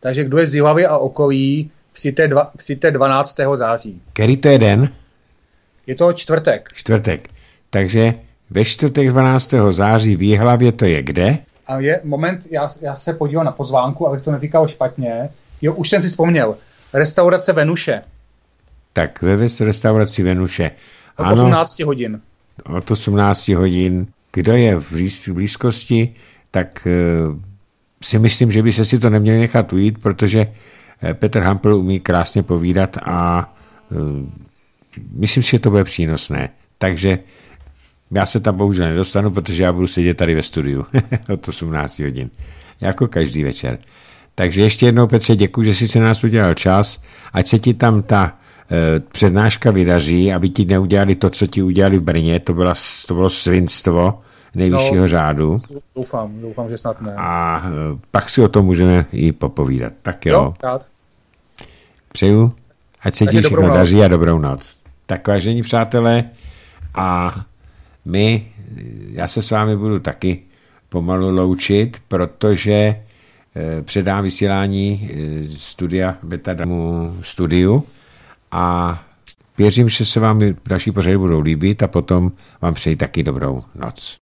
Takže kdo je z Jihlavy a okolí, přijďte, dva, přijďte 12. září. Který to je den? Je to čtvrtek. Čtvrtek. Takže ve čtvrtek 12. září v Jihlavě to je kde? A je, moment, já, já se podívám na pozvánku, abych to neříkal špatně. Jo, už jsem si vzpomněl. Restaurace Venuše. Tak ve restauraci Venuše. Od ano, 18 hodin. Od 18 hodin. Kdo je v blízkosti, tak uh, si myslím, že by se si to neměl nechat ujít, protože Petr Hampel umí krásně povídat a uh, myslím si, že to bude přínosné. Takže já se tam bohužel nedostanu, protože já budu sedět tady ve studiu (laughs) od 18 hodin. Jako každý večer. Takže ještě jednou, Petře, děkuji, že jsi se nás udělal čas. Ať se ti tam ta Eh, přednáška vydaří, aby ti neudělali to, co ti udělali v Brně, to, byla, to bylo svinstvo nejvyššího no, řádu. Doufám, doufám, že snad ne. A eh, pak si o tom můžeme i popovídat. Tak jo. jo rád. Přeju, ať se ti všechno daří a dobrou noc. Tak vážení přátelé, a my, já se s vámi budu taky pomalu loučit, protože eh, předám vysílání studia Beta studiu a Věřím, že se vám další pořady budou líbit a potom vám přeji taky dobrou noc.